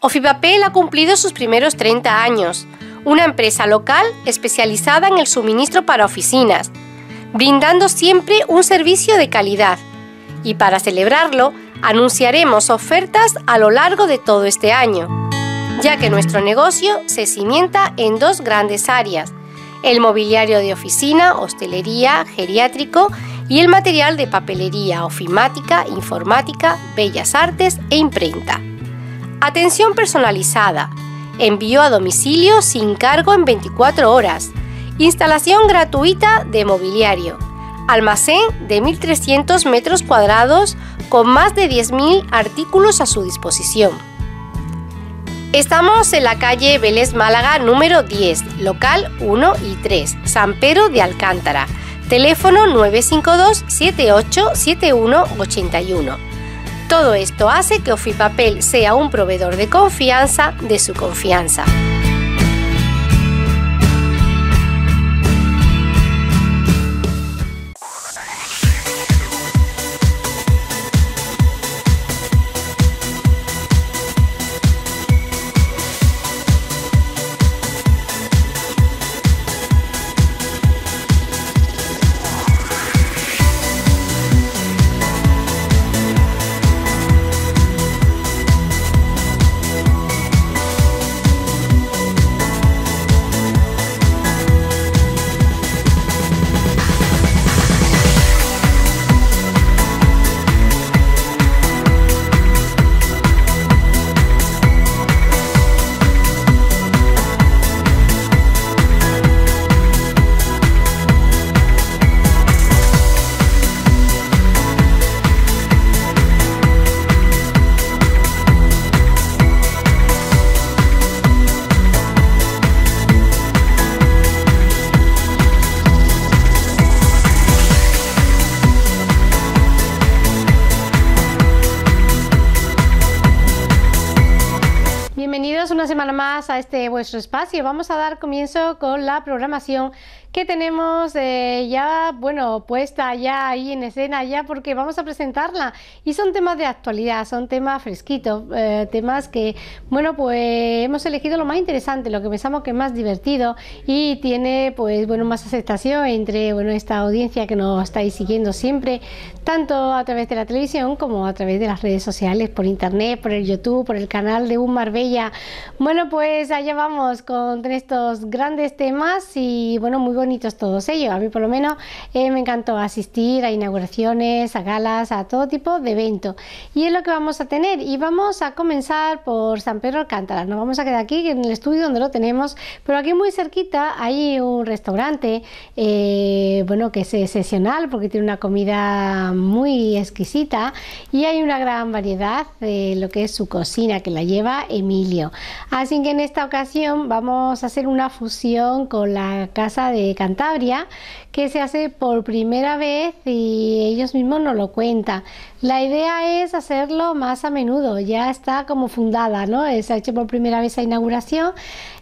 Ofipapel ha cumplido sus primeros 30 años, una empresa local especializada en el suministro para oficinas, brindando siempre un servicio de calidad. Y para celebrarlo, anunciaremos ofertas a lo largo de todo este año, ya que nuestro negocio se cimienta en dos grandes áreas, el mobiliario de oficina, hostelería, geriátrico y el material de papelería, ofimática, informática, bellas artes e imprenta. Atención personalizada, envío a domicilio sin cargo en 24 horas, instalación gratuita de mobiliario, almacén de 1.300 metros cuadrados con más de 10.000 artículos a su disposición. Estamos en la calle Vélez Málaga número 10, local 1 y 3, San Pedro de Alcántara. Teléfono 952 787181. Todo esto hace que Ofipapel sea un proveedor de confianza de su confianza. Vuestro espacio. Vamos a dar comienzo con la programación que tenemos eh, ya, bueno, puesta ya ahí en escena ya porque vamos a presentarla y son temas de actualidad, son temas fresquitos, eh, temas que, bueno, pues hemos elegido lo más interesante, lo que pensamos que es más divertido y tiene, pues, bueno, más aceptación entre, bueno, esta audiencia que nos estáis siguiendo siempre, tanto a través de la televisión como a través de las redes sociales, por internet, por el YouTube, por el canal de Un Marbella. Bueno, pues allá vamos con estos grandes temas y, bueno, muy bonitos todos ellos. A mí por lo menos eh, me encantó asistir a inauguraciones, a galas, a todo tipo de eventos. Y es lo que vamos a tener. Y vamos a comenzar por San Pedro Alcántara. Nos vamos a quedar aquí en el estudio donde lo tenemos, pero aquí muy cerquita hay un restaurante, eh, bueno, que es excepcional porque tiene una comida muy exquisita y hay una gran variedad de lo que es su cocina que la lleva Emilio. Así que en esta ocasión vamos a hacer una fusión con la casa de Cantabria, que se hace por primera vez y ellos mismos nos lo cuentan. La idea es hacerlo más a menudo, ya está como fundada, ¿no? Se ha hecho por primera vez a inauguración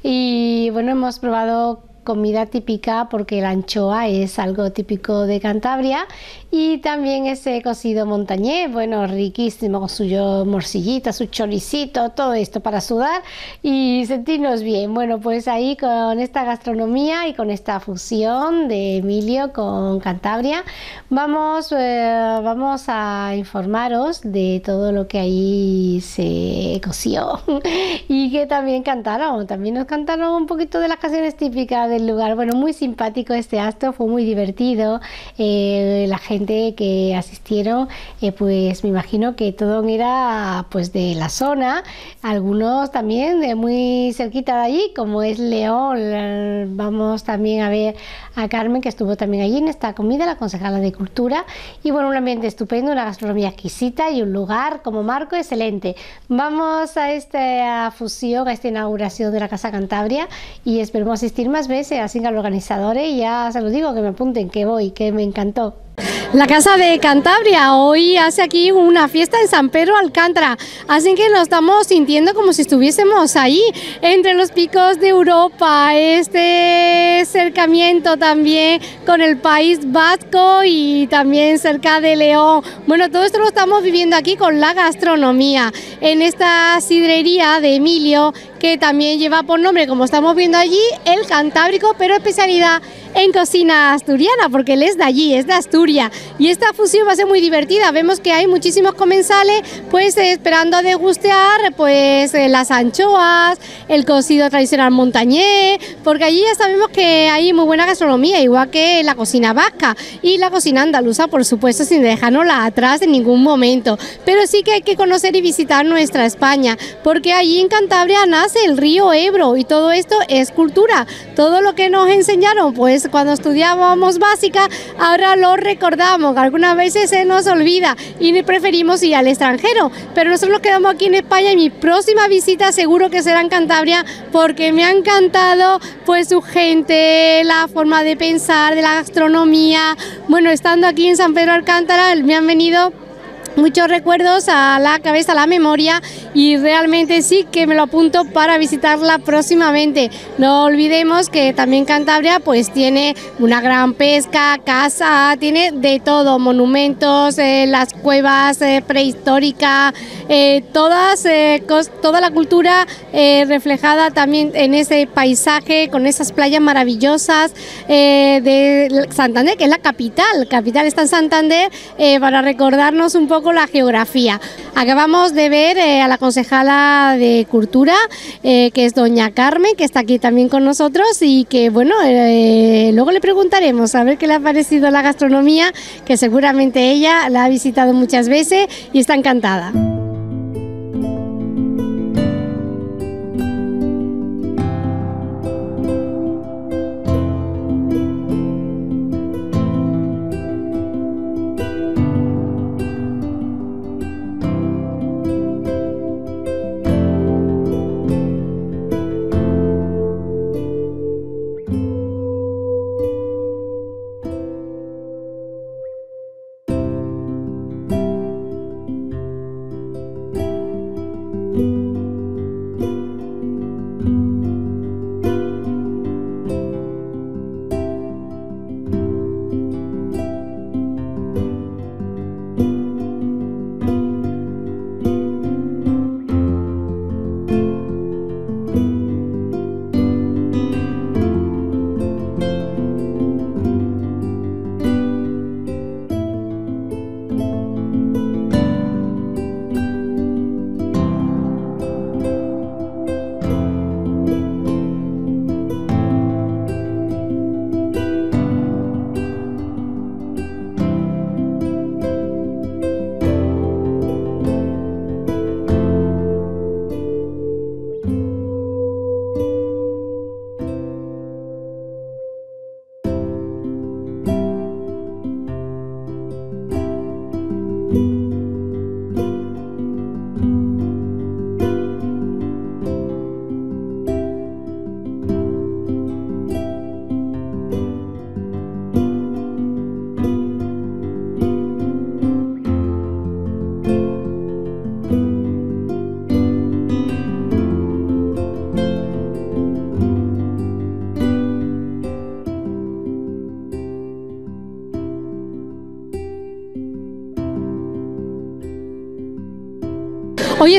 y bueno, hemos probado comida típica porque la anchoa es algo típico de Cantabria y también ese cocido montañés, bueno, riquísimo con su morcillita, su choricito, todo esto para sudar y sentirnos bien. Bueno, pues ahí con esta gastronomía y con esta fusión de Emilio con Cantabria, vamos, eh, vamos a informaros de todo lo que ahí se coció y que también cantaron, también nos cantaron un poquito de las canciones típicas del lugar. Bueno, muy simpático este acto, fue muy divertido, eh, la gente que asistieron, eh, pues me imagino que todo era pues de la zona, algunos también de muy cerquita de allí, como es León. Vamos también a ver a Carmen, que estuvo también allí en esta comida, la concejala de Cultura. Y bueno, un ambiente estupendo, una gastronomía exquisita y un lugar como marco excelente. Vamos a esta fusión, a esta inauguración de la Casa Cantabria y esperemos asistir más veces, así que a los organizadores, ya se lo digo, que me apunten, que voy, que me encantó. La Casa de Cantabria hoy hace aquí una fiesta en San Pedro Alcántara, así que nos estamos sintiendo como si estuviésemos ahí, entre los picos de Europa, este acercamiento también con el País Vasco y también cerca de León. Bueno, todo esto lo estamos viviendo aquí con la gastronomía. en esta sidrería de Emilio, que también lleva por nombre, como estamos viendo allí, el Cantábrico, pero especialidad en cocina asturiana, porque él es de allí, es de Asturias. Y esta fusión va a ser muy divertida. Vemos que hay muchísimos comensales, pues esperando a degustear, pues eh, las anchoas, el cocido tradicional montañés, porque allí ya sabemos que hay muy buena gastronomía, igual que la cocina vasca y la cocina andaluza, por supuesto, sin dejarnosla atrás en ningún momento. Pero sí que hay que conocer y visitar nuestra España, porque allí en Cantabria nace el río Ebro y todo esto es cultura. Todo lo que nos enseñaron, pues cuando estudiábamos básica, ahora lo recordamos, algunas veces se nos olvida y preferimos ir al extranjero, pero nosotros nos quedamos aquí en España y mi próxima visita seguro que será en Cantabria porque me ha encantado pues su gente, la forma de pensar, de la gastronomía. Bueno, estando aquí en San Pedro Alcántara, me han venido muchos recuerdos a la cabeza, a la memoria y realmente sí que me lo apunto para visitarla próximamente. No olvidemos que también Cantabria pues tiene una gran pesca, casa, tiene de todo, monumentos, eh, las cuevas eh, prehistóricas, eh, todas, toda la cultura reflejada también en ese paisaje con esas playas maravillosas de Santander, que es la capital, capital está en Santander, para recordarnos un poco la geografía. Acabamos de ver eh, a la concejala de Cultura, eh, que es doña Carmen, que está aquí también con nosotros y que, bueno, eh, luego le preguntaremos a ver qué le ha parecido la gastronomía, que seguramente ella la ha visitado muchas veces y está encantada.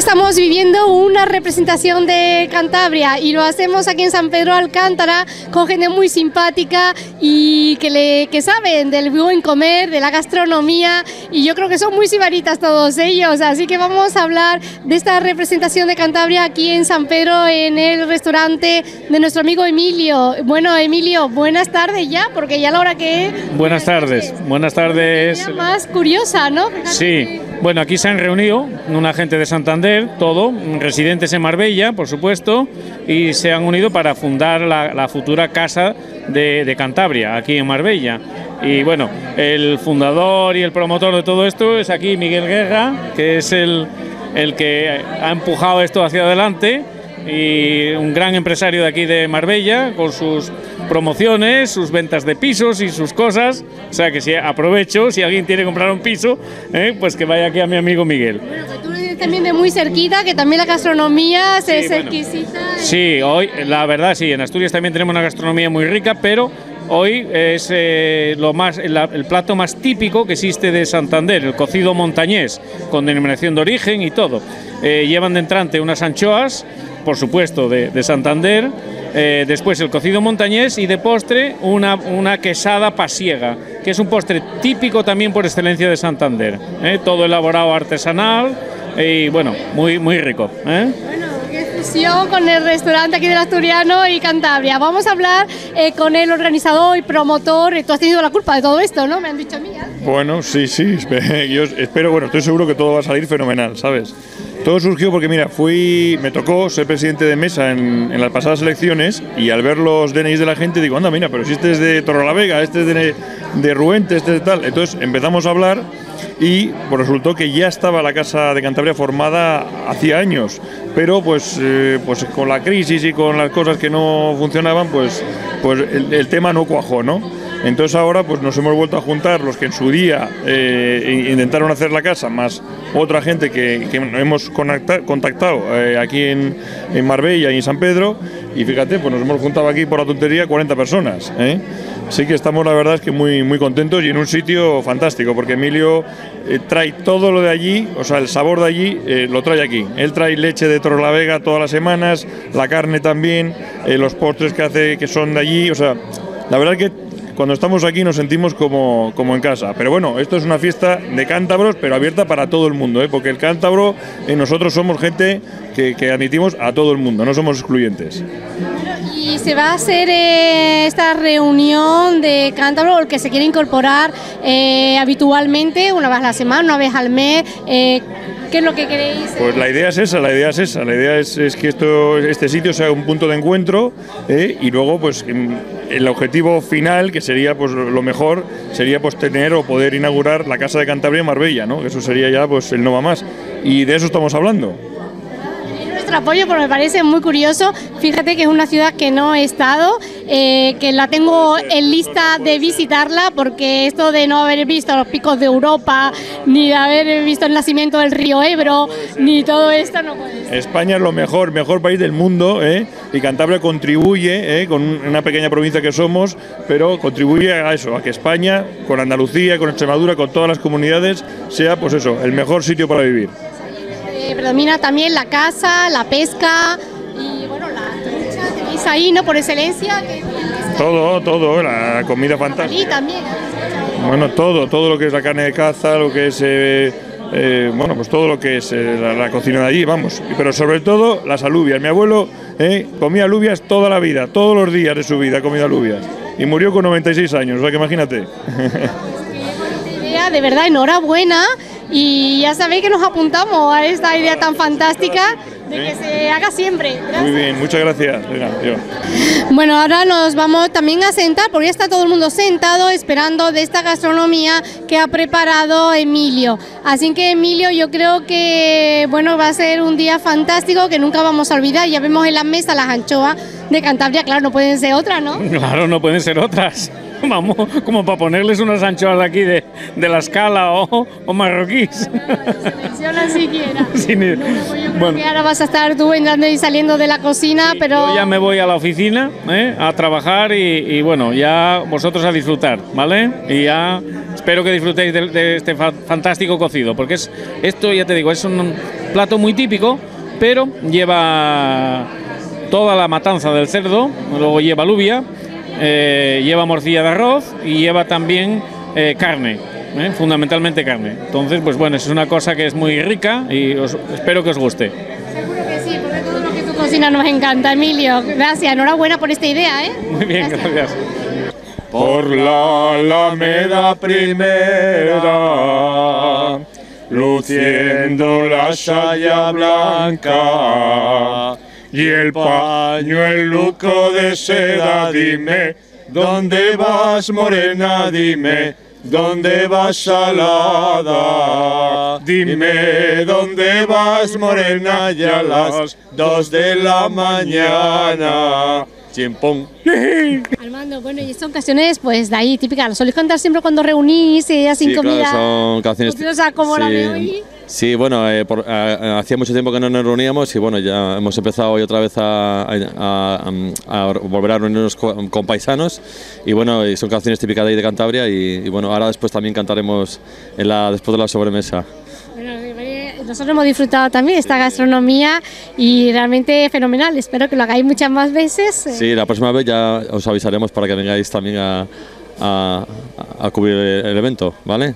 Estamos viviendo una representación de Cantabria y lo hacemos aquí en San Pedro Alcántara con gente muy simpática y que, le, que saben del buen comer, de la gastronomía y yo creo que son muy sibaritas todos ellos, así que vamos a hablar de esta representación de Cantabria aquí en San Pedro en el restaurante de nuestro amigo Emilio. Bueno, Emilio, buenas tardes ya, porque ya la hora que es... Buenas tardes, buenas tardes. Más curiosa, ¿no? Sí. Bueno, aquí se han reunido una gente de Santander, todo, residentes en Marbella, por supuesto, y se han unido para fundar la, futura Casa de, Cantabria, aquí en Marbella. Y bueno, el fundador y el promotor de todo esto es aquí Miguel Guerra, que es el, el que ha empujado esto hacia adelante y un gran empresario de aquí de Marbella con sus promociones, sus ventas de pisos y sus cosas. O sea que si aprovecho, si alguien quiere comprar un piso, eh, pues que vaya aquí a mi amigo Miguel. Bueno, pues tú también de muy cerquita, que también la gastronomía se es exquisita. Sí, hoy la verdad sí, en Asturias también tenemos una gastronomía muy rica, pero hoy es eh, lo más, el, plato más típico que existe de Santander, el cocido montañés, con denominación de origen y todo. Eh, llevan de entrante unas anchoas, por supuesto, de, Santander, eh, después el cocido montañés y de postre una, una, quesada pasiega, que es un postre típico también por excelencia de Santander. Todo elaborado artesanal y bueno, muy, muy rico con el restaurante aquí del Asturiano y Cantabria. Vamos a hablar eh, con el organizador y promotor. Tú has tenido la culpa de todo esto, ¿no? Me han dicho a mí. Bueno, sí, sí. Yo espero, bueno, estoy seguro que todo va a salir fenomenal, ¿sabes? Todo surgió porque, mira, fui, me tocó ser presidente de mesa en, las pasadas elecciones y al ver los DNIs de la gente digo, anda, mira, pero si este es de Torrelavega, este es de, de Ruente, este es de tal. Entonces empezamos a hablar y pues, resultó que ya estaba la Casa de Cantabria formada hacía años, pero pues, eh, pues con la crisis y con las cosas que no funcionaban, pues, pues el, tema no cuajó, ¿no? Entonces ahora pues nos hemos vuelto a juntar los que en su día eh, intentaron hacer la casa, más otra gente que, que hemos contactado eh, aquí en, en, Marbella y en San Pedro, y fíjate, pues nos hemos juntado aquí por la tontería 40 personas. ¿eh? sí que estamos la verdad es que muy, muy contentos y en un sitio fantástico, porque Emilio eh, trae todo lo de allí, o sea, el sabor de allí eh, lo trae aquí. Él trae leche de Torrelavega todas las semanas, la carne también, eh, los postres que hace que son de allí, o sea, la verdad es que cuando estamos aquí nos sentimos como, como en casa. Pero bueno, esto es una fiesta de cántabros, pero abierta para todo el mundo, ¿eh? porque el cántabro, eh, nosotros somos gente que, que, admitimos a todo el mundo, no somos excluyentes. ¿Y se va a hacer eh, esta reunión de cántabro, el que se quiere incorporar habitualmente, una vez a la semana, una vez al mes? ¿Qué es lo que queréis? Pues la idea es esa, la idea es esa, la idea es, que esto, este sitio sea un punto de encuentro ¿eh? y luego pues el objetivo final, que sería pues lo mejor, sería pues tener o poder inaugurar la Casa de Cantabria en Marbella, ¿no? Eso sería ya pues el no va más. Y de eso estamos hablando apoyo porque me parece muy curioso. Fíjate que es una ciudad que no he estado, eh, que la tengo en lista de visitarla porque esto de no haber visto los picos de Europa, ni de haber visto el nacimiento del río Ebro, ni todo esto no puede España es lo mejor, mejor país del mundo ¿eh? y Cantabria contribuye ¿eh? con una pequeña provincia que somos, pero contribuye a eso, a que España, con Andalucía, con Extremadura, con todas las comunidades, sea pues eso, el mejor sitio para vivir predomina también la caza, la pesca y bueno, la trucha, tenéis ahí, ¿no? Por excelencia. todo, todo, la comida fantástica. también. Bueno, todo, todo lo que es la carne de caza, lo que es... Eh, eh, bueno, pues todo lo que es eh, la, cocina de allí, vamos. Pero sobre todo las alubias. Mi abuelo comía alubias toda la vida, todos los días de su vida comía alubias. Y murió con 96 años, o sea que imagínate. de verdad, enhorabuena y ya sabéis que nos apuntamos a esta idea tan fantástica de que se haga siempre. Muy bien, muchas gracias. bueno, ahora nos vamos también a sentar, porque ya está todo el mundo sentado esperando de esta gastronomía que ha preparado Emilio. Así que Emilio, yo creo que bueno va a ser un día fantástico que nunca vamos a olvidar. Ya vemos en la mesa las anchoas de Cantabria, claro, no pueden ser otras, ¿no? Claro, no pueden ser otras. Vamos, como para ponerles unas anchoas aquí de, de la escala o, o marroquíes. No, siquiera. Pues bueno, ahora vas a estar tú entrando y saliendo de la cocina, pero... Yo ya me voy a la oficina ¿eh? a trabajar y, bueno, ya vosotros a disfrutar, ¿vale? Y ya espero que disfrutéis de, este fantástico cocido, porque es esto, ya te digo, es un plato muy típico, pero lleva toda la matanza del cerdo, luego lleva alubia eh, lleva morcilla de arroz y lleva también eh, carne, ¿eh? fundamentalmente carne. Entonces, pues bueno, es una cosa que es muy rica y espero que os guste. Seguro que sí, porque todo lo que tú cocinas nos encanta, Emilio. Gracias, enhorabuena por esta idea, ¿eh? Muy bien, gracias. Por la Alameda primera, luciendo la saya blanca y el paño el luco de seda, dime, ¿dónde vas morena? Dime, ¿dónde vas salada? Dime, ¿dónde vas morena? Ya las dos de la mañana. Chimpón. Armando, bueno, y estas ocasiones, pues de ahí, típica, ¿lo soléis cantar siempre cuando reunís, y así sí, comida? Claro, son canciones. O sea, como la de hoy Sí, bueno, eh, hacía mucho tiempo que no nos reuníamos y bueno, ya hemos empezado hoy otra vez a, volver a reunirnos con, paisanos y bueno, son canciones típicas de ahí de Cantabria y, bueno, ahora después también cantaremos en la, después de la sobremesa. nosotros hemos disfrutado también esta gastronomía y realmente fenomenal. Espero que lo hagáis muchas más veces. Sí, la próxima vez ya os avisaremos para que vengáis también a, a cubrir el evento, ¿vale?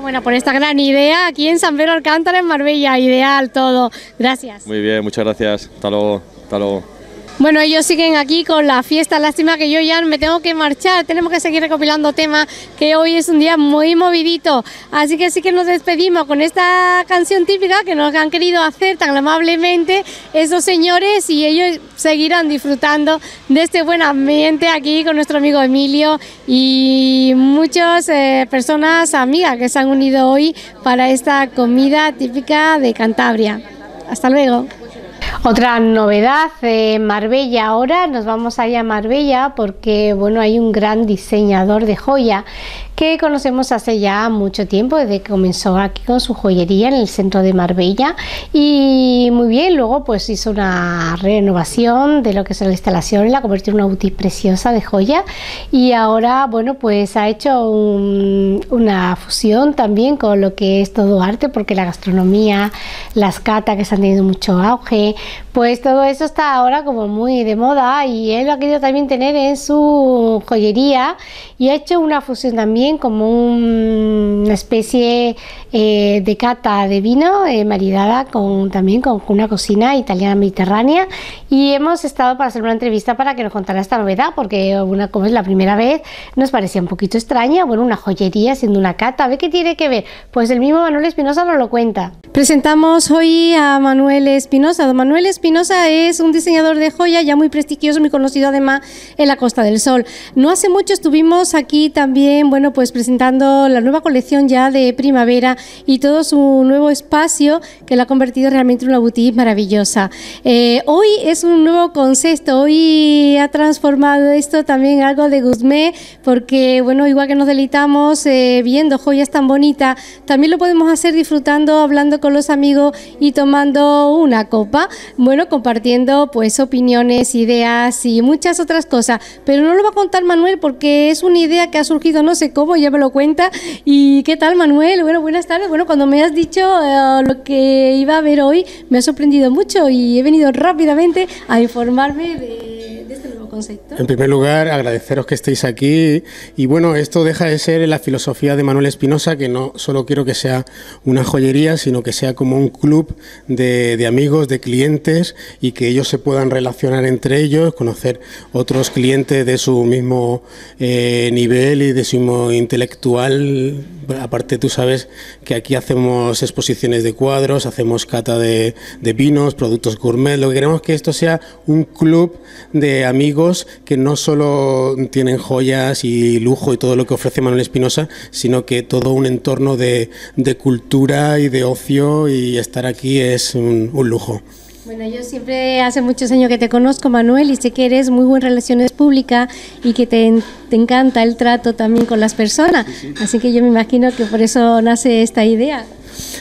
Bueno, por esta gran idea aquí en San Pedro Alcántara, en Marbella. Ideal todo. Gracias. Muy bien, muchas gracias. Hasta luego. Hasta luego. Bueno, ellos siguen aquí con la fiesta, lástima que yo ya me tengo que marchar, tenemos que seguir recopilando temas, que hoy es un día muy movidito, así que sí que nos despedimos con esta canción típica que nos han querido hacer tan amablemente esos señores y ellos seguirán disfrutando de este buen ambiente aquí con nuestro amigo Emilio y muchas eh, personas amigas que se han unido hoy para esta comida típica de Cantabria. Hasta luego. Otra novedad en Marbella ahora, nos vamos allá a Marbella porque bueno, hay un gran diseñador de joya que conocemos hace ya mucho tiempo, desde que comenzó aquí con su joyería en el centro de Marbella. Y muy bien, luego pues hizo una renovación de lo que es la instalación, la convirtió en una boutique preciosa de joya. Y ahora bueno pues ha hecho una fusión también con lo que es todo arte porque la gastronomía, las catas que se han tenido mucho auge, pues todo eso está ahora como muy de moda. Y él lo ha querido también tener en su joyería y ha hecho una fusión también como una especie eh, de cata de vino eh, maridada con, también con una cocina italiana mediterránea y hemos estado para hacer una entrevista para que nos contara esta novedad porque una, como es la primera vez nos parecía un poquito extraña, bueno, una joyería siendo una cata, a ver qué tiene que ver, pues el mismo Manuel Espinosa nos lo cuenta. Presentamos hoy a Manuel Espinosa. Don Manuel Espinosa es un diseñador de joya ya muy prestigioso, muy conocido además en la Costa del Sol. No hace mucho estuvimos aquí también, bueno, pues presentando la nueva colección ya de primavera y todo su nuevo espacio que la ha convertido realmente en una boutique maravillosa. Eh, hoy es un nuevo concepto, hoy ha transformado esto también algo de Guzmé, porque bueno, igual que nos deleitamos eh, viendo joyas tan bonitas, también lo podemos hacer disfrutando, hablando con los amigos y tomando una copa, bueno, compartiendo pues opiniones, ideas y muchas otras cosas, pero no lo va a contar Manuel porque es una idea que ha surgido no sé cómo, ya me lo cuenta. ¿Y qué tal Manuel? Bueno, buenas tardes. Bueno, cuando me has dicho eh, lo que iba a ver hoy, me ha sorprendido mucho y he venido rápidamente a informarme de, de este nuevo En primer lugar, agradeceros que estéis aquí y bueno, esto deja de ser la filosofía de Manuel Espinosa, que no solo quiero que sea una joyería, sino que sea como un club de, de amigos, de clientes y que ellos se puedan relacionar entre ellos, conocer otros clientes de su mismo eh, nivel y de su mismo intelectual. Aparte, tú sabes que aquí hacemos exposiciones de cuadros, hacemos cata de, de vinos, productos gourmet. Lo que queremos es que esto sea un club de amigos que no solo tienen joyas y lujo y todo lo que ofrece Manuel Espinosa, sino que todo un entorno de, de cultura y de ocio y estar aquí es un, un lujo. Bueno, yo siempre hace muchos años que te conozco, Manuel, y sé que eres muy buen relaciones públicas y que te, te encanta el trato también con las personas. Así que yo me imagino que por eso nace esta idea.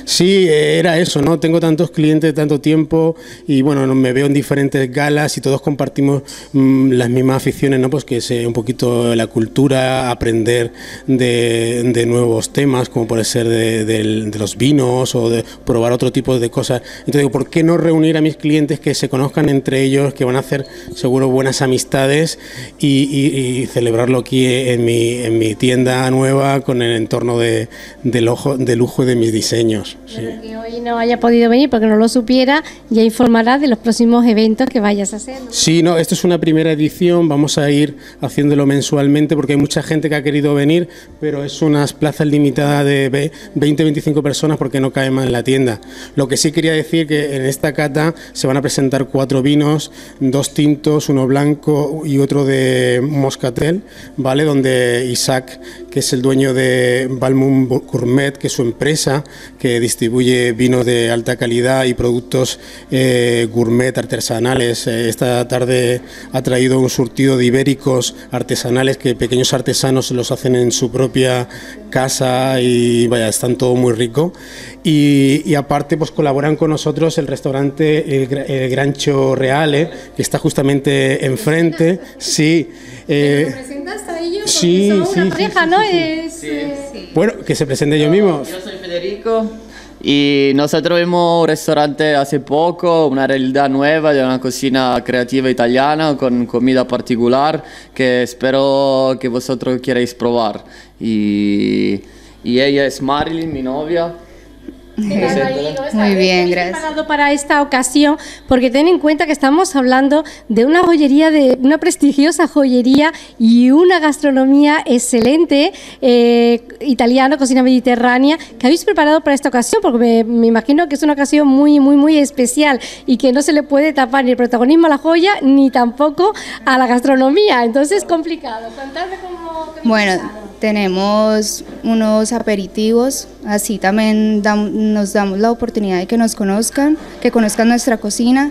Sí, era eso, ¿no? Tengo tantos clientes de tanto tiempo y bueno, me veo en diferentes galas y todos compartimos mm, las mismas aficiones, ¿no? Pues que es un poquito la cultura, aprender de, nuevos temas, como puede ser de, los vinos o de probar otro tipo de cosas. Entonces ¿por qué no reunir a mis clientes que se conozcan entre ellos, que van a hacer seguro buenas amistades y, celebrarlo aquí en mi, en mi tienda nueva con el entorno de, de lujo de mis diseños? Que hoy no haya podido venir porque no lo supiera, ya informará de los próximos eventos que vayas a hacer. Sí, no, esto es una primera edición, vamos a ir haciéndolo mensualmente porque hay mucha gente que ha querido venir, pero es unas plazas limitadas de 20-25 personas porque no cae más en la tienda. Lo que sí quería decir que en esta cata se van a presentar cuatro vinos, dos tintos, uno blanco y otro de moscatel, ¿vale? Donde Isaac que es el dueño de Balmum Gourmet, que es su empresa que distribuye vinos de alta calidad y productos eh, gourmet artesanales. Eh, esta tarde ha traído un surtido de ibéricos artesanales que pequeños artesanos los hacen en su propia casa y vaya, están todo muy rico. Y, aparte, pues colaboran con nosotros el restaurante El, Grancho Reale, que está justamente enfrente. Sí. Eh, ¿Representas a ellos? Sí, sí, una pareja, ¿no? Es, Bueno, que se presente yo mismo. Yo soy Federico. Y nosotros vimos un restaurante hace poco, una realidad nueva de una cocina creativa italiana con comida particular que espero que vosotros queráis probar. Y, y ella es Marilyn, mi novia. Muy bien, gracias. preparado para esta ocasión porque ten en cuenta que estamos hablando de una joyería, de una prestigiosa joyería y una gastronomía excelente eh, italiana, cocina mediterránea, que habéis preparado para esta ocasión, porque me, imagino que es una ocasión muy, muy, muy especial y que no se le puede tapar ni el protagonismo a la joya ni tampoco a la gastronomía. Entonces es complicado. Contadme cómo. Bueno, tenemos unos aperitivos, así también nos damos la oportunidad de que nos conozcan, que conozcan nuestra cocina.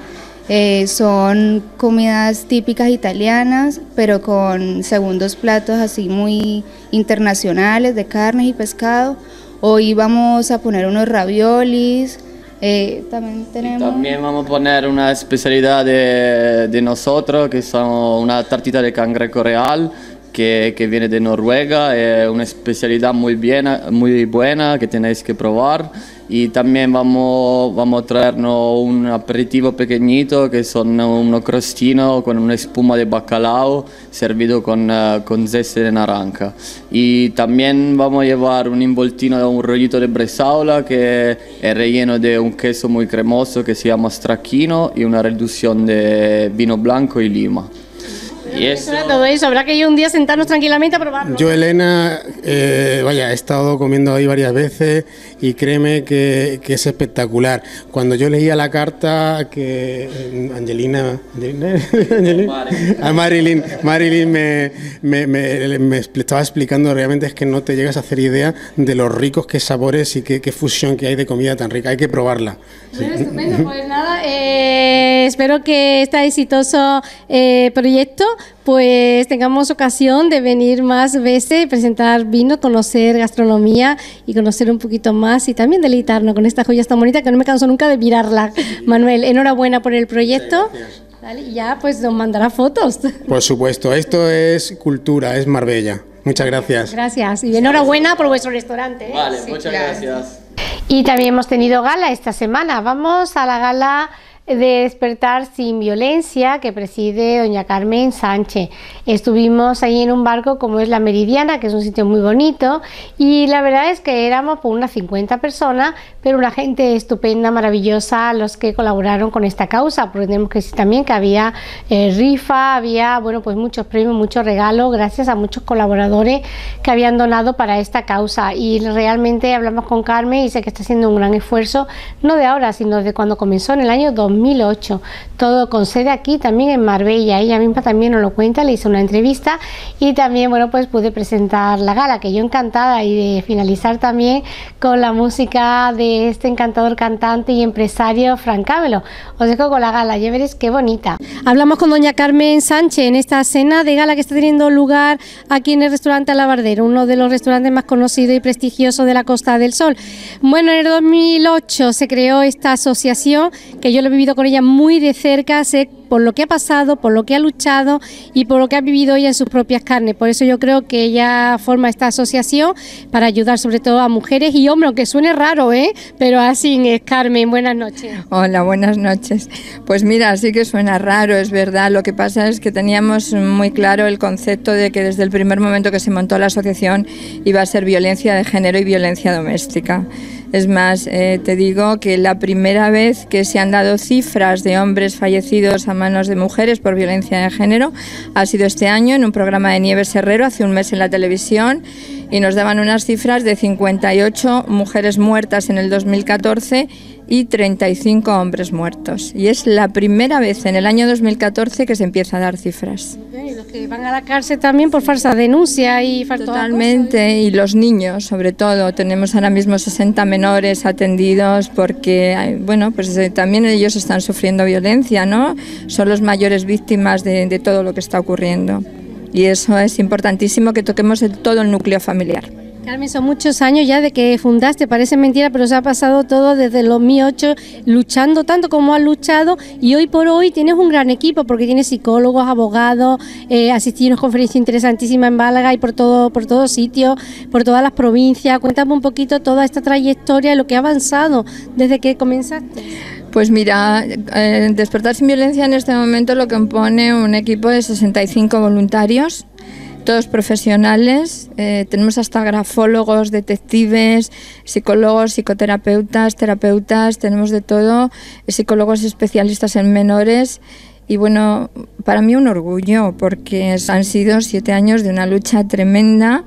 Eh, son comidas típicas italianas, pero con segundos platos así muy internacionales de carne y pescado. Hoy vamos a poner unos raviolis. Eh, también tenemos... también vamos a poner una especialidad de, de nosotros, que son una tartita de cangrejo real, que, que, viene de Noruega, es una especialidad muy, bien, muy buena que tenéis que probar. Y también vamos, vamos a traernos un aperitivo pequeñito que son unos crostinos con una espuma de bacalao servido con, uh, con zeste de naranja. Y también vamos a llevar un involtino, un rollito de bresaola que es relleno de un queso muy cremoso que se llama stracchino y una reducción de vino blanco y lima. Y eso... Todo eso, habrá que ir un día sentarnos tranquilamente a probarlo. Yo, Elena, eh, vaya, he estado comiendo ahí varias veces y créeme que, es espectacular. Cuando yo leía la carta que eh, Angelina, a Marilyn, Marilyn me, me, me, estaba explicando, realmente es que no te llegas a hacer idea de los ricos que sabores y qué, fusión que hay de comida tan rica. Hay que probarla. Bueno, estupendo, pues nada, eh, espero que este exitoso proyecto pues tengamos ocasión de venir más veces, presentar vino, conocer gastronomía y conocer un poquito más y también deleitarnos con esta joya tan bonita que no me canso nunca de mirarla. Manuel, enhorabuena por el proyecto. y ya pues nos mandará fotos. Por supuesto, esto es cultura, es Marbella. Muchas gracias. Gracias y enhorabuena por vuestro restaurante. ¿eh? Vale, muchas gracias. Y también hemos tenido gala esta semana. Vamos a la gala de Despertar sin Violencia que preside doña Carmen Sánchez. Estuvimos ahí en un barco como es la Meridiana, que es un sitio muy bonito, y la verdad es que éramos por unas 50 personas, pero una gente estupenda, maravillosa, los que colaboraron con esta causa, porque tenemos que decir también que había eh, rifa, había, bueno, pues muchos premios, muchos regalos, gracias a muchos colaboradores que habían donado para esta causa, y realmente hablamos con Carmen y sé que está haciendo un gran esfuerzo, no de ahora, sino de cuando comenzó en el año 2000 2008. Todo con sede aquí también en Marbella. Ella misma también nos lo cuenta, le hice una entrevista y también, bueno, pues pude presentar la gala, que yo encantada y de finalizar también con la música de este encantador cantante y empresario Frank Camelo. Os dejo con la gala, ya veréis qué bonita. Hablamos con doña Carmen Sánchez en esta cena de gala que está teniendo lugar aquí en el restaurante Alabardero, uno de los restaurantes más conocidos y prestigiosos de la Costa del Sol. Bueno, en el 2008 se creó esta asociación que yo lo he con ella muy de cerca, sé por lo que ha pasado, por lo que ha luchado y por lo que ha vivido ella en sus propias carnes. Por eso yo creo que ella forma esta asociación para ayudar sobre todo a mujeres y hombres, aunque suene raro, ¿eh? pero así es. Carmen, buenas noches. Hola, buenas noches. Pues mira, sí que suena raro, es verdad. Lo que pasa es que teníamos muy claro el concepto de que desde el primer momento que se montó la asociación iba a ser violencia de género y violencia doméstica. Es más, eh, te digo que la primera vez que se han dado cifras de hombres fallecidos a manos de mujeres por violencia de género ha sido este año en un programa de Nieves Herrero, hace un mes en la televisión, y nos daban unas cifras de 58 mujeres muertas en el 2014 y 35 hombres muertos. Y es la primera vez en el año 2014 que se empieza a dar cifras. que van a la cárcel también por falsa denuncia y falta Totalmente, y los niños sobre todo. Tenemos ahora mismo 60 menores atendidos porque, bueno, pues eh, también ellos están sufriendo violencia, ¿no? Son los mayores víctimas de, de todo lo que está ocurriendo. Y eso es importantísimo que toquemos el, todo el núcleo familiar. Carmen, son muchos años ya de que fundaste, parece mentira, pero se ha pasado todo desde los 2008 luchando tanto como has luchado y hoy por hoy tienes un gran equipo porque tienes psicólogos, abogados, eh, asistí a una conferencia interesantísima en Málaga y por todo por todos sitios, por todas las provincias. Cuéntame un poquito toda esta trayectoria y lo que ha avanzado desde que comenzaste. Pues mira, eh, Despertar sin Violencia en este momento lo compone un equipo de 65 voluntarios todos profesionales, eh, tenemos hasta grafólogos, detectives, psicólogos, psicoterapeutas, terapeutas, tenemos de todo, psicólogos especialistas en menores. Y bueno, para mí un orgullo porque han sido siete años de una lucha tremenda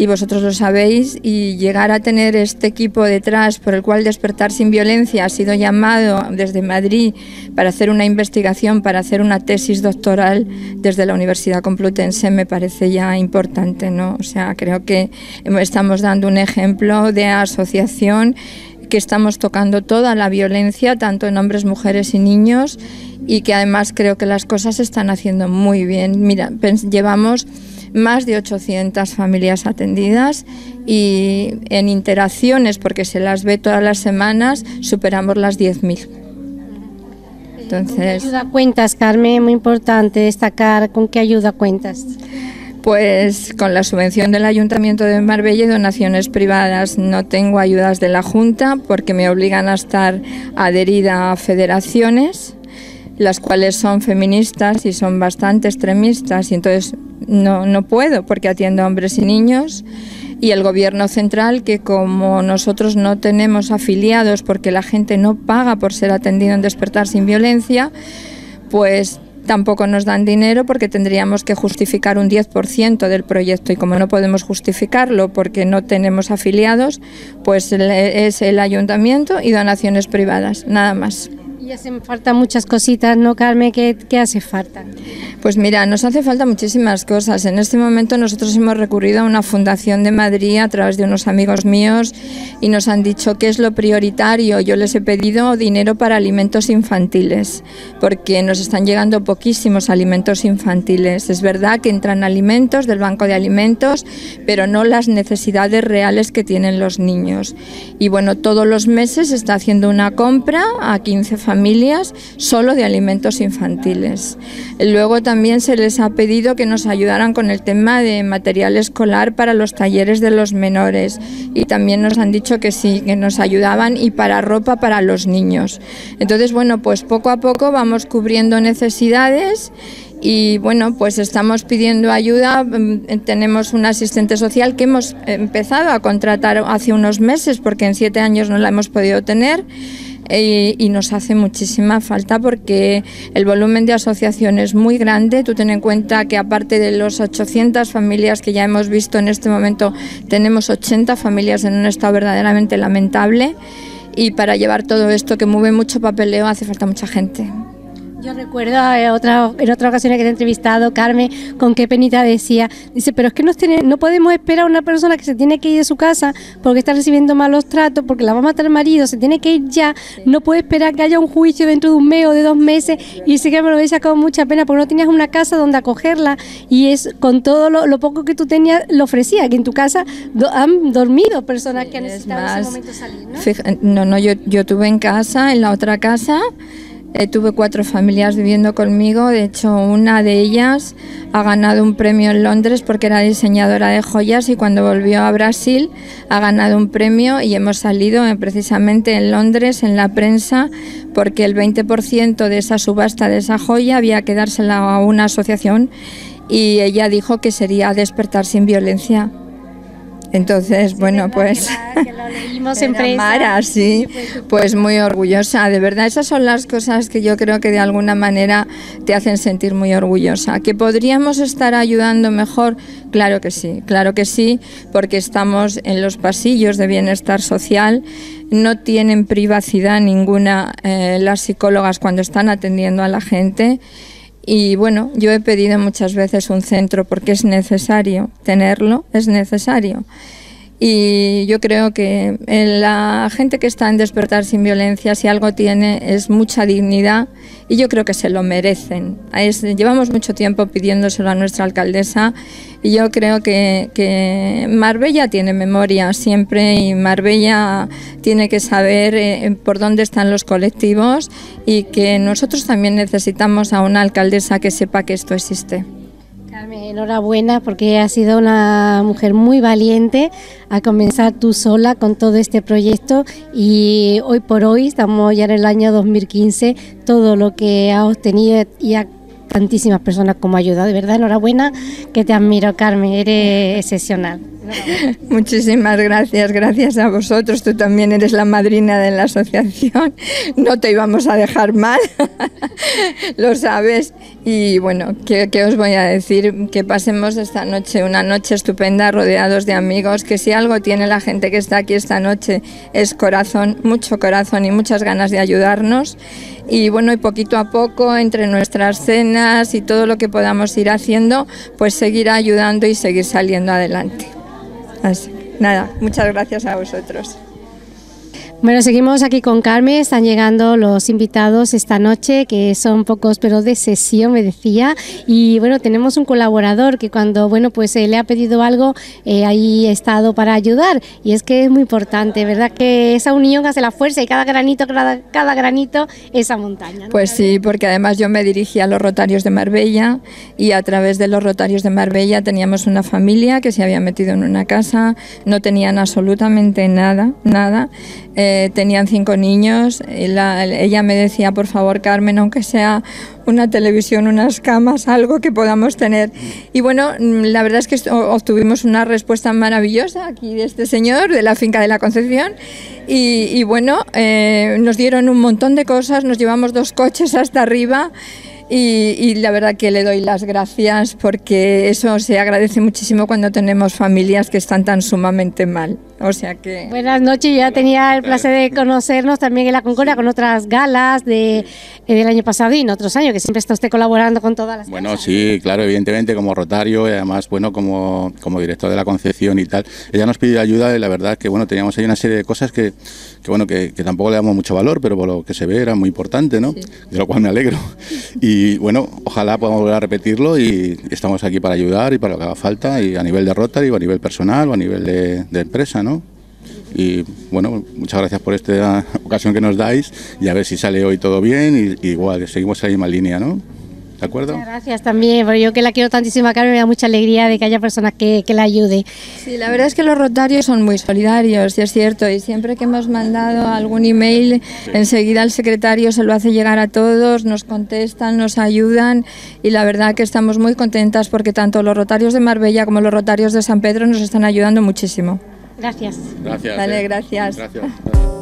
y vosotros lo sabéis, y llegar a tener este equipo detrás por el cual Despertar sin Violencia ha sido llamado desde Madrid para hacer una investigación, para hacer una tesis doctoral desde la Universidad Complutense me parece ya importante, ¿no? O sea, creo que estamos dando un ejemplo de asociación que estamos tocando toda la violencia, tanto en hombres, mujeres y niños, y que además creo que las cosas se están haciendo muy bien. Mira, llevamos más de 800 familias atendidas y en interacciones, porque se las ve todas las semanas, superamos las 10.000. Entonces, ¿Con qué ayuda cuentas, Carmen? Muy importante destacar con qué ayuda cuentas. Pues con la subvención del Ayuntamiento de Marbella y donaciones privadas. No tengo ayudas de la Junta porque me obligan a estar adherida a federaciones, las cuales son feministas y son bastante extremistas. Y entonces no, no puedo porque atiendo a hombres y niños. Y el gobierno central que como nosotros no tenemos afiliados porque la gente no paga por ser atendido en despertar sin violencia, pues tampoco nos dan dinero porque tendríamos que justificar un 10% del proyecto. Y como no podemos justificarlo porque no tenemos afiliados, pues es el ayuntamiento y donaciones privadas, nada más. Y hacen falta muchas cositas, ¿no, Carmen? ¿Qué, ¿Qué, hace falta? Pues mira, nos hace falta muchísimas cosas. En este momento nosotros hemos recurrido a una fundación de Madrid a través de unos amigos míos y nos han dicho que es lo prioritario. Yo les he pedido dinero para alimentos infantiles, porque nos están llegando poquísimos alimentos infantiles. Es verdad que entran alimentos del banco de alimentos, pero no las necesidades reales que tienen los niños. Y bueno, todos los meses se está haciendo una compra a 15 familias familias solo de alimentos infantiles. Luego también se les ha pedido que nos ayudaran con el tema de material escolar para los talleres de los menores y también nos han dicho que sí, que nos ayudaban y para ropa para los niños. Entonces, bueno, pues poco a poco vamos cubriendo necesidades y bueno, pues estamos pidiendo ayuda. Mm, tenemos un asistente social que hemos empezado a contratar hace unos meses porque en siete años no la hemos podido tener y, nos hace muchísima falta porque el volumen de asociación es muy grande. Tú ten en cuenta que aparte de los 800 familias que ya hemos visto en este momento, tenemos 80 familias en un estado verdaderamente lamentable y para llevar todo esto que mueve mucho papeleo hace falta mucha gente. Yo recuerdo eh, otra, en otra ocasión que te he entrevistado, Carmen, con qué penita decía, dice, pero es que no, no podemos esperar a una persona que se tiene que ir de su casa porque está recibiendo malos tratos, porque la va a matar el marido, se tiene que ir ya, no puede esperar que haya un juicio dentro de un mes o de dos meses, y sí que me lo había sacado mucha pena porque no tenías una casa donde acogerla, y es con todo lo, poco que tú tenías, lo ofrecía, que en tu casa han dormido personas que han necesitado en ese momento salir, ¿no? no, no, yo, yo tuve en casa, en la otra casa, eh, tuve cuatro familias viviendo conmigo, de hecho una de ellas ha ganado un premio en Londres porque era diseñadora de joyas y cuando volvió a Brasil ha ganado un premio y hemos salido eh, precisamente en Londres en la prensa porque el 20% de esa subasta de esa joya había que dársela a una asociación y ella dijo que sería despertar sin violencia. Entonces, bueno, pues que lo leímos en prensa. Mara, sí, pues muy orgullosa. De verdad, esas son las cosas que yo creo que de alguna manera te hacen sentir muy orgullosa. ¿Que podríamos estar ayudando mejor? Claro que sí, claro que sí, porque estamos en los pasillos de bienestar social, no tienen privacidad ninguna eh, las psicólogas cuando están atendiendo a la gente Y bueno, yo he pedido muchas veces un centro porque es necesario tenerlo, es necesario. Y yo creo que la gente que está en Despertar sin Violencia, si algo tiene, es mucha dignidad y yo creo que se lo merecen. llevamos mucho tiempo pidiéndoselo a nuestra alcaldesa y yo creo que, Marbella tiene memoria siempre y Marbella tiene que saber eh, por dónde están los colectivos y que nosotros también necesitamos a una alcaldesa que sepa que esto existe. Carmen, enhorabuena porque has sido una mujer muy valiente a comenzar tú sola con todo este proyecto. Y hoy por hoy estamos ya en el año 2015, todo lo que has obtenido y a tantísimas personas como ayuda, de verdad enhorabuena, que te admiro Carmen, eres excepcional. Muchísimas gracias, gracias a vosotros. Tú también eres la madrina de la asociación. No te íbamos a dejar mal, lo sabes. Y bueno, ¿qué, os voy a decir? Que pasemos esta noche, una noche estupenda, rodeados de amigos, que si algo tiene la gente que está aquí esta noche es corazón, mucho corazón y muchas ganas de ayudarnos. Y bueno, y poquito a poco, entre nuestras cenas y todo lo que podamos ir haciendo, pues seguir ayudando y seguir saliendo adelante. Así, nada, muchas gracias a vosotros. Bueno, seguimos aquí con Carmen, están llegando los invitados esta noche, que son pocos, pero de sesión, me decía, y bueno, tenemos un colaborador que cuando, bueno, pues eh, le ha pedido algo, eh, ahí ha estado para ayudar, y es que es muy importante, ¿verdad? Que esa unión hace la fuerza y cada granito, cada, cada granito, esa montaña. Pues sí, porque además yo me dirigí a los Rotarios de Marbella, y a través de los Rotarios de Marbella teníamos una familia que se había metido en una casa, no tenían absolutamente nada, nada, eh, tenían cinco niños. ella me decía, por favor, Carmen, aunque sea una televisión, unas camas, algo que podamos tener. Y bueno, mm, la verdad es que obtuvimos una respuesta maravillosa aquí de este señor, de la finca de la Concepción. Y, bueno, eh, nos dieron un montón de cosas, nos llevamos dos coches hasta arriba. Y, la verdad que le doy las gracias porque eso se agradece muchísimo cuando tenemos familias que están tan sumamente mal. O sea que... Buenas noches, ya tenía el placer de conocernos también en la Concordia con otras galas de, eh, del año pasado y en otros años, que siempre está usted colaborando con todas las Bueno, sí, claro, evidentemente como Rotario y además, bueno, como, como director de la Concepción y tal. Ella nos pidió ayuda y la verdad que, bueno, teníamos ahí una serie de cosas que, que bueno, que, tampoco le damos mucho valor, pero por lo que se ve era muy importante, ¿no? De lo cual me alegro. Y bueno, ojalá podamos volver a repetirlo y estamos aquí para ayudar y para lo que haga falta, y a nivel de Rotary, o a nivel personal, o a nivel de, empresa, ¿no? Y bueno, muchas gracias por esta ocasión que nos dais y a ver si sale hoy todo bien y, y igual, seguimos en la línea, ¿no? ¿De acuerdo? gracias también, porque yo que la quiero tantísimo a Carmen me da mucha alegría de que haya personas que, que la ayuden. Sí, la verdad es que los rotarios son muy solidarios, y es cierto, y siempre que hemos mandado algún email, enseguida el secretario se lo hace llegar a todos, nos contestan, nos ayudan, y la verdad que estamos muy contentas porque tanto los rotarios de Marbella como los rotarios de San Pedro nos están ayudando muchísimo. Gracias. Gracias. Vale, eh. gracias. Gracias.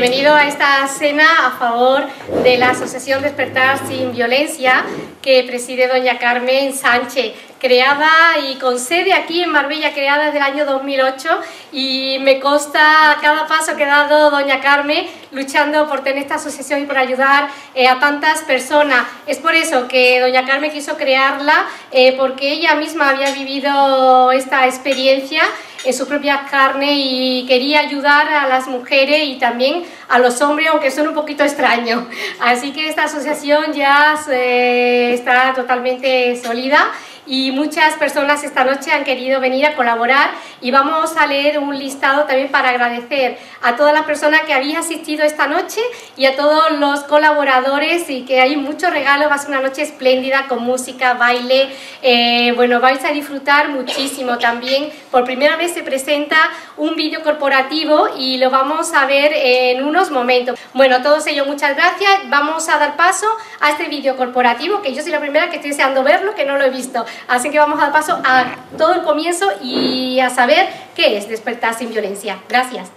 Bienvenido a esta cena a favor de la Asociación Despertar Sin Violencia que preside doña Carmen Sánchez. creada y con sede aquí en Marbella, creada desde el año 2008 y me consta cada paso que ha dado doña Carmen luchando por tener esta asociación y por ayudar eh, a tantas personas. Es por eso que doña Carmen quiso crearla, eh, porque ella misma había vivido esta experiencia en su propia carne y quería ayudar a las mujeres y también a los hombres, aunque son un poquito extraños. Así que esta asociación ya eh, está totalmente sólida y muchas personas esta noche han querido venir a colaborar y vamos a leer un listado también para agradecer a todas las personas que habían asistido esta noche y a todos los colaboradores y que hay muchos regalos, va a ser una noche espléndida con música, baile, eh, bueno, vais a disfrutar muchísimo también. Por primera vez se presenta un vídeo corporativo y lo vamos a ver en unos momentos. Bueno, a todos ellos muchas gracias, vamos a dar paso a este vídeo corporativo que yo soy la primera que estoy deseando verlo, que no lo he visto. Así que vamos a dar paso a todo el comienzo y a saber qué es despertar sin violencia. Gracias.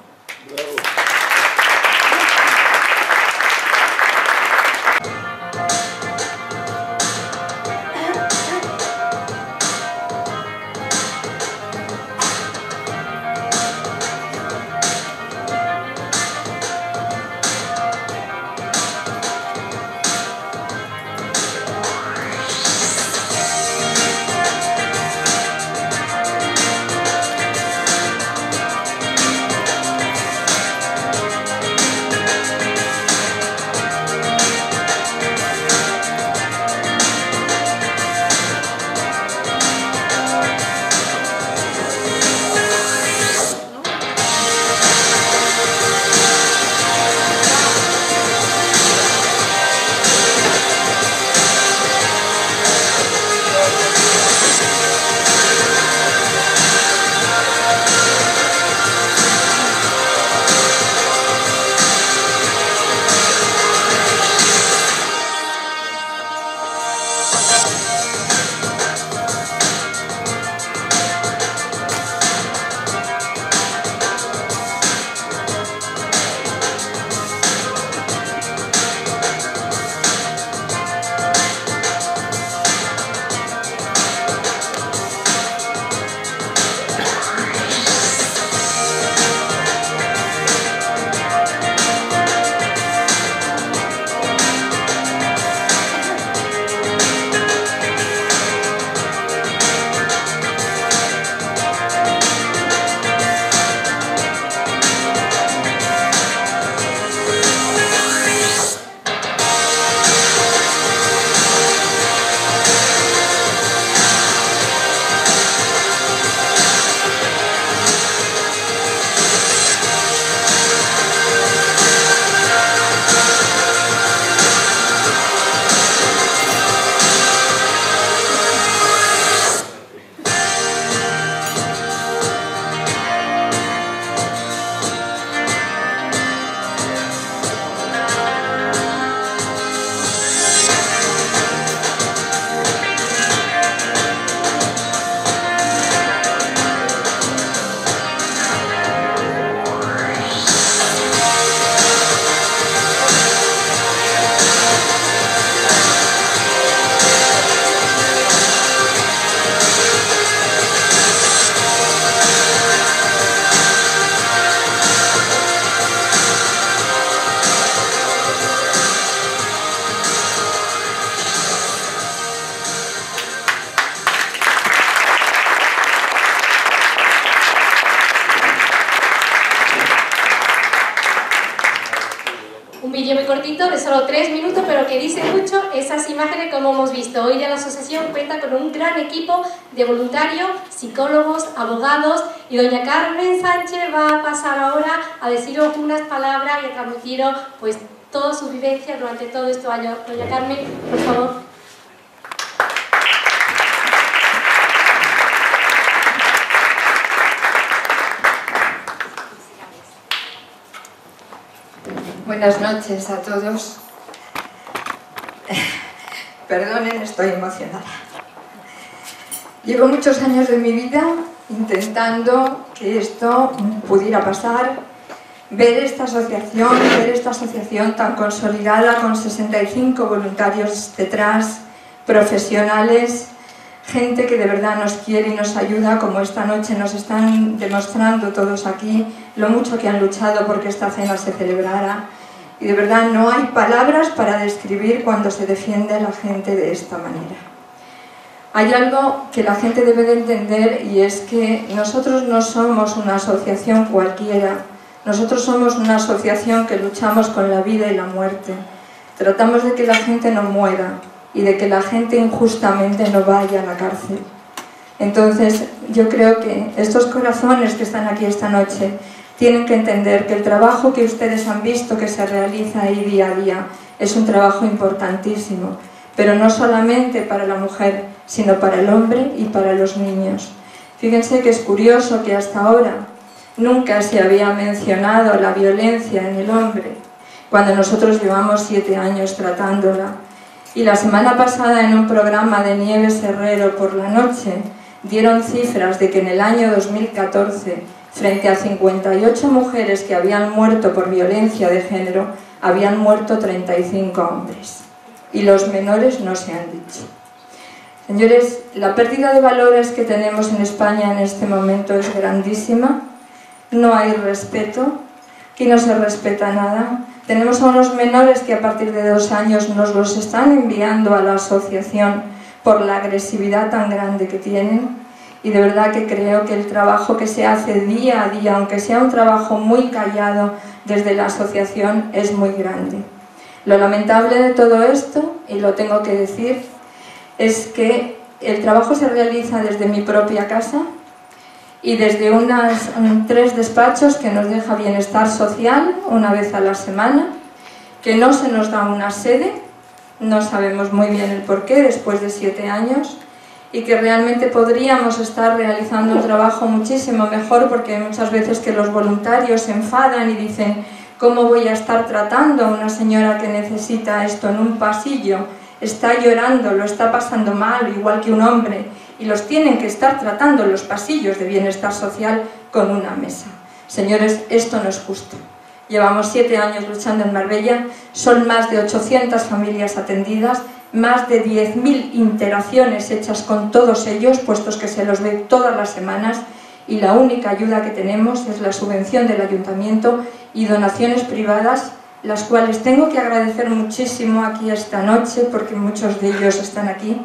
Doña Carmen, por favor. Buenas noches a todos. Perdonen, estoy emocionada. Llevo muchos años de mi vida intentando que esto pudiera pasar, ver esta asociación, ver esta asociación tan consolidada con 65 voluntarios detrás, profesionales, gente que de verdad nos quiere y nos ayuda, como esta noche nos están demostrando todos aquí lo mucho que han luchado porque esta cena se celebrara. Y de verdad no hay palabras para describir cuando se defiende a la gente de esta manera. Hay algo que la gente debe de entender y es que nosotros no somos una asociación cualquiera, nosotros somos una asociación que luchamos con la vida y la muerte. Tratamos de que la gente no muera y de que la gente injustamente no vaya a la cárcel. Entonces, yo creo que estos corazones que están aquí esta noche tienen que entender que el trabajo que ustedes han visto que se realiza ahí día a día es un trabajo importantísimo, pero no solamente para la mujer, sino para el hombre y para los niños. Fíjense que es curioso que hasta ahora nunca se había mencionado la violencia en el hombre, cuando nosotros llevamos siete años tratándola. Y la semana pasada en un programa de Nieves Herrero por la noche dieron cifras de que en el año 2014, frente a 58 mujeres que habían muerto por violencia de género, habían muerto 35 hombres. Y los menores no se han dicho. Señores, la pérdida de valores que tenemos en España en este momento es grandísima. No hay respeto, aquí no se respeta nada. Tenemos a unos menores que a partir de dos años nos los están enviando a la asociación por la agresividad tan grande que tienen y de verdad que creo que el trabajo que se hace día a día, aunque sea un trabajo muy callado desde la asociación, es muy grande. Lo lamentable de todo esto, y lo tengo que decir, es que el trabajo se realiza desde mi propia casa y desde unas tres despachos que nos deja bienestar social una vez a la semana, que no se nos da una sede, no sabemos muy bien el porqué después de siete años, y que realmente podríamos estar realizando un trabajo muchísimo mejor porque muchas veces que los voluntarios se enfadan y dicen ¿cómo voy a estar tratando a una señora que necesita esto en un pasillo? Está llorando, lo está pasando mal, igual que un hombre, y los tienen que estar tratando en los pasillos de bienestar social con una mesa. Señores, esto no es justo. Llevamos siete años luchando en Marbella, son más de 800 familias atendidas, más de 10.000 interacciones hechas con todos ellos, puestos que se los ve todas las semanas, y la única ayuda que tenemos es la subvención del ayuntamiento y donaciones privadas, las cuales tengo que agradecer muchísimo aquí esta noche, porque muchos de ellos están aquí,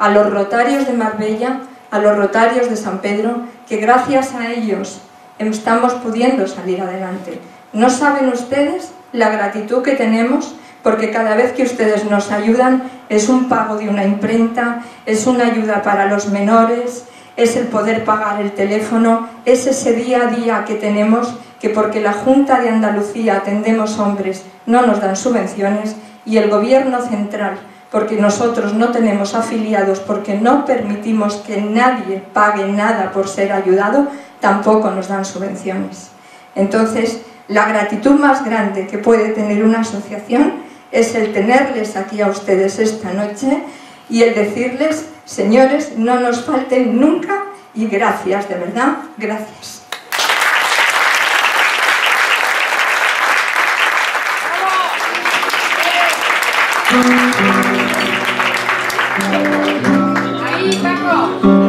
a los rotarios de Marbella, a los rotarios de San Pedro, que gracias a ellos estamos pudiendo salir adelante. No saben ustedes la gratitud que tenemos porque cada vez que ustedes nos ayudan es un pago de una imprenta, es una ayuda para los menores, es el poder pagar el teléfono, es ese día a día que tenemos que porque la Junta de Andalucía atendemos hombres no nos dan subvenciones y el Gobierno Central porque nosotros no tenemos afiliados, porque no permitimos que nadie pague nada por ser ayudado, tampoco nos dan subvenciones. Entonces, la gratitud más grande que puede tener una asociación es el tenerles aquí a ustedes esta noche y el decirles, señores, no nos falten nunca y gracias, de verdad, gracias. Aí, Cacó.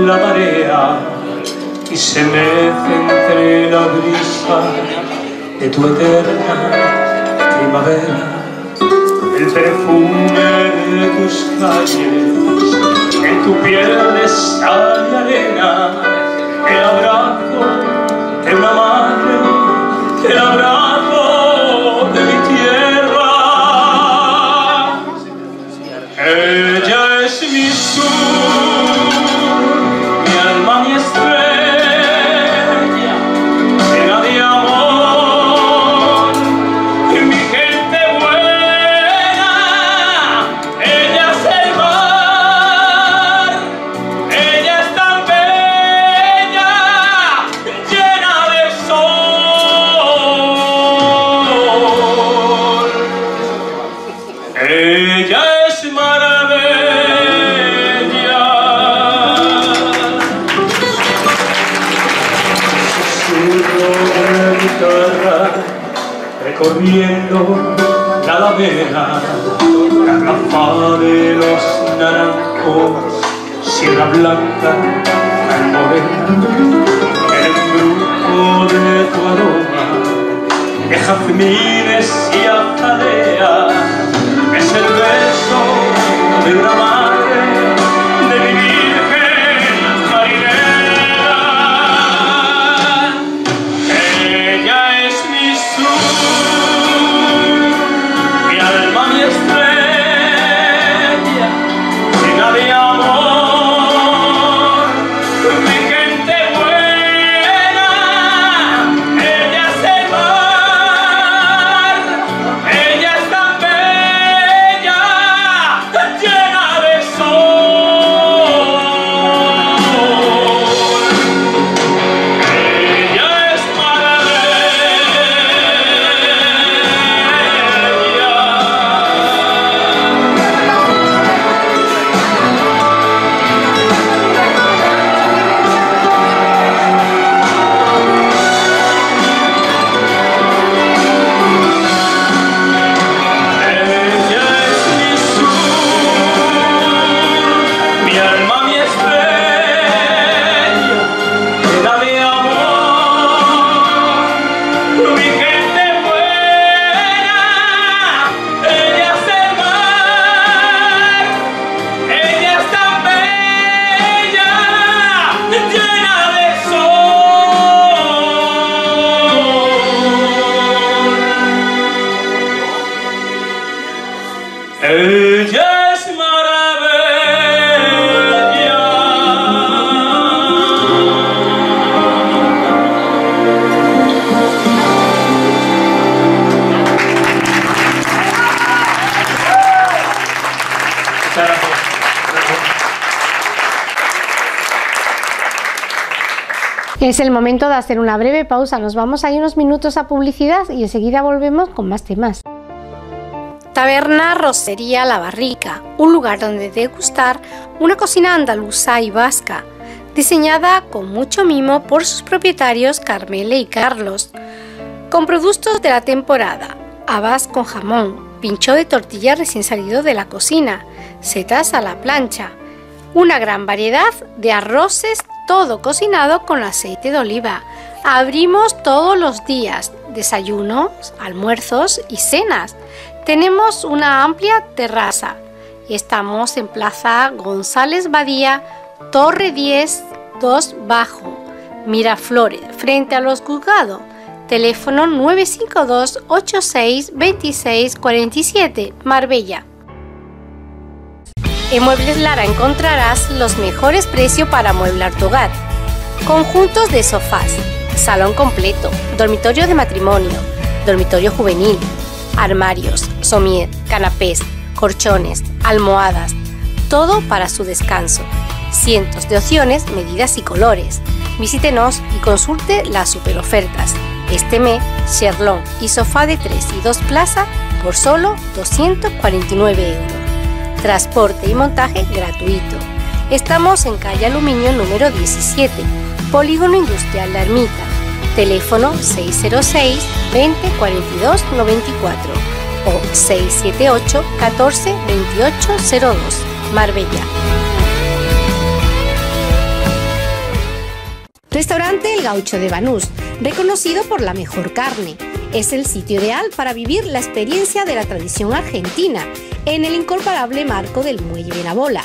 La marea y se mece entre la brisa de tu eterna primavera. El perfume de tus calles, en tu piel de sal y arena, el abrazo de jazmines Es el momento de hacer una breve pausa. Nos vamos ahí unos minutos a publicidad y enseguida volvemos con más temas. Taberna Rosería La Barrica, un lugar donde degustar una cocina andaluza y vasca, diseñada con mucho mimo por sus propietarios Carmele y Carlos, con productos de la temporada, habas con jamón, pincho de tortilla recién salido de la cocina, setas a la plancha, una gran variedad de arroces, todo cocinado con aceite de oliva. Abrimos todos los días, desayunos, almuerzos y cenas. Tenemos una amplia terraza estamos en Plaza González Badía, Torre 10, 2 Bajo, Miraflores, frente a los juzgados. Teléfono 952 86 26 47, Marbella. En Muebles Lara encontrarás los mejores precios para amueblar tu hogar. Conjuntos de sofás, salón completo, dormitorio de matrimonio, dormitorio juvenil, armarios, somier, canapés, colchones, almohadas, todo para su descanso. Cientos de opciones, medidas y colores. Visítenos y consulte las super ofertas. Este mes, Sherlon y sofá de 3 y 2 plazas por solo 249 euros. Transporte y montaje gratuito. Estamos en calle Aluminio número 17, Polígono Industrial La Ermita. Teléfono 606 20 42 94 o 678 14 28 02, Marbella. Restaurante El Gaucho de Banús, reconocido por la mejor carne. Es el sitio ideal para vivir la experiencia de la tradición argentina en el incomparable marco del Muelle Benabola,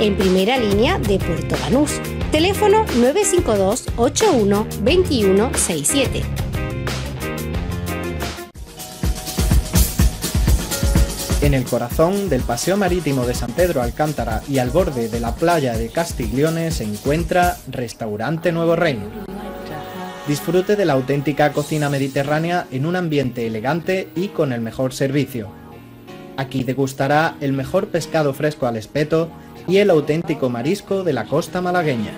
en primera línea de Puerto Banús. Teléfono 952 81 21 En el corazón del Paseo Marítimo de San Pedro Alcántara y al borde de la playa de Castiglione se encuentra Restaurante Nuevo Reino. Disfrute de la auténtica cocina mediterránea en un ambiente elegante y con el mejor servicio. Aquí degustará el mejor pescado fresco al espeto y el auténtico marisco de la costa malagueña.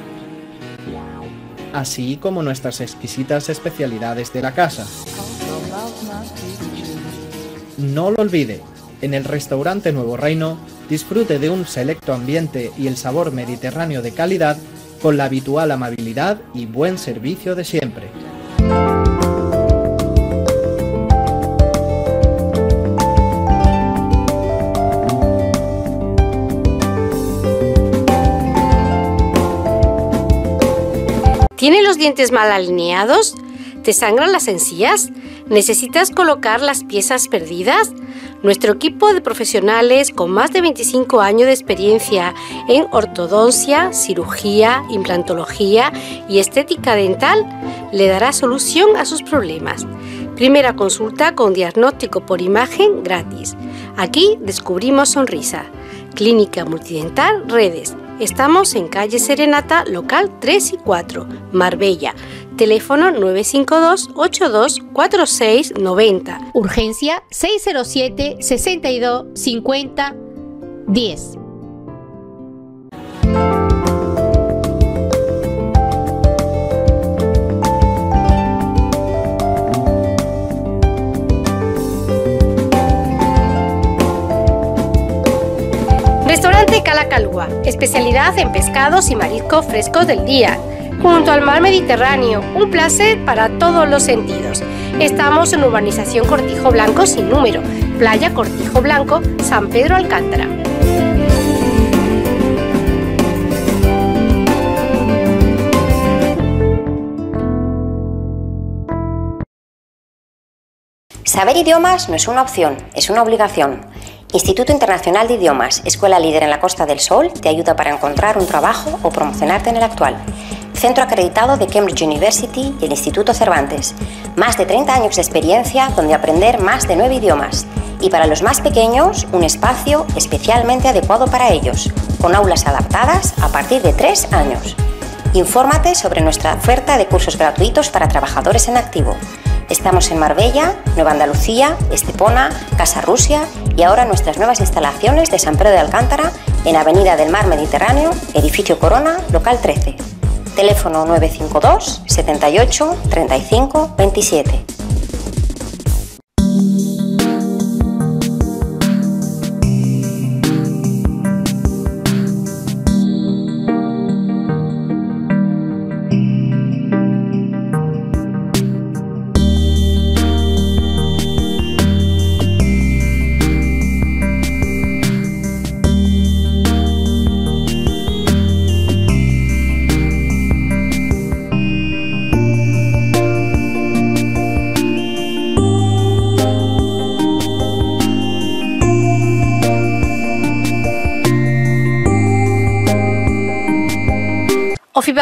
Así como nuestras exquisitas especialidades de la casa. No lo olvide, en el restaurante Nuevo Reino, disfrute de un selecto ambiente y el sabor mediterráneo de calidad con la habitual amabilidad y buen servicio de siempre. ¿Tiene los dientes mal alineados? ¿Te sangran las encías? ¿Necesitas colocar las piezas perdidas? Nuestro equipo de profesionales con más de 25 años de experiencia en ortodoncia, cirugía, implantología y estética dental le dará solución a sus problemas. Primera consulta con diagnóstico por imagen gratis. Aquí descubrimos sonrisa. Clínica Multidental Redes. Estamos en calle Serenata, local 3 y 4, Marbella. Teléfono 952 82 46 90. Urgencia 607 62 50 10. Restaurante Calacalúa, especialidad en pescados y mariscos frescos del día, junto al mar Mediterráneo, un placer para todos los sentidos. Estamos en urbanización Cortijo Blanco sin número, playa Cortijo Blanco, San Pedro Alcántara. Saber idiomas no es una opción, es una obligación. Instituto Internacional de Idiomas, escuela líder en la Costa del Sol, te ayuda para encontrar un trabajo o promocionarte en el actual. Centro acreditado de Cambridge University y el Instituto Cervantes. Más de 30 años de experiencia donde aprender más de 9 idiomas. Y para los más pequeños, un espacio especialmente adecuado para ellos, con aulas adaptadas a partir de 3 años. Infórmate sobre nuestra oferta de cursos gratuitos para trabajadores en activo. Estamos en Marbella, Nueva Andalucía, Estepona, Casa Rusia y ahora nuestras nuevas instalaciones de San Pedro de Alcántara en Avenida del Mar Mediterráneo, edificio Corona, local 13. Teléfono 952 78 35 27.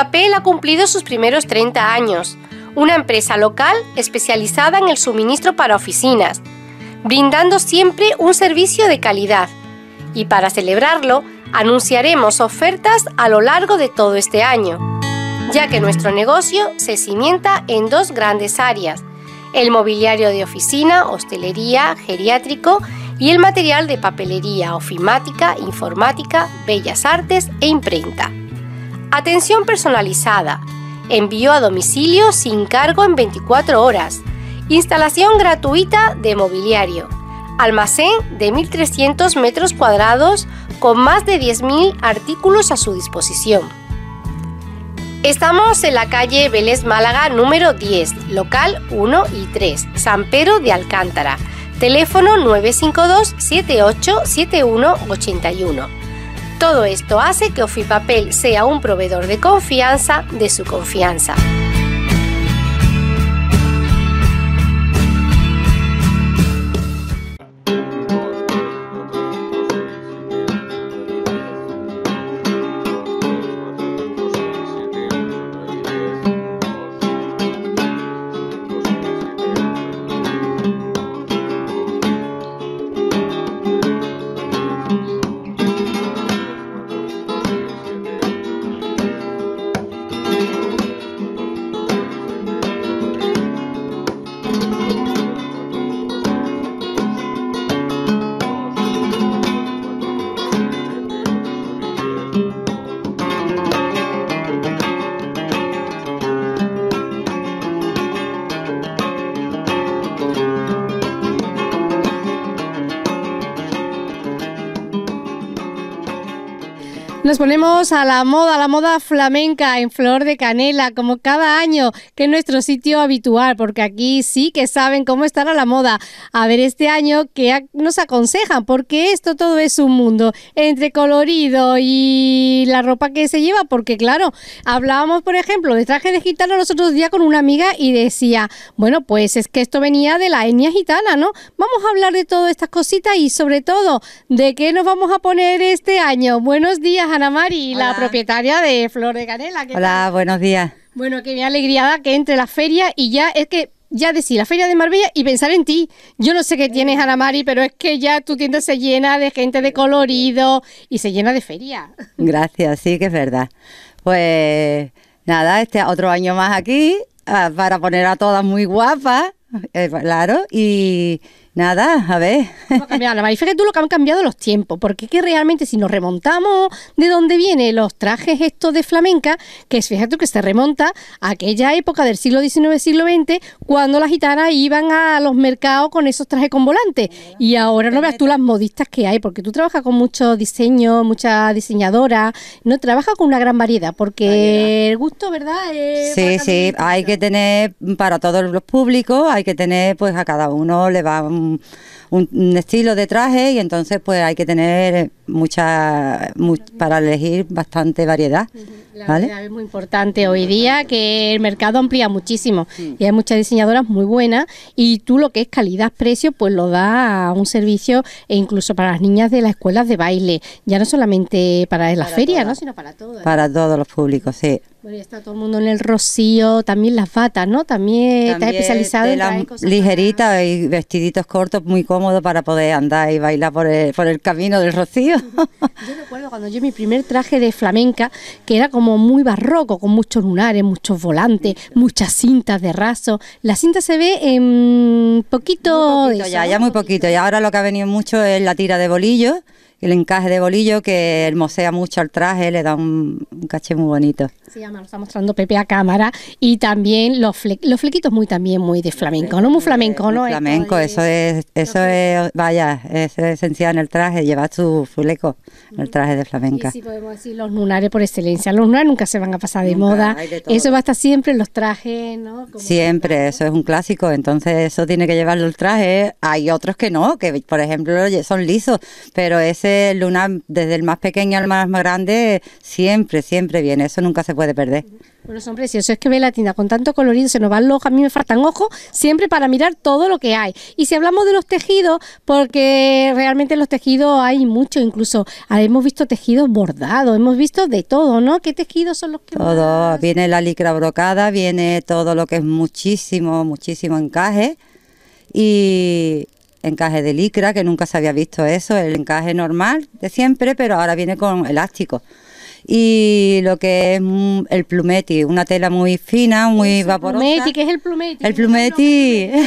Ofipapel ha cumplido sus primeros 30 años, una empresa local especializada en el suministro para oficinas, brindando siempre un servicio de calidad. Y para celebrarlo, anunciaremos ofertas a lo largo de todo este año, ya que nuestro negocio se cimienta en dos grandes áreas, el mobiliario de oficina, hostelería, geriátrico y el material de papelería, ofimática, informática, bellas artes e imprenta. Atención personalizada. Envío a domicilio sin cargo en 24 horas. Instalación gratuita de mobiliario. Almacén de 1.300 metros cuadrados con más de 10.000 artículos a su disposición. Estamos en la calle Vélez Málaga número 10, local 1 y 3, San Pedro de Alcántara. Teléfono 952 787181. Todo esto hace que Ofipapel sea un proveedor de confianza de su confianza. Ponemos a la moda, a la moda flamenca en Flor de Canela, como cada año, que es nuestro sitio habitual, porque aquí sí que saben cómo estar a la moda. A ver este año qué nos aconsejan, porque esto todo es un mundo entre colorido y la ropa que se lleva, porque claro, hablábamos, por ejemplo, de traje de gitana los otros días con una amiga y decía, bueno, pues es que esto venía de la etnia gitana, ¿no? Vamos a hablar de todas estas cositas y sobre todo de qué nos vamos a poner este año. Buenos días, Ana Mari, la propietaria de Flor de Canela. ¿qué Hola, tal? buenos días. Bueno, que me alegría que entre la feria y ya es que ya decir la feria de Marbella y pensar en ti. Yo no sé qué tienes, Ana Mari, pero es que ya tu tienda se llena de gente de colorido y se llena de feria. Gracias, sí que es verdad. Pues nada, este otro año más aquí ah, para poner a todas muy guapas, eh, claro, y nada, a ver. ¿Cómo ha cambiado? Fíjate tú lo que han cambiado los tiempos, porque es que realmente si nos remontamos de dónde vienen los trajes estos de flamenca, que es, fíjate tú que se remonta a aquella época del siglo XIX, siglo XX, cuando las gitanas iban a los mercados con esos trajes con volantes. Y ahora no veas tú las modistas que hay, porque tú trabajas con muchos diseños, muchas diseñadoras, no trabajas con una gran variedad, porque el gusto, ¿verdad? Es Sí, sí, hay que tener para todos los públicos, hay que tener, pues a cada uno le va un, un- un estilo de traje y entonces pues hay que tener mucha, mu- para elegir bastante variedad, La ¿vale? variedad es muy importante hoy día, que el mercado amplía muchísimo y hay muchas diseñadoras muy buenas y tú lo que es calidad-precio pues lo da a un servicio e incluso para las niñas de las escuelas de baile, ya no solamente para la feria, ¿no? sino para todas. Para todos los públicos, sí. Bueno, ya está todo el mundo en el rocío, también las batas, ¿no? También, También especializado en tela cosas ligerita y vestiditos cortos muy cómodos para poder andar y bailar por el, por el camino del rocío. Yo recuerdo cuando yo mi primer traje de flamenca, que era como muy barroco, con muchos lunares, muchos volantes, muchas cintas de raso. La cinta se ve en poquito, Poquito eso, ya, ya muy poquito. Y ahora lo que ha venido mucho es la tira de bolillo, el encaje de bolillo que hermosea mucho al traje, le da un, un caché muy bonito. Se llama, lo está mostrando Pepe a cámara. Y también los, fle- los flequitos muy también muy de flamenco, ¿no? Muy flamenco, ¿no? Flamenco, eso es, eso es, vaya, es esencial en el traje, llevar su fleco, el traje de flamenca. Y sí podemos decir los lunares por excelencia. Los lunares nunca se van a pasar de Nunca, moda. de. Eso va a estar siempre en los trajes, ¿no? Como- Siempre, eso es un clásico, entonces eso tiene que llevarlo el traje. Hay otros que no, que por ejemplo son lisos, pero ese lunar, desde el más pequeño al más grande, siempre, siempre viene, eso nunca se puede perder. Bueno, son preciosos. Es que ve la tienda con tanto colorido, se nos van los ojos. A mí me faltan ojos siempre para mirar todo lo que hay. Y si hablamos de los tejidos, porque realmente en los tejidos hay mucho, incluso ah, hemos visto tejidos bordados, hemos visto de todo, ¿no? ¿Qué tejidos son los que Todo, viene la licra brocada, viene todo lo que es muchísimo, muchísimo encaje y encaje de licra, que nunca se había visto eso, el encaje normal de siempre, pero ahora viene con elástico. Y lo que es mm, el plumeti, una tela muy fina, muy vaporosa. Plumeti, ¿qué es el plumeti? El plumeti.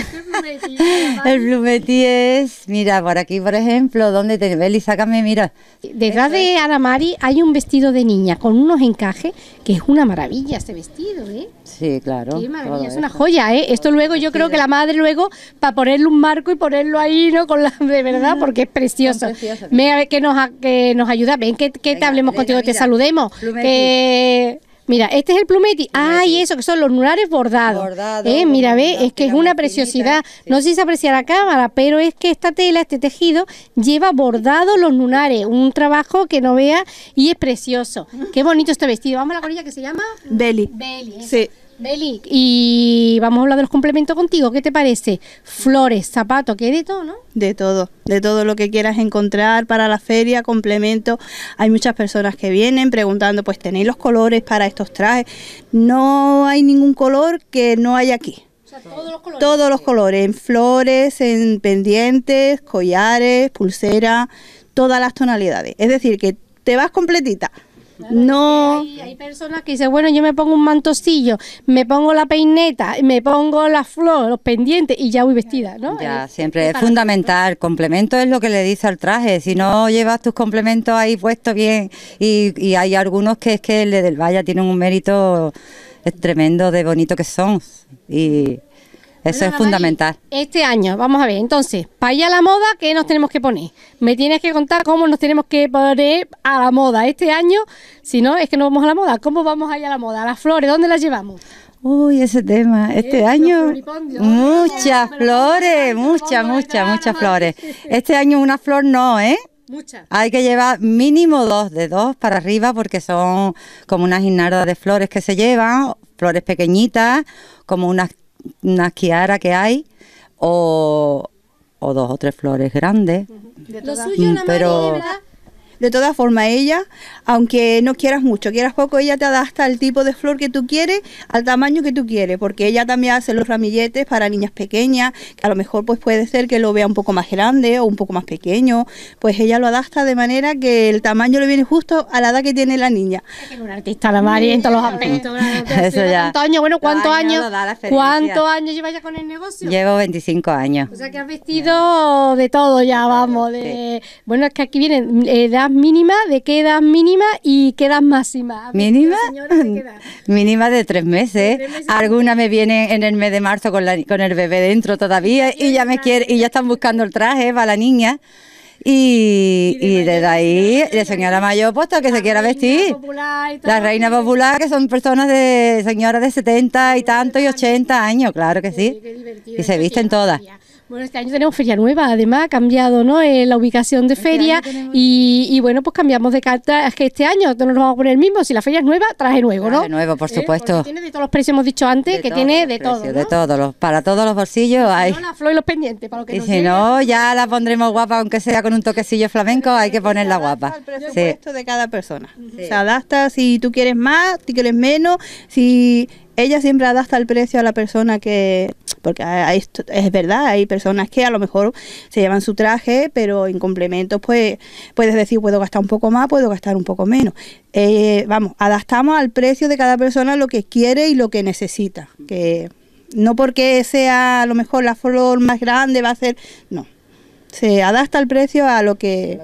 El plumeti es, mira, por aquí, por ejemplo, ¿dónde te Beli, sácame, mira. Detrás de Ana Mari hay un vestido de niña con unos encajes que es una maravilla este vestido, ¿eh? Sí, claro. Qué maravilla, todo es una joya, ¿eh? Esto luego yo creo que la madre luego para ponerle un marco y ponerlo ahí, ¿no? Con la de verdad, porque es precioso. preciosas. Venga, a ver que nos que nos ayuda, ven que, que te hablemos contigo, te saludemos. Que Mira, este es el plumeti. Ay, eso, que son los lunares bordados. eh, mira, ve, es que es una preciosidad. No sé si se aprecia la cámara, pero es que esta tela, este tejido, lleva bordado los lunares. Un trabajo que no vea y es precioso. Qué bonito este vestido. Vamos a la corilla que se llama Beli. Beli. Sí. Beli, y vamos a hablar de los complementos contigo. ¿Qué te parece? Flores, zapatos, que hay de todo, ¿no? De todo, de todo lo que quieras encontrar para la feria, complemento. Hay muchas personas que vienen preguntando, pues tenéis los colores para estos trajes. No hay ningún color que no haya aquí. todos los colores. en flores, en pendientes, collares, pulsera, todas las tonalidades. Es decir, que te vas completita. No. Hay, hay personas que dicen, bueno, yo me pongo un mantocillo, me pongo la peineta, me pongo la flor, los pendientes y ya voy vestida, ¿no? Ya, siempre es fundamental. Complemento es lo que le dice al traje. Si no llevas tus complementos ahí puestos bien, y, y hay algunos que es que le del vaya tienen un mérito es tremendo de bonito que son. Y Eso es fundamental. Este año, vamos a ver, entonces, para ir a la moda, ¿qué nos tenemos que poner? Me tienes que contar cómo nos tenemos que poner a la moda este año, si no, es que no vamos a la moda. ¿Cómo vamos a ir a la moda? Las flores, ¿dónde las llevamos? Uy, ese tema. Este año, muchas flores, muchas, muchas, muchas flores. Este año una flor no, ¿eh? Muchas. Hay que llevar mínimo dos, de dos para arriba, porque son como unas guirnaldas de flores que se llevan, flores pequeñitas, como unas, unas kiaras que hay, o, o dos o tres flores grandes. Lo suyo, Ana pero-. De todas formas, ella, aunque no quieras mucho, quieras poco, ella te adapta al tipo de flor que tú quieres, al tamaño que tú quieres, porque ella también hace los ramilletes para niñas pequeñas, que a lo mejor pues puede ser que lo vea un poco más grande o un poco más pequeño, pues ella lo adapta de manera que el tamaño le viene justo a la edad que tiene la niña. Es una artista la Mari en todos los aspectos. Eso ya. ¿Cuántos años? Bueno, ¿cuántos años? ¿Cuántos años llevas ya con el negocio? Llevo 25 años. O sea que has vestido de todo ya, vamos. De... Bueno, es que aquí vienen edad mínima, de qué edad mínima y qué edad máxima. ¿Has vestido, ¿Mínima? de edad? Mínima de tres meses. Algunas me vienen en el mes de marzo con, la- con el bebé dentro todavía y ya me quiere, y ya están buscando el traje para la niña. Y, y desde ahí, de señora mayor, puesto que se quiera vestir. La reina popular, que son personas de señoras de 70 y tanto y 80 años, claro que sí. Y se visten todas. Bueno, este año tenemos feria nueva, además ha cambiado ¿no? Eh, la ubicación de feria y, y bueno, pues cambiamos de carta. Es que este año no nos vamos a poner el mismo, si la feria es nueva, traje nuevo, ¿no? De nuevo, por ¿Eh? supuesto. Tiene de todos los precios, hemos dicho antes, que tiene de todo. De todos los, para todos los bolsillos hay. No, la flor y los pendientes, para lo que Y nos si llegue. no, ya la pondremos guapa, aunque sea con un toquecillo flamenco, hay que ponerla guapa. Sí. presupuesto de cada persona. Se adapta si tú quieres más, si quieres menos, si ella siempre adapta el precio a la persona que porque es verdad, hay personas que a lo mejor se llevan su traje, pero en complementos pues puedes decir puedo gastar un poco más, puedo gastar un poco menos. Eh, vamos, adaptamos al precio de cada persona lo que quiere y lo que necesita, que no porque sea a lo mejor la flor más grande va a ser, no. Se adapta el precio a lo que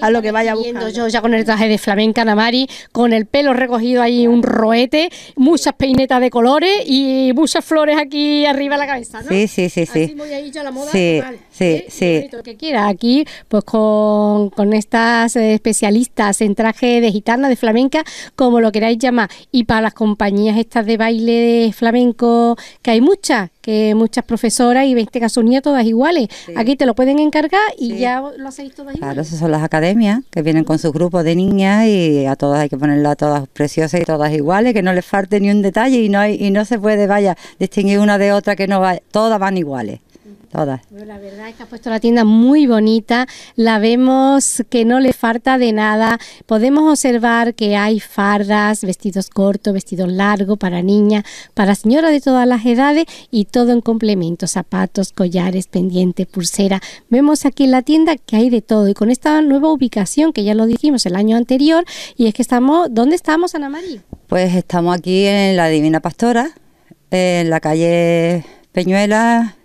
a lo que vaya buscando. yo ya con el traje de flamenca Namari, con el pelo recogido ahí un roete, muchas peinetas de colores y muchas flores aquí arriba de la cabeza, ¿no? Sí, sí, sí, sí. Así a la moda Sí, total. sí, sí. bonito, lo que quiera. Aquí, pues con, con estas eh, especialistas en traje de gitana, de flamenca, como lo queráis llamar. Y para las compañías estas de baile de flamenco, que hay muchas, que muchas profesoras y 20 a sus niñas todas iguales. Aquí te lo pueden encargar y ya lo hacéis todas iguales. Claro, esas son las academias que vienen con sus grupos de niñas y a todas hay que ponerlas todas preciosas y todas iguales, que no les falte ni un detalle y no hay, y no se puede, vaya, distinguir una de otra que no va, todas van iguales, todas. Bueno, La verdad es que ha puesto la tienda muy bonita, la vemos que no le falta de nada. Podemos observar que hay fardas, vestidos cortos, vestidos largos para niñas, para señoras de todas las edades y todo en complemento, zapatos, collares, pendientes, pulsera. Vemos aquí en la tienda que hay de todo y con esta nueva ubicación que ya lo dijimos el año anterior y es que estamos, ¿dónde estamos Ana María? Pues estamos aquí en la Divina Pastora, en la calle Peñuela,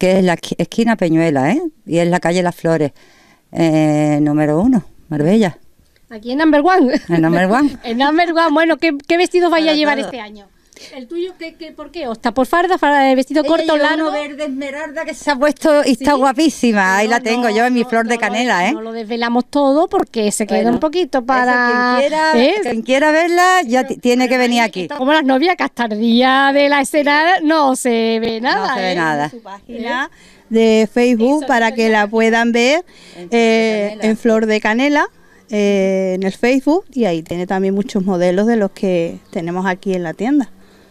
que es la esqui- esquina Peñuela, ¿eh? Y es la calle Las Flores, eh, número uno, Marbella. Aquí en Number One. En Number One. en Number One. Bueno, ¿qué, qué vestidos vais a llevar todo. este año? ¿El tuyo qué, qué, por qué? ¿Opta por farda, farda, vestido corto, lleva largo? verde esmeralda que se ha puesto y está guapísima. Ahí la tengo yo en mi flor de canela, ¿eh? No lo desvelamos todo porque se queda Bueno, un poquito para... quien quiera- ¿eh? quien quiera verla ya ti- tiene que venir aquí. Como las novias que hasta el día de la escena no se ve nada. se ve ¿eh? nada. Su página de Facebook para que la puedan ver eh, en Flor de Canela eh, en el Facebook y ahí tiene también muchos modelos de los que tenemos aquí en la tienda.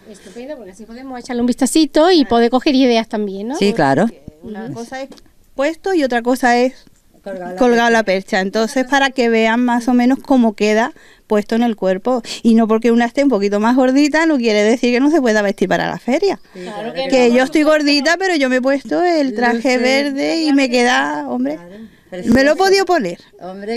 Estupendo, porque así podemos echarle un vistacito y poder coger ideas también, ¿no? Sí, claro. Una cosa es puesto y otra cosa es colgado la percha. Entonces, para que vean más o menos cómo queda puesto en el cuerpo. Y no porque una esté un poquito más gordita, no quiere decir que no se pueda vestir para la feria. que yo estoy gordita, pero yo me he puesto el traje verde y me queda, hombre, me lo he podido poner.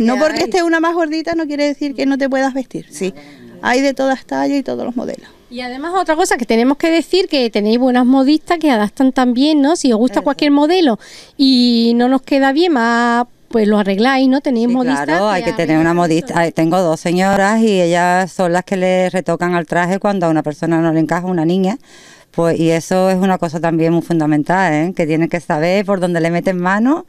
No que porque hay. esté una más gordita no quiere decir que no te puedas vestir. Sí, hay de todas tallas y todos los modelos. Y además otra cosa que tenemos que decir que tenéis buenas modistas que adaptan también, ¿no? Si os gusta cualquier modelo y no nos queda bien, más pues lo arregláis, ¿no? Tenéis modistas. Claro, hay que tener una modista. Ay, Tengo dos señoras y ellas son las que le retocan al traje cuando a una persona no le encaja, una niña, Pues, y eso es una cosa también muy fundamental, ¿eh? que tienen que saber por dónde le meten mano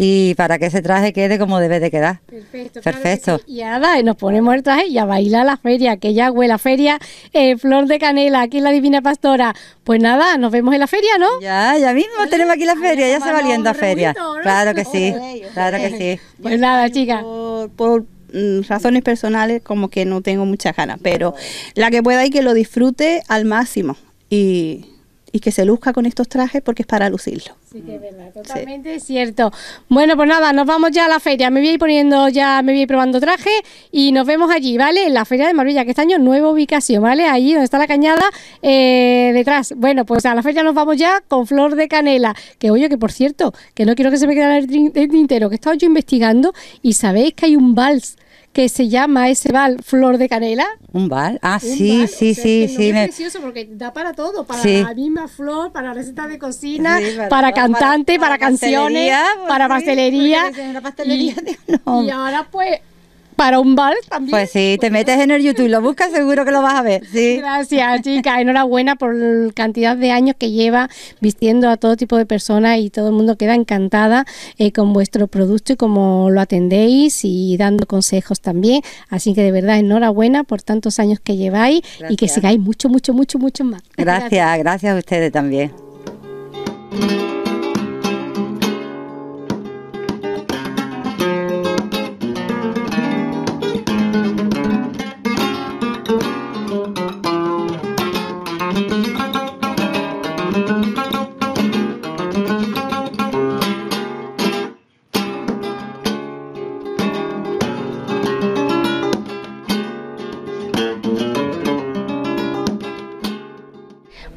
y para que ese traje quede como debe de quedar. Perfecto. Perfecto. Y ahora nos ponemos el traje y a bailar a la feria, que ya huele a feria, eh, Flor de Canela, aquí en la Divina Pastora. Pues nada, nos vemos en la feria, ¿no? Ya, ya mismo tenemos aquí la feria, ya se va liendo a feria. Claro que sí, claro que sí. Pues nada, chicas. Por, por, mm, razones personales, como que no tengo muchas ganas, pero la que pueda y que lo disfrute al máximo y, y que se luzca con estos trajes porque es para lucirlo. Sí, que es verdad, totalmente cierto. Bueno, pues nada, nos vamos ya a la feria. Me voy a ir poniendo ya, me voy a ir probando traje y nos vemos allí, ¿vale? En la feria de Marbella, que este año nueva ubicación, ¿vale? Allí donde está la cañada eh, detrás. Bueno, pues a la feria nos vamos ya con flor de canela. Que oye, que por cierto, que no quiero que se me quede el tintero, que he estado yo investigando y sabéis que hay un vals que se llama ese bal Flor de Canela. ¿Un bal? Ah, Un sí, bal, sí, o sea, sí, es que no sí. Es precioso porque da para todo, para Sí. la misma flor, para recetas de cocina, Sí, para para cantante, para- para, para canciones, pastelería, pues para pastelería. una y, y ahora pues para un bar también. Pues sí, te metes en el YouTube lo buscas, seguro que lo vas a ver. Sí. Gracias, chica. Enhorabuena por la cantidad de años que lleva vistiendo a todo tipo de personas y todo el mundo queda encantada eh, con vuestro producto y cómo lo atendéis y dando consejos también. Así que de verdad, enhorabuena por tantos años que lleváis y que sigáis mucho, mucho, mucho, mucho más. Gracias, gracias a ustedes también.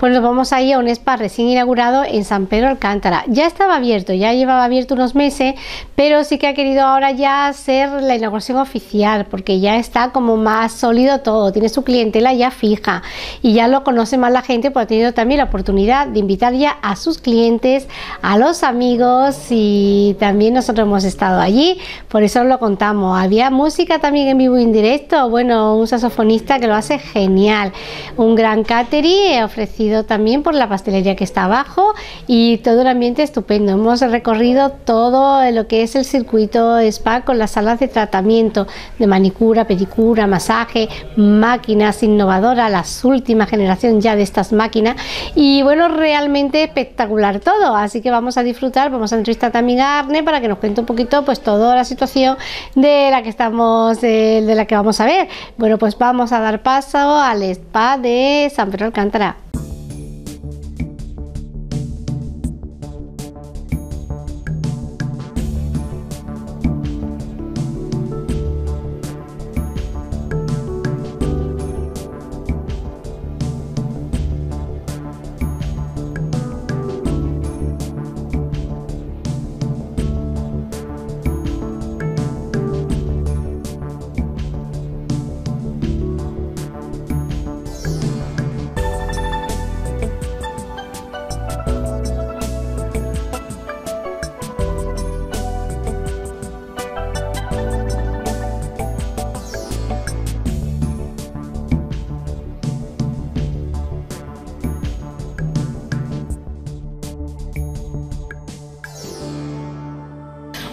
Pues nos vamos ahí a un spa recién inaugurado en San Pedro Alcántara. Ya estaba abierto, ya llevaba abierto unos meses, pero sí que ha querido ahora ya hacer la inauguración oficial, porque ya está como más sólido todo, tiene su clientela ya fija y ya lo conoce más la gente, pues ha tenido también la oportunidad de invitar ya a sus clientes, a los amigos y también nosotros hemos estado allí, por eso lo contamos. Había música también en vivo y en directo, bueno, un saxofonista que lo hace genial, un gran catering ofrecido también por la pastelería que está abajo y todo un ambiente estupendo. Hemos recorrido todo lo que es el circuito spa con las salas de tratamiento de manicura, pedicura, masaje, máquinas innovadoras, las última generación ya de estas máquinas y bueno, realmente espectacular todo. Así que vamos a disfrutar, vamos a entrevistar también a Arne para que nos cuente un poquito pues toda la situación de la que estamos, eh, de la que vamos a ver. Bueno, pues vamos a dar paso al spa de San Pedro Alcántara.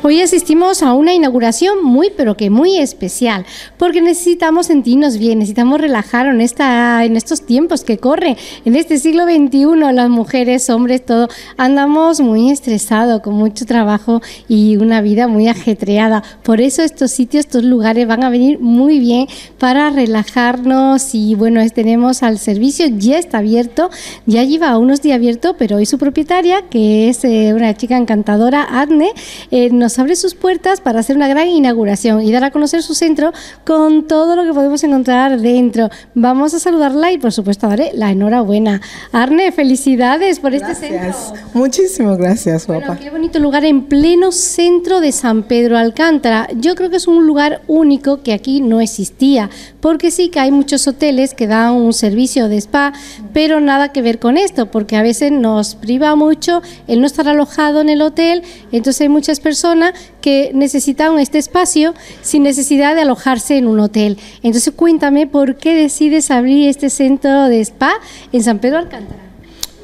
Hoy asistimos a una inauguración muy, pero que muy especial, porque necesitamos sentirnos bien, necesitamos relajar en, esta, en estos tiempos que corren, en este siglo XXI, las mujeres, hombres, todo, andamos muy estresados, con mucho trabajo y una vida muy ajetreada. Por eso estos sitios, estos lugares van a venir muy bien para relajarnos y bueno, tenemos al servicio, ya está abierto, ya lleva unos días abierto, pero hoy su propietaria, que es eh, una chica encantadora, Adne, eh, nos abre sus puertas para hacer una gran inauguración y dar a conocer su centro con todo lo que podemos encontrar dentro. Vamos a saludarla y por supuesto daré la enhorabuena. Arne, felicidades por este centro. Muchísimas gracias, Bueno, papá. qué bonito lugar en pleno centro de San Pedro Alcántara. Yo creo que es un lugar único que aquí no existía, porque sí que hay muchos hoteles que dan un servicio de spa, pero nada que ver con esto, porque a veces nos priva mucho el no estar alojado en el hotel, entonces hay muchas personas que necesitan este espacio sin necesidad de alojarse en un hotel. Entonces cuéntame por qué decides abrir este centro de spa en San Pedro Alcántara.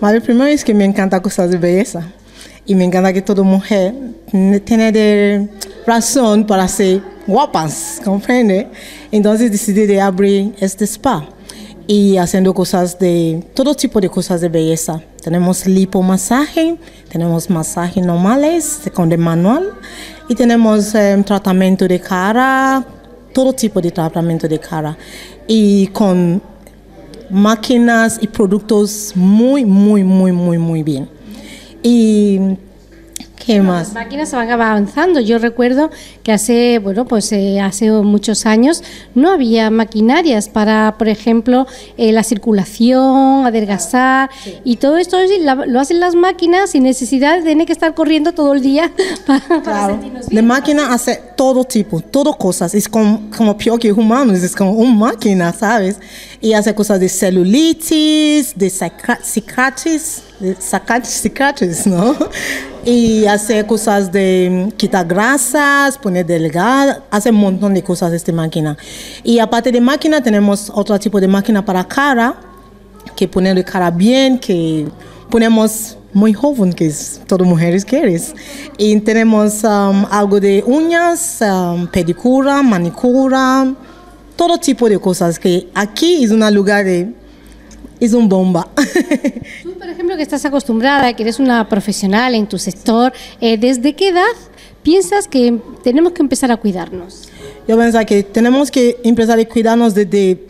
Vale, primero es que me encanta cosas de belleza y me encanta que toda mujer tiene razón para ser guapas, ¿comprende? Entonces decidí de abrir este spa y haciendo cosas de todo tipo de cosas de belleza. Tenemos lipomasaje, tenemos masajes normales con de manual y tenemos eh, tratamiento de cara, todo tipo de tratamiento de cara y con máquinas y productos muy, muy, muy, muy, muy bien. Y ¿Qué más? Las máquinas van avanzando. Yo recuerdo que hace, bueno, pues eh, hace muchos años no había maquinarias para, por ejemplo, eh, la circulación, adelgazar y todo esto lo hacen las máquinas sin necesidad de tener que estar corriendo todo el día para, para sentirnos La máquina hace todo tipo, todo cosas. Es como, como peor que humanos, es como una máquina, ¿sabes? Y hace cosas de celulitis, de cica- cicatriz, de saca- cicatriz, ¿no? Y hace cosas de mm, quitar grasas, poner delgada, hace un montón de cosas esta máquina. Y aparte de máquina, tenemos otro tipo de máquina para cara, que pone de cara bien, que ponemos muy joven, que es todo mujeres quieres. Y tenemos um, algo de uñas, um, pedicura, manicura, todo tipo de cosas que aquí es un lugar de... Es un bomba. Tú, por ejemplo, que estás acostumbrada, que eres una profesional en tu sector, eh, ¿desde qué edad piensas que tenemos que empezar a cuidarnos? Yo pienso que tenemos que empezar a cuidarnos desde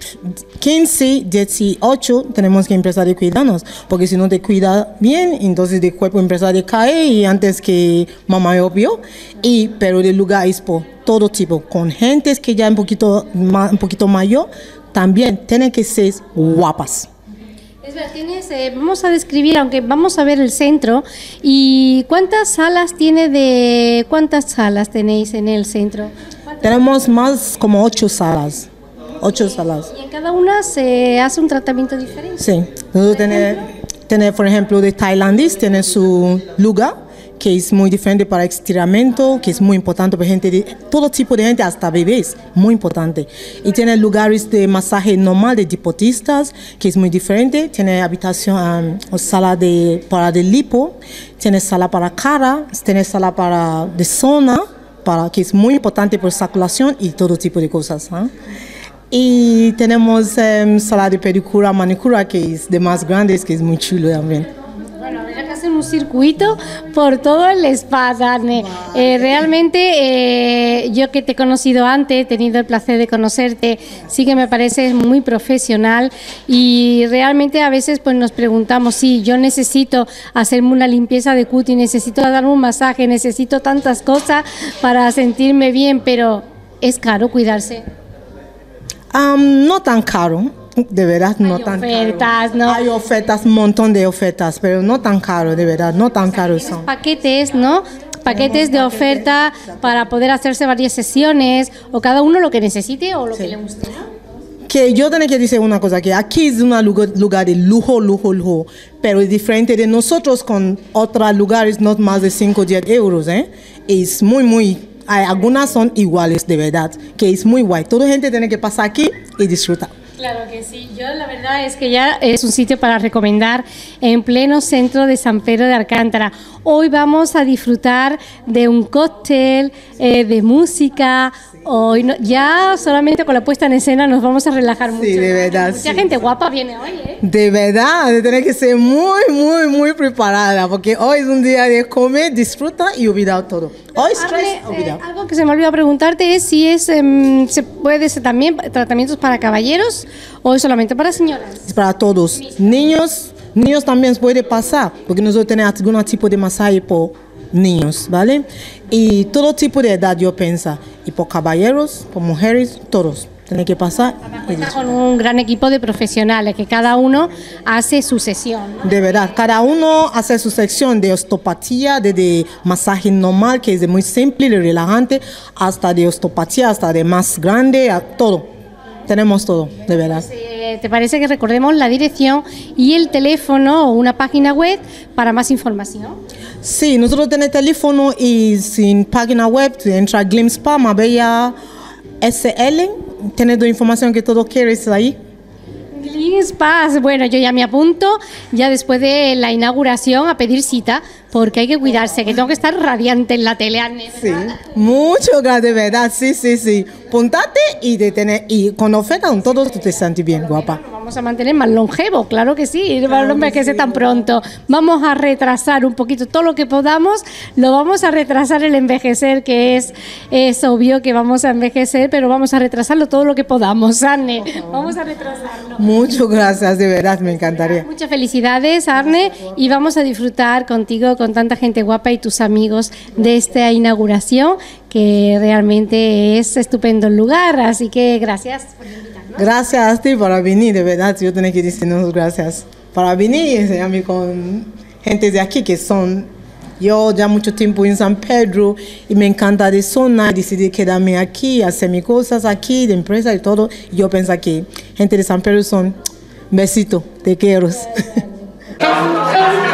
15, 18, tenemos que empezar a cuidarnos, porque si no te cuida bien, entonces el cuerpo empieza a caer y antes que mamá obvio, y pero el lugar es por todo tipo, con gentes que ya un poquito, un poquito mayor, también tienen que ser guapas. Es verdad, tienes, eh, vamos a describir, aunque vamos a ver el centro, y cuántas salas tiene de, cuántas salas tenéis en el centro. Tenemos más como ocho salas, ocho salas. Y en cada una se hace un tratamiento diferente. Sí, nosotros tenemos, por ejemplo, de tailandés, tiene su lugar que es muy diferente para estiramiento, que es muy importante para gente de todo tipo de gente, hasta bebés, muy importante. Y tiene lugares de masaje normal de deportistas, que es muy diferente. Tiene habitación, um, sala de, para de lipo, tiene sala para cara, tiene sala para de zona, para, que es muy importante por circulación y todo tipo de cosas. ¿ah? Y tenemos em, sala de pedicura, manicura, que es de más grandes, que es muy chulo también. Hacer un circuito por todo el spa, Dane. Eh, realmente, eh, yo que te he conocido antes, he tenido el placer de conocerte, sí que me pareces muy profesional y realmente a veces pues nos preguntamos, sí, yo necesito hacerme una limpieza de cutis, necesito darme un masaje, necesito tantas cosas para sentirme bien, pero es caro cuidarse. Am, no tan caro, de verdad, no tan ofertas, caro. Hay ofertas, un montón de ofertas, pero no tan caro, de verdad, no tan caro son. paquetes, ¿no? Paquetes de oferta para poder hacerse varias sesiones o cada uno lo que necesite o lo que le guste. ¿no? Que yo tengo que decir una cosa, que aquí es un lugar, lugar de lujo, lujo, lujo, pero es diferente de nosotros con otros lugares, no más de 5 o 10 euros, ¿eh? Es muy, muy, hay, algunas son iguales, de verdad, que es muy guay. Toda gente tiene que pasar aquí y disfrutar. Claro que sí, yo la verdad es que ya es un sitio para recomendar en pleno centro de San Pedro de Alcántara. Hoy vamos a disfrutar de un cóctel, eh, de música. Hoy no- ya solamente con la puesta en escena nos vamos a relajar mucho. de verdad, Mucha sí. gente guapa viene hoy, ¿eh? De verdad, de tener que ser muy, muy, muy preparada, porque hoy es un día de comer, disfrutar y olvidar todo. Hoy estrés, eh, algo que se me olvidó preguntarte es si es em, se puede ser también tratamientos para caballeros o es solamente para señoras. Es para todos. Niños, niños también puede pasar, porque nosotros tenemos algún tipo de masaje por niños, ¿vale? Y todo tipo de edad yo pienso, y por caballeros, por mujeres, todos. Tienen que pasar. Cuenta con un gran equipo de profesionales que cada uno hace su sesión. ¿no? De verdad, cada uno hace su sección de osteopatía, de, de masaje normal, que es de muy simple y relajante, hasta de osteopatía, hasta de más grande, a todo. Tenemos todo, de verdad. Eh, ¿Te parece que recordemos la dirección y el teléfono o una página web para más información? Sí, nosotros tenemos teléfono y sin página web, entra a Glimspa, Marbella SL, tienes la información que todo quieres ahí. Pass. Bueno, yo ya me apunto, ya después de la inauguración, a pedir cita, porque hay que cuidarse, que tengo que estar radiante en la tele, Anne. Sí, mucho de verdad, sí, sí, sí. Puntate y, de tener, y con oferta con todos tú te sientes bien, guapa. Vamos a mantener más longevo, claro que sí, para no envejece tan pronto. Vamos a retrasar un poquito todo lo que podamos, lo vamos a retrasar el envejecer, que es, es obvio que vamos a envejecer, pero vamos a retrasarlo todo lo que podamos, Arne. Vamos a retrasarlo. Muchas gracias, de verdad, me encantaría. Muchas felicidades, Arne, y vamos a disfrutar contigo, con tanta gente guapa y tus amigos de esta inauguración, que realmente es estupendo el lugar, así que gracias. Gracias a ti por venir, de verdad, yo tengo que decirnos gracias. Para venir y enseñarme con gente de aquí que son, yo ya mucho tiempo en San Pedro y me encanta de zona, decidí quedarme aquí, hacer mis cosas aquí, de empresa y todo. Yo pienso que gente de San Pedro son, besito, te quiero.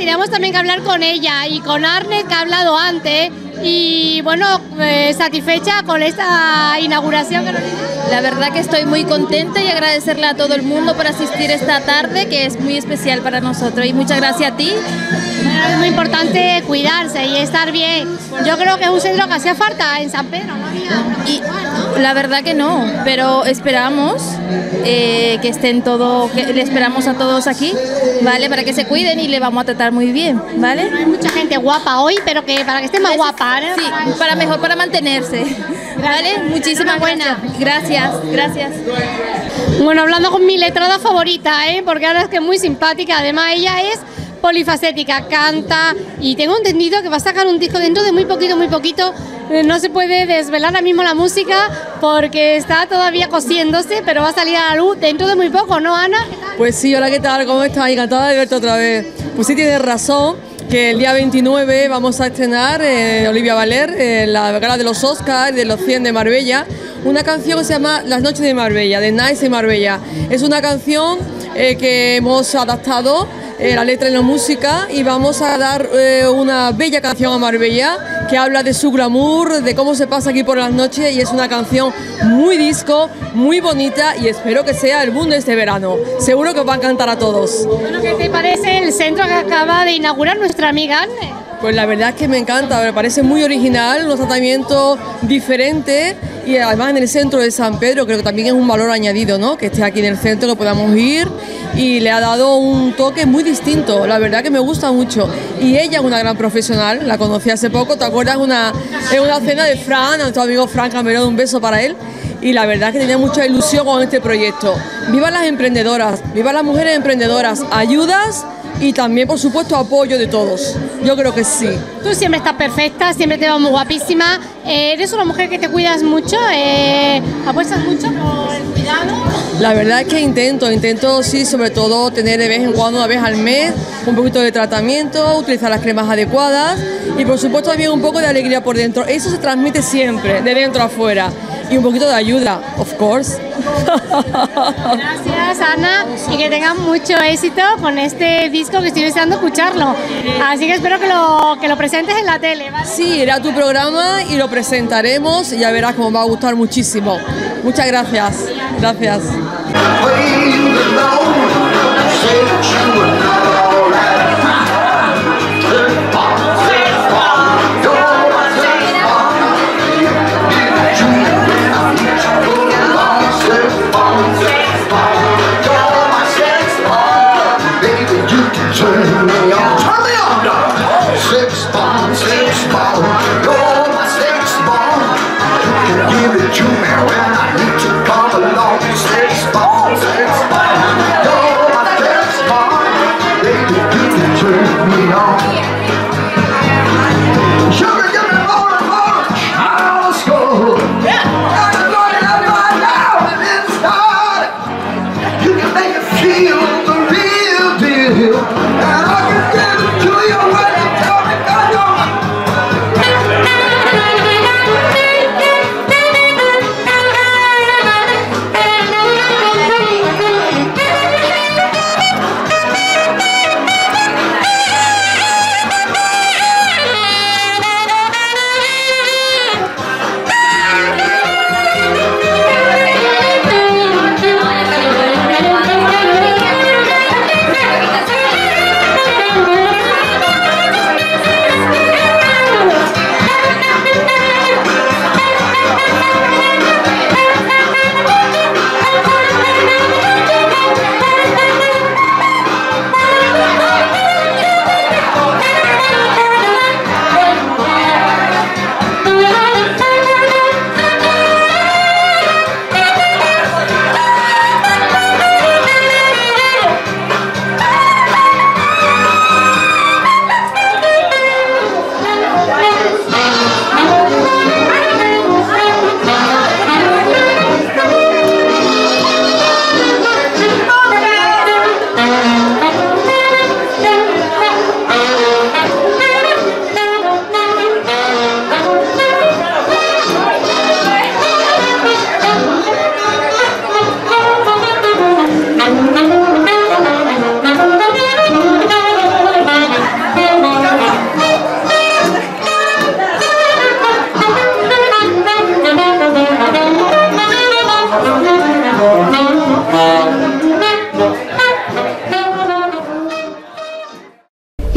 teníamos también que hablar con ella y con Arne, que ha hablado antes. Y bueno, eh, satisfecha con esta inauguración. La verdad que estoy muy contenta y agradecerle a todo el mundo por asistir esta tarde, que es muy especial para nosotros. Y muchas gracias a ti. Es muy importante cuidarse y estar bien. Yo creo que es un centro que hacía falta en San Pedro, ¿no? Y la verdad que no, pero esperamos eh, que estén todos, que le esperamos a todos aquí, ¿vale? Para que se cuiden y le vamos a tratar muy bien, ¿vale? Hay mucha gente guapa hoy, pero que para que esté más guapa, ¿eh? Sí, para mejor, para mantenerse, ¿vale? Muchísimas buenas. Gracias, gracias. Bueno, hablando con mi letrada favorita, ¿eh? porque ahora es que es muy simpática. Además, ella es polifacética, canta y tengo entendido que va a sacar un disco dentro de muy poquito, muy poquito. No se puede desvelar ahora mismo la música porque está todavía cosiéndose, pero va a salir a la luz dentro de muy poco, ¿no, Ana? Pues sí, hola, ¿qué tal? ¿Cómo estás? Encantada de verte otra vez. Pues sí, tienes razón, que el día 29 vamos a estrenar eh, Olivia Valer, eh, la gala de los Oscars, de los 100 de Marbella, una canción que se llama Las noches de Marbella, de Nice de Marbella. Es una canción eh, que hemos adaptado eh, la letra y la música y vamos a dar eh, una bella canción a Marbella que habla de su glamour, de cómo se pasa aquí por las noches y es una canción muy disco, muy bonita y espero que sea el de este verano. Seguro que os va a encantar a todos. Bueno, ¿qué te parece el centro que acaba de inaugurar nuestra amiga Anne? Pues la verdad es que me encanta, me parece muy original, unos tratamientos diferentes y además en el centro de San Pedro creo que también es un valor añadido, ¿no? Que esté aquí en el centro, que podamos ir y le ha dado un toque muy distinto, la verdad que me gusta mucho. Y ella es una gran profesional, la conocí hace poco, ¿te acuerdas? Una, en una cena de Fran, a nuestro amigo Fran Camerón, un beso para él. Y la verdad que tenía mucha ilusión con este proyecto. Viva las emprendedoras, viva las mujeres emprendedoras, ayudas y también, por supuesto, apoyo de todos. Yo creo que sí. Tú siempre estás perfecta, siempre te vas muy guapísima. Eh, eres una mujer que te cuidas mucho, eh, apuestas mucho por el cuidado. La verdad es que intento, intento sí, sobre todo tener de vez en cuando, una vez al mes, un poquito de tratamiento, utilizar las cremas adecuadas y por supuesto también un poco de alegría por dentro. Eso se transmite siempre, de dentro a afuera. Y un poquito de ayuda, of course. Gracias Ana y que tengan mucho éxito con este disco que estoy deseando escucharlo. Así que espero que lo, que lo presentes en la tele. ¿vale? Sí, irá a tu programa y lo presentaremos y ya verás cómo va a gustar muchísimo. Muchas gracias. Gracias.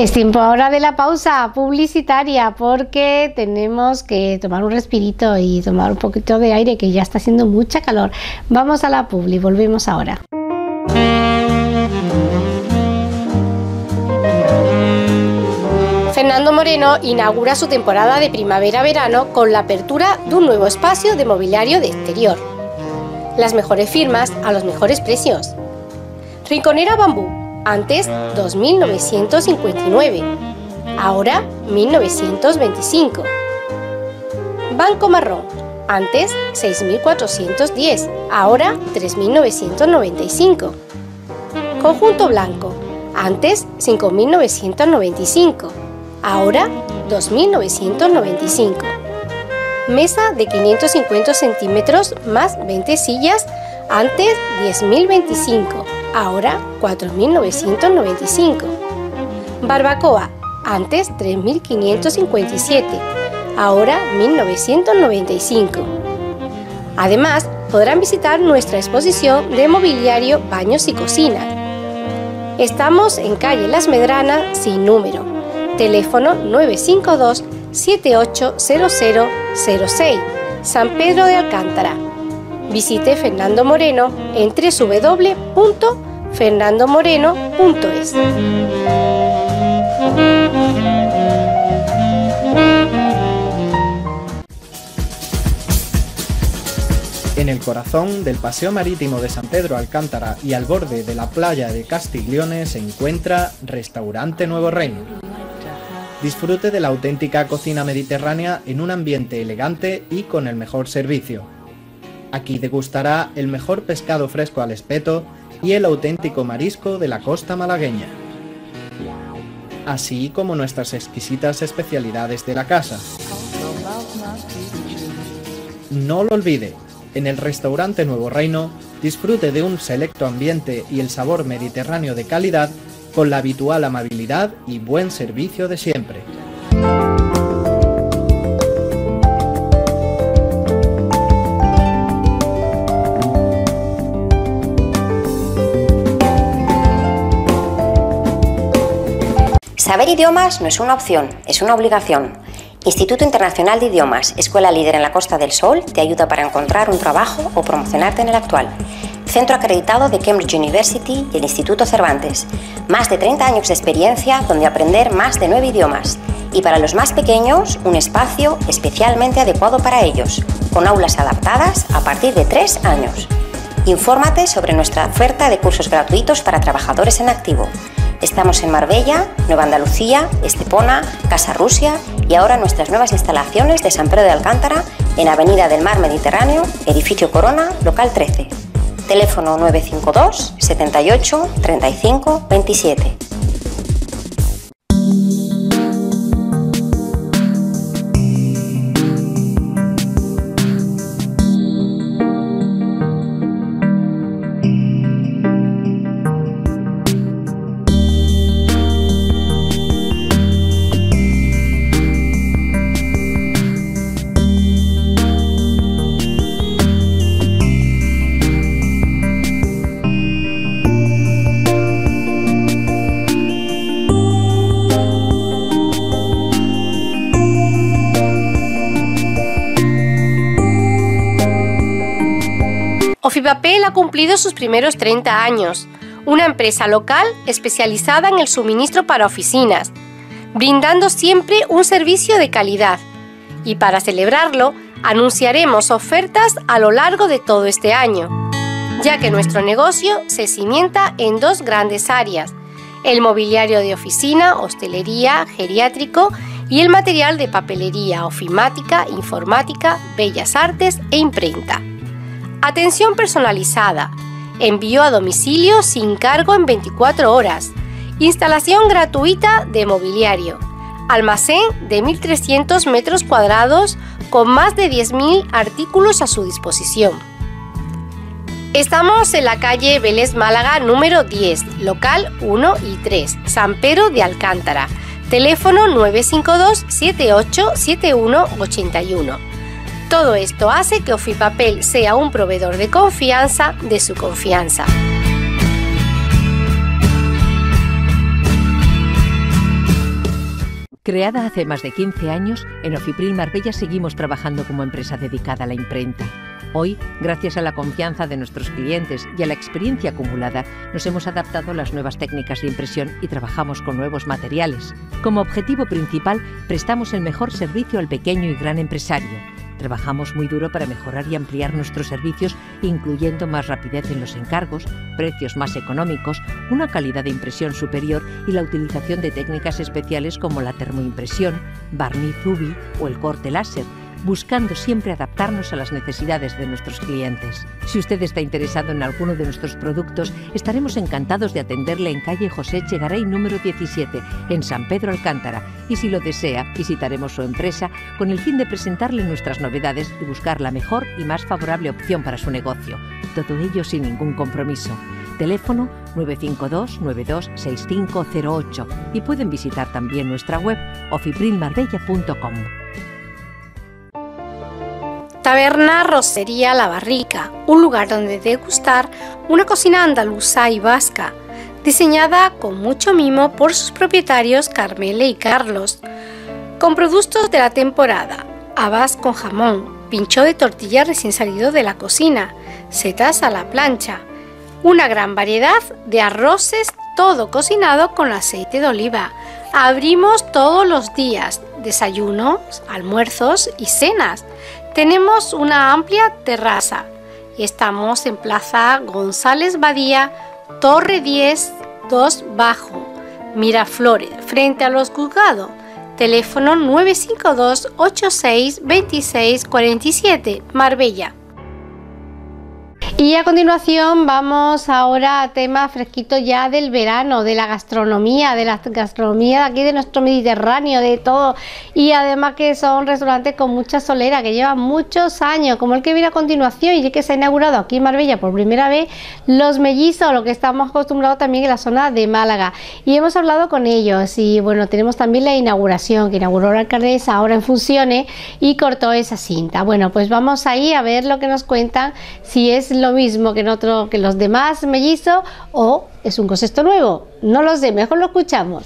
Es tiempo ahora de la pausa publicitaria porque tenemos que tomar un respirito y tomar un poquito de aire que ya está haciendo mucha calor. Vamos a la publi, volvemos ahora. Fernando Moreno inaugura su temporada de primavera-verano con la apertura de un nuevo espacio de mobiliario de exterior. Las mejores firmas a los mejores precios. Rinconera Bambú, antes 2.959, ahora 1.925. Banco Marrón, antes 6.410, ahora 3.995. Conjunto Blanco, antes 5.995, ahora 2.995. Mesa de 550 centímetros más 20 sillas, antes 10.025, ahora 4.995. Barbacoa, antes 3.557, ahora 1.995. Además, podrán visitar nuestra exposición de mobiliario, baños y cocina. Estamos en calle Las Medranas sin número. Teléfono 952 780006, San Pedro de Alcántara. Visite Fernando Moreno en www.fernandomoreno.es. En el corazón del Paseo Marítimo de San Pedro Alcántara y al borde de la playa de Castiglione se encuentra Restaurante Nuevo Reino. Disfrute de la auténtica cocina mediterránea en un ambiente elegante y con el mejor servicio. Aquí degustará el mejor pescado fresco al espeto y el auténtico marisco de la costa malagueña, así como nuestras exquisitas especialidades de la casa. No lo olvide, en el restaurante Nuevo Reino disfrute de un selecto ambiente y el sabor mediterráneo de calidad con la habitual amabilidad y buen servicio de siempre. Saber idiomas no es una opción, es una obligación. Instituto Internacional de Idiomas, escuela líder en la Costa del Sol, te ayuda para encontrar un trabajo o promocionarte en el actual. Centro acreditado de Cambridge University y el Instituto Cervantes. Más de 30 años de experiencia donde aprender más de 9 idiomas. Y para los más pequeños, un espacio especialmente adecuado para ellos, con aulas adaptadas a partir de 3 años. Infórmate sobre nuestra oferta de cursos gratuitos para trabajadores en activo. Estamos en Marbella, Nueva Andalucía, Estepona, Casa Rusia y ahora nuestras nuevas instalaciones de San Pedro de Alcántara en Avenida del Mar Mediterráneo, Edificio Corona, local 13. Teléfono 952 78 35 27. Ofipapel ha cumplido sus primeros 30 años, una empresa local especializada en el suministro para oficinas, brindando siempre un servicio de calidad. Y para celebrarlo, anunciaremos ofertas a lo largo de todo este año, ya que nuestro negocio se cimienta en dos grandes áreas, el mobiliario de oficina, hostelería, geriátrico y el material de papelería, ofimática, informática, bellas artes e imprenta. Atención personalizada. Envío a domicilio sin cargo en 24 horas. Instalación gratuita de mobiliario. Almacén de 1.300 metros cuadrados con más de 10.000 artículos a su disposición. Estamos en la calle Vélez Málaga número 10, local 1 y 3, San Pedro de Alcántara. Teléfono 952 787181. Todo esto hace que Ofipapel sea un proveedor de confianza de su confianza. Creada hace más de 15 años, en Ofipril Marbella seguimos trabajando como empresa dedicada a la imprenta. Hoy, gracias a la confianza de nuestros clientes y a la experiencia acumulada, nos hemos adaptado a las nuevas técnicas de impresión y trabajamos con nuevos materiales. Como objetivo principal, prestamos el mejor servicio al pequeño y gran empresario. Trabajamos muy duro para mejorar y ampliar nuestros servicios, incluyendo más rapidez en los encargos, precios más económicos, una calidad de impresión superior y la utilización de técnicas especiales como la termoimpresión, barniz UV o el corte láser buscando siempre adaptarnos a las necesidades de nuestros clientes. Si usted está interesado en alguno de nuestros productos, estaremos encantados de atenderle en calle José Chegaray número 17, en San Pedro Alcántara, y si lo desea, visitaremos su empresa con el fin de presentarle nuestras novedades y buscar la mejor y más favorable opción para su negocio. Todo ello sin ningún compromiso. Teléfono 952 926508 y pueden visitar también nuestra web ofiprilmarbella.com. Taberna Rosería La Barrica, un lugar donde degustar una cocina andaluza y vasca, diseñada con mucho mimo por sus propietarios Carmele y Carlos, con productos de la temporada, habas con jamón, pincho de tortilla recién salido de la cocina, setas a la plancha, una gran variedad de arroces, todo cocinado con aceite de oliva. Abrimos todos los días, desayunos, almuerzos y cenas. Tenemos una amplia terraza estamos en Plaza González Badía, Torre 10, 2 Bajo, Miraflores, frente a los juzgados. Teléfono 952 86 26 47, Marbella. Y a continuación vamos ahora a temas fresquitos ya del verano, de la gastronomía, de la gastronomía de aquí de nuestro Mediterráneo, de todo. Y además que son restaurantes con mucha solera, que llevan muchos años, como el que viene a continuación y que se ha inaugurado aquí en Marbella por primera vez, Los Mellizos, lo que estamos acostumbrados también en la zona de Málaga. Y hemos hablado con ellos y bueno, tenemos también la inauguración que inauguró la alcaldesa ahora en funciones y cortó esa cinta. Bueno, pues vamos ahí a ver lo que nos cuentan, si es lo mismo que, en otro, que los demás mellizos o es un concepto nuevo. No lo sé, mejor lo escuchamos.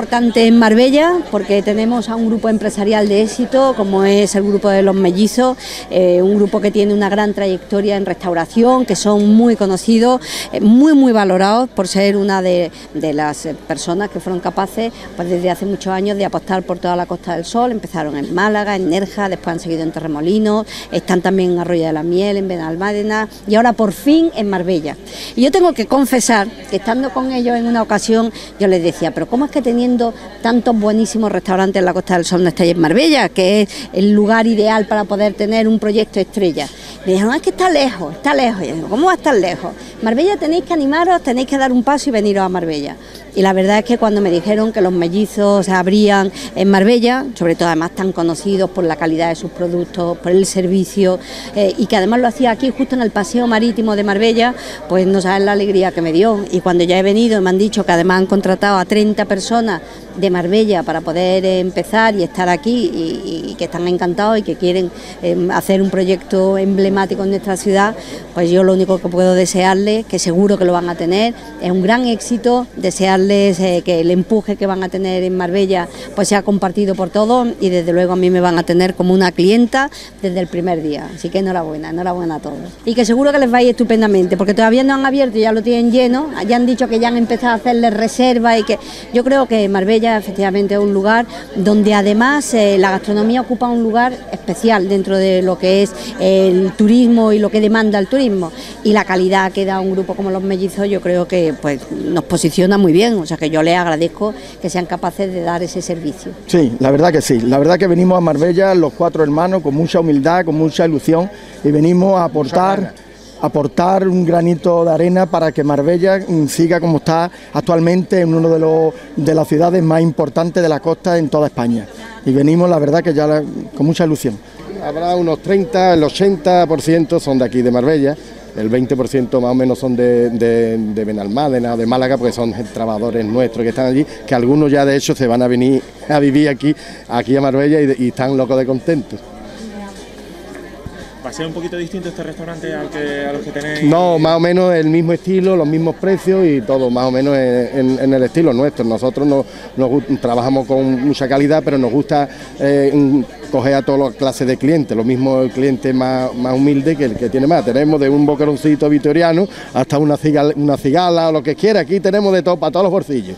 En Marbella porque tenemos a un grupo empresarial de éxito como es el grupo de los mellizos, eh, un grupo que tiene una gran trayectoria en restauración, que son muy conocidos, eh, muy muy valorados por ser una de, de las personas que fueron capaces pues desde hace muchos años de apostar por toda la Costa del Sol. Empezaron en Málaga, en Nerja, después han seguido en Torremolinos, están también en Arroyo de la Miel, en Benalmádena y ahora por fin en Marbella. Y yo tengo que confesar que estando con ellos en una ocasión yo les decía, pero ¿cómo es que teniendo tantos buenísimos restaurantes en la Costa del Sol no estáis en Marbella, que es el lugar ideal para poder tener un proyecto estrella? Me dijeron, "Ah, es que está lejos, está lejos. Y yo digo, ¿cómo va a estar lejos? Marbella tenéis que animaros, tenéis que dar un paso y veniros a Marbella. Y la verdad es que cuando me dijeron que los mellizos se abrían en Marbella, sobre todo además tan conocidos por la calidad de sus productos, por el servicio, eh, y que además lo hacía aquí justo en el paseo marítimo de Marbella, pues no saben la alegría que me dio. Y cuando ya he venido y me han dicho que además han contratado a 30 personas de Marbella para poder empezar y estar aquí y, que están encantados y que quieren eh, hacer un proyecto emblemático en nuestra ciudad, pues yo lo único que puedo desearles, que seguro que lo van a tener, es un gran éxito, desearles eh, que el empuje que van a tener en Marbella pues sea compartido por todos y desde luego a mí me van a tener como una clienta desde el primer día. Así que enhorabuena, enhorabuena a todos. Y que seguro que les va a estupendamente, porque todavía no han abierto, ya lo tienen lleno, ya han dicho que ya han empezado a hacerles reservas y que yo creo que Marbella efectivamente es un lugar donde además eh, la gastronomía ocupa un lugar especial dentro de lo que es el turismo y lo que demanda el turismo y la calidad que da un grupo como los mellizos yo creo que pues nos posiciona muy bien, o sea que yo les agradezco que sean capaces de dar ese servicio. Sí, la verdad que sí. La verdad que venimos a Marbella los cuatro hermanos con mucha humildad, con mucha ilusión y venimos a aportar aportar un granito de arena para que Marbella mm, siga como está actualmente en uno de los de las ciudades más importantes de la costa en toda España. Y venimos, la verdad que ya la- con mucha ilusión. Habrá unos 30, el 80% son de aquí de Marbella. El 20% más o menos son de, de, de Benalmádena, de Málaga, porque son trabajadores nuestros que están allí, que algunos ya de hecho se van a venir a vivir aquí, aquí a Marbella y, y están locos de contentos. ¿Va a ser un poquito distinto este restaurante al que, a los que tenéis? No, más o menos el mismo estilo, los mismos precios y todo más o menos en, el estilo nuestro. Nosotros no, trabajamos con mucha calidad, pero nos gusta eh, coger a todas las clases de clientes. Lo mismo el cliente más, más humilde que el que tiene más. Tenemos de un boqueroncito vitoriano hasta una cigala, una cigala o lo que quiera. Aquí tenemos de todo, para todos los bolsillos.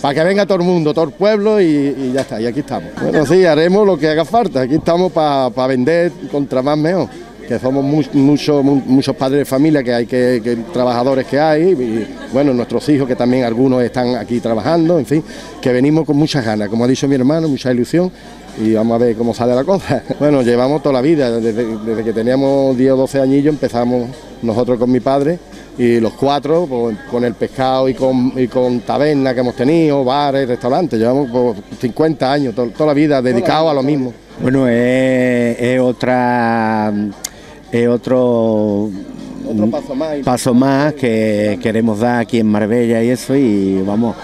Para que venga todo el mundo, todo el pueblo y, y ya está, y aquí estamos. Bueno, sí, haremos lo que haga falta. Aquí estamos para vender contra más mejor. Que somos mu- mucho- mu- muchos padres de familia, que hay que, trabajadores que hay, y bueno, nuestros hijos que también algunos están aquí trabajando, en fin, que venimos con muchas ganas, como ha dicho mi hermano, mucha ilusión. Y vamos a ver cómo sale la cosa. Bueno, llevamos toda la vida, desde, desde que teníamos 10 o 12 añillos empezamos nosotros con mi padre y los cuatro pues, con el pescado y con, y con taberna que hemos tenido, bares, restaurantes, llevamos pues, 50 años, to- toda la vida dedicados a lo mismo. Bueno, es otra. Es otro. Otro paso más. paso más que queremos dar aquí en Marbella y eso, y vamos,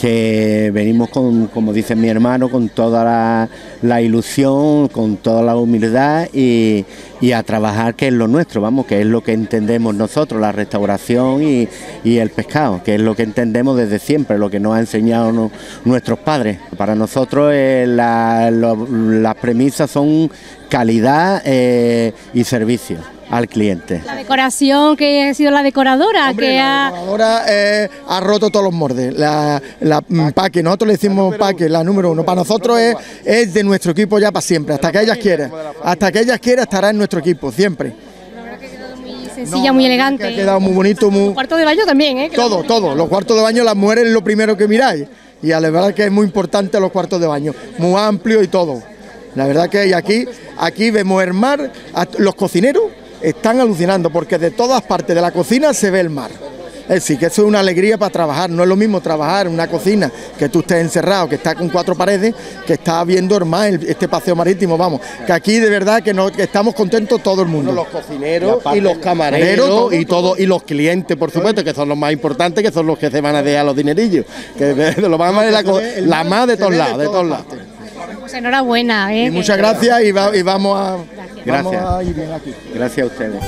que venimos con, como dice mi hermano, con toda la, ilusión, con toda la humildad y, a trabajar que es lo nuestro, vamos, que es lo que entendemos nosotros, la restauración y, el pescado, que es lo que entendemos desde siempre, lo que nos han enseñado nuestros padres. Para nosotros eh, las premisas son calidad eh, y servicio al cliente. La decoración que ha sido la decoradora, que ha... Ahora eh, ha roto todos los mordes. La, la mm, Paque, nosotros le decimos Paque, la número uno. Para nosotros es, es de nuestro equipo ya para siempre. Hasta que ellas quieran. Hasta que ellas quieran estará en nuestro equipo, siempre. sencilla, muy elegante. Ha quedado muy bonito, muy. Cuarto de baño también, ¿eh? Que Todo, todo. Los cuartos de baño, las mujeres es lo primero que miráis. Y a la verdad que es muy importante los cuartos de baño. Muy amplio y todo. La verdad que y aquí, aquí vemos el mar. Los cocineros están alucinando porque de todas partes de la cocina se ve el mar. Es decir, que eso es una alegría para trabajar. No es lo mismo trabajar en una cocina que tú estés encerrado, que está con cuatro paredes, que está viendo el mar, este paseo marítimo. Vamos, que aquí de verdad que, no- que estamos contentos todo el mundo. los cocineros y los camareros todo, y todo y los clientes, por supuesto, que son los más importantes, que son los que se van a dejar los dinerillos. Que lo más de la, la más de todos lados, de todos lados. Pues enhorabuena, ¿eh? Y muchas gracias y, va- y vamos a vamos Gracias. a ir bien aquí. Gracias a ustedes.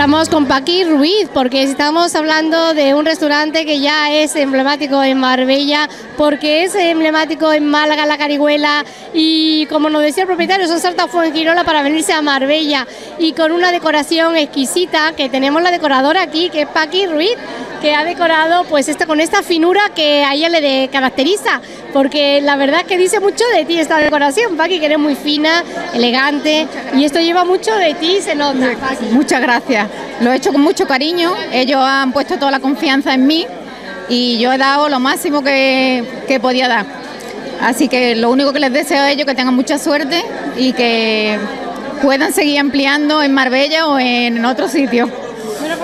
Hablamos con Paqui Ruiz porque estamos hablando de un restaurante que ya es emblemático en Marbella, porque es emblemático en Málaga, La Carihuela y como nos decía el propietario, son salta Fuengirola para venirse a Marbella y con una decoración exquisita que tenemos la decoradora aquí, que es Paqui Ruiz, que ha decorado pues esta con esta finura que a ella le de- caracteriza, porque la verdad es que dice mucho de ti esta decoración, Paqui, que eres muy fina, elegante y esto lleva mucho de ti, se nota. Paqui. Muchas gracias. Lo he hecho con mucho cariño. Ellos han puesto toda la confianza en mí y yo he dado lo máximo que, que podía dar. Así que lo único que les deseo a ellos es que tengan mucha suerte y que puedan seguir ampliando en Marbella o en otro sitio.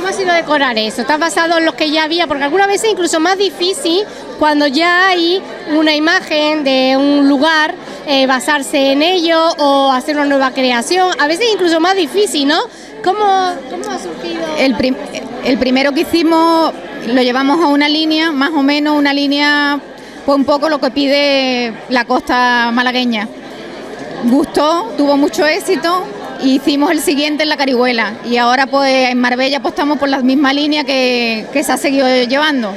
¿Cómo ha sido decorar eso? ¿Te ha pasado en los que ya había? Porque algunas veces incluso más difícil cuando ya hay una imagen de un lugar, eh, basarse en ello o hacer una nueva creación. A veces incluso más difícil, ¿no? ¿Cómo, cómo ha surgido? El, el primero que hicimos lo llevamos a una línea, más o menos una línea, pues un poco lo que pide la costa malagueña. Gustó, tuvo mucho éxito. Hicimos el siguiente en la Carihuela y ahora pues en Marbella apostamos por la misma línea que, que se ha seguido llevando.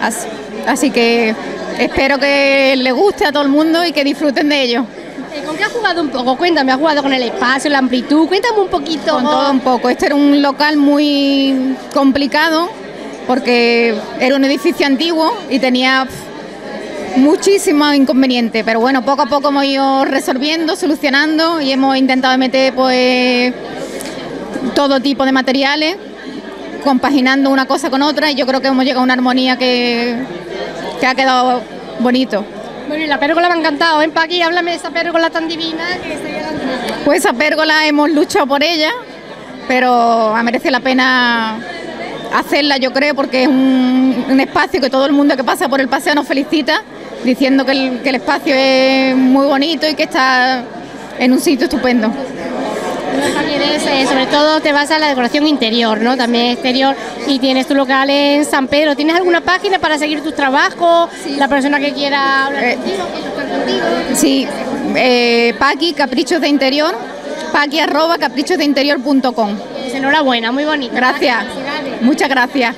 Así, así que espero que les guste a todo el mundo y que disfruten de ello. Eh, ¿Con qué has jugado un poco? Cuéntame, ¿has jugado con el espacio, la amplitud? Cuéntame un poquito. Con todo un poco. Este era un local muy complicado porque era un edificio antiguo y tenía pf, muchísimos inconvenientes. Pero bueno, poco a poco hemos ido resolviendo, solucionando y hemos intentado meter pues todo tipo de materiales compaginando una cosa con otra y yo creo que hemos llegado a una armonía que, que ha quedado bonito. Bueno, y la pérgola me ha encantado. Ven, Paqui, háblame de esa pérgola tan divina que está llegando. Pues esa pérgola hemos luchado por ella, pero merece la pena hacerla, yo creo, porque es un, un espacio que todo el mundo que pasa por el paseo nos felicita, diciendo que el, que el espacio es muy bonito y que está en un sitio estupendo. Eh, sobre todo te vas a la decoración interior, ¿no? También exterior. Y tienes tu local en San Pedro. ¿Tienes alguna página para seguir tus trabajos? La persona que quiera hablar contigo, que buscar contigo. Sí, eh, Paqui, Caprichos de Interior, paqui arroba caprichosdeinterior.com. Pues enhorabuena, muy bonito. Gracias, muchas gracias.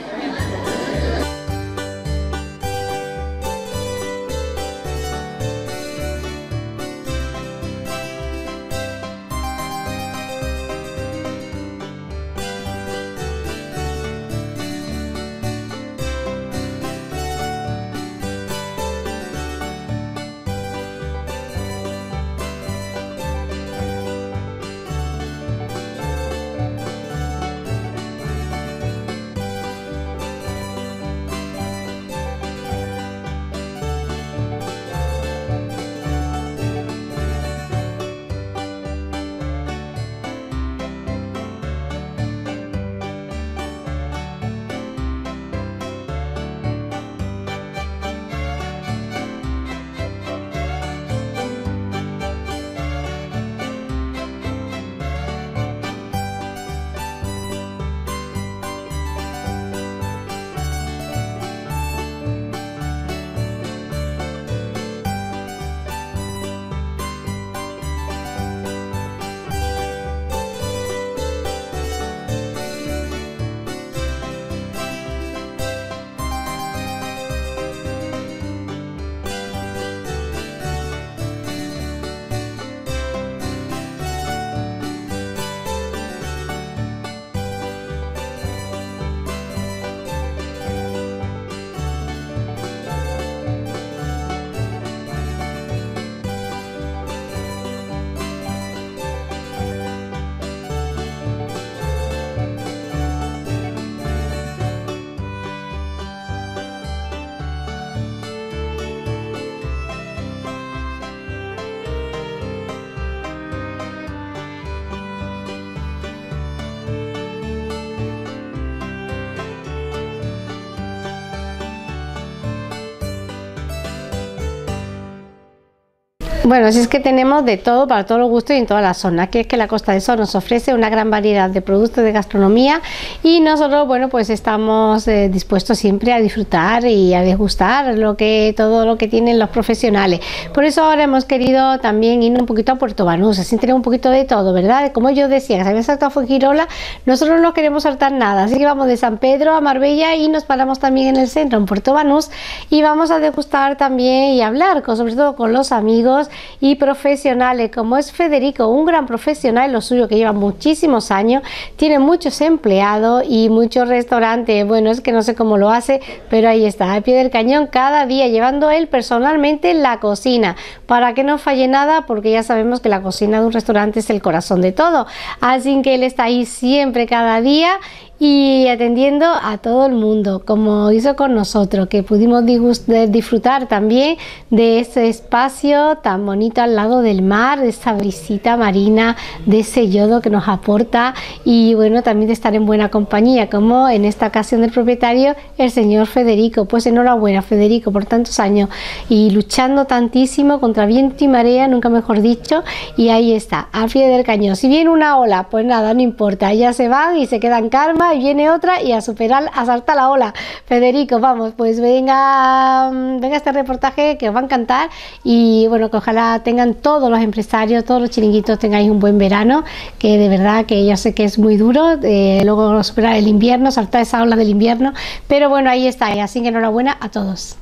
Bueno, así es que tenemos de todo para todos los gustos y en todas las zonas. Aquí es que la Costa del Sol nos ofrece una gran variedad de productos de gastronomía y nosotros, bueno, pues estamos eh, dispuestos siempre a disfrutar y a degustar lo que, todo lo que tienen los profesionales. Por eso ahora hemos querido también ir un poquito a Puerto Banús, así tener un poquito de todo, ¿verdad? Como yo decía, que se había saltado Fuengirola, nosotros no queremos saltar nada, así que vamos de San Pedro a Marbella y nos paramos también en el centro, en Puerto Banús, y vamos a degustar también y hablar, con, sobre todo con los amigos y profesionales, como es Federico, un gran profesional, lo suyo que lleva muchísimos años, tiene muchos empleados y muchos restaurantes, bueno, es que no sé cómo lo hace, pero ahí está, al pie del cañón, cada día llevando él personalmente la cocina, para que no falle nada, porque ya sabemos que la cocina de un restaurante es el corazón de todo, así que él está ahí siempre, cada día, y atendiendo a todo el mundo, como hizo con nosotros, que pudimos disfrutar también de ese espacio tan bonito al lado del mar, de esa brisita marina, de ese yodo que nos aporta y bueno, también de estar en buena compañía, como en esta ocasión del propietario, el señor Federico. Pues enhorabuena, Federico, por tantos años y luchando tantísimo contra viento y marea, nunca mejor dicho, y ahí está, al pie del cañón. Si viene una ola, pues nada, no importa, ya se van y se quedan calma y viene otra y a superar, a saltar la ola. Federico, vamos, pues venga, mm, venga este reportaje que os va a encantar y bueno, que ojalá tengan todos los empresarios, todos los chiringuitos tengáis un buen verano, que de verdad que yo sé que es muy duro, eh, luego superar el invierno, saltar esa ola del invierno, pero bueno, ahí está, así que enhorabuena a todos.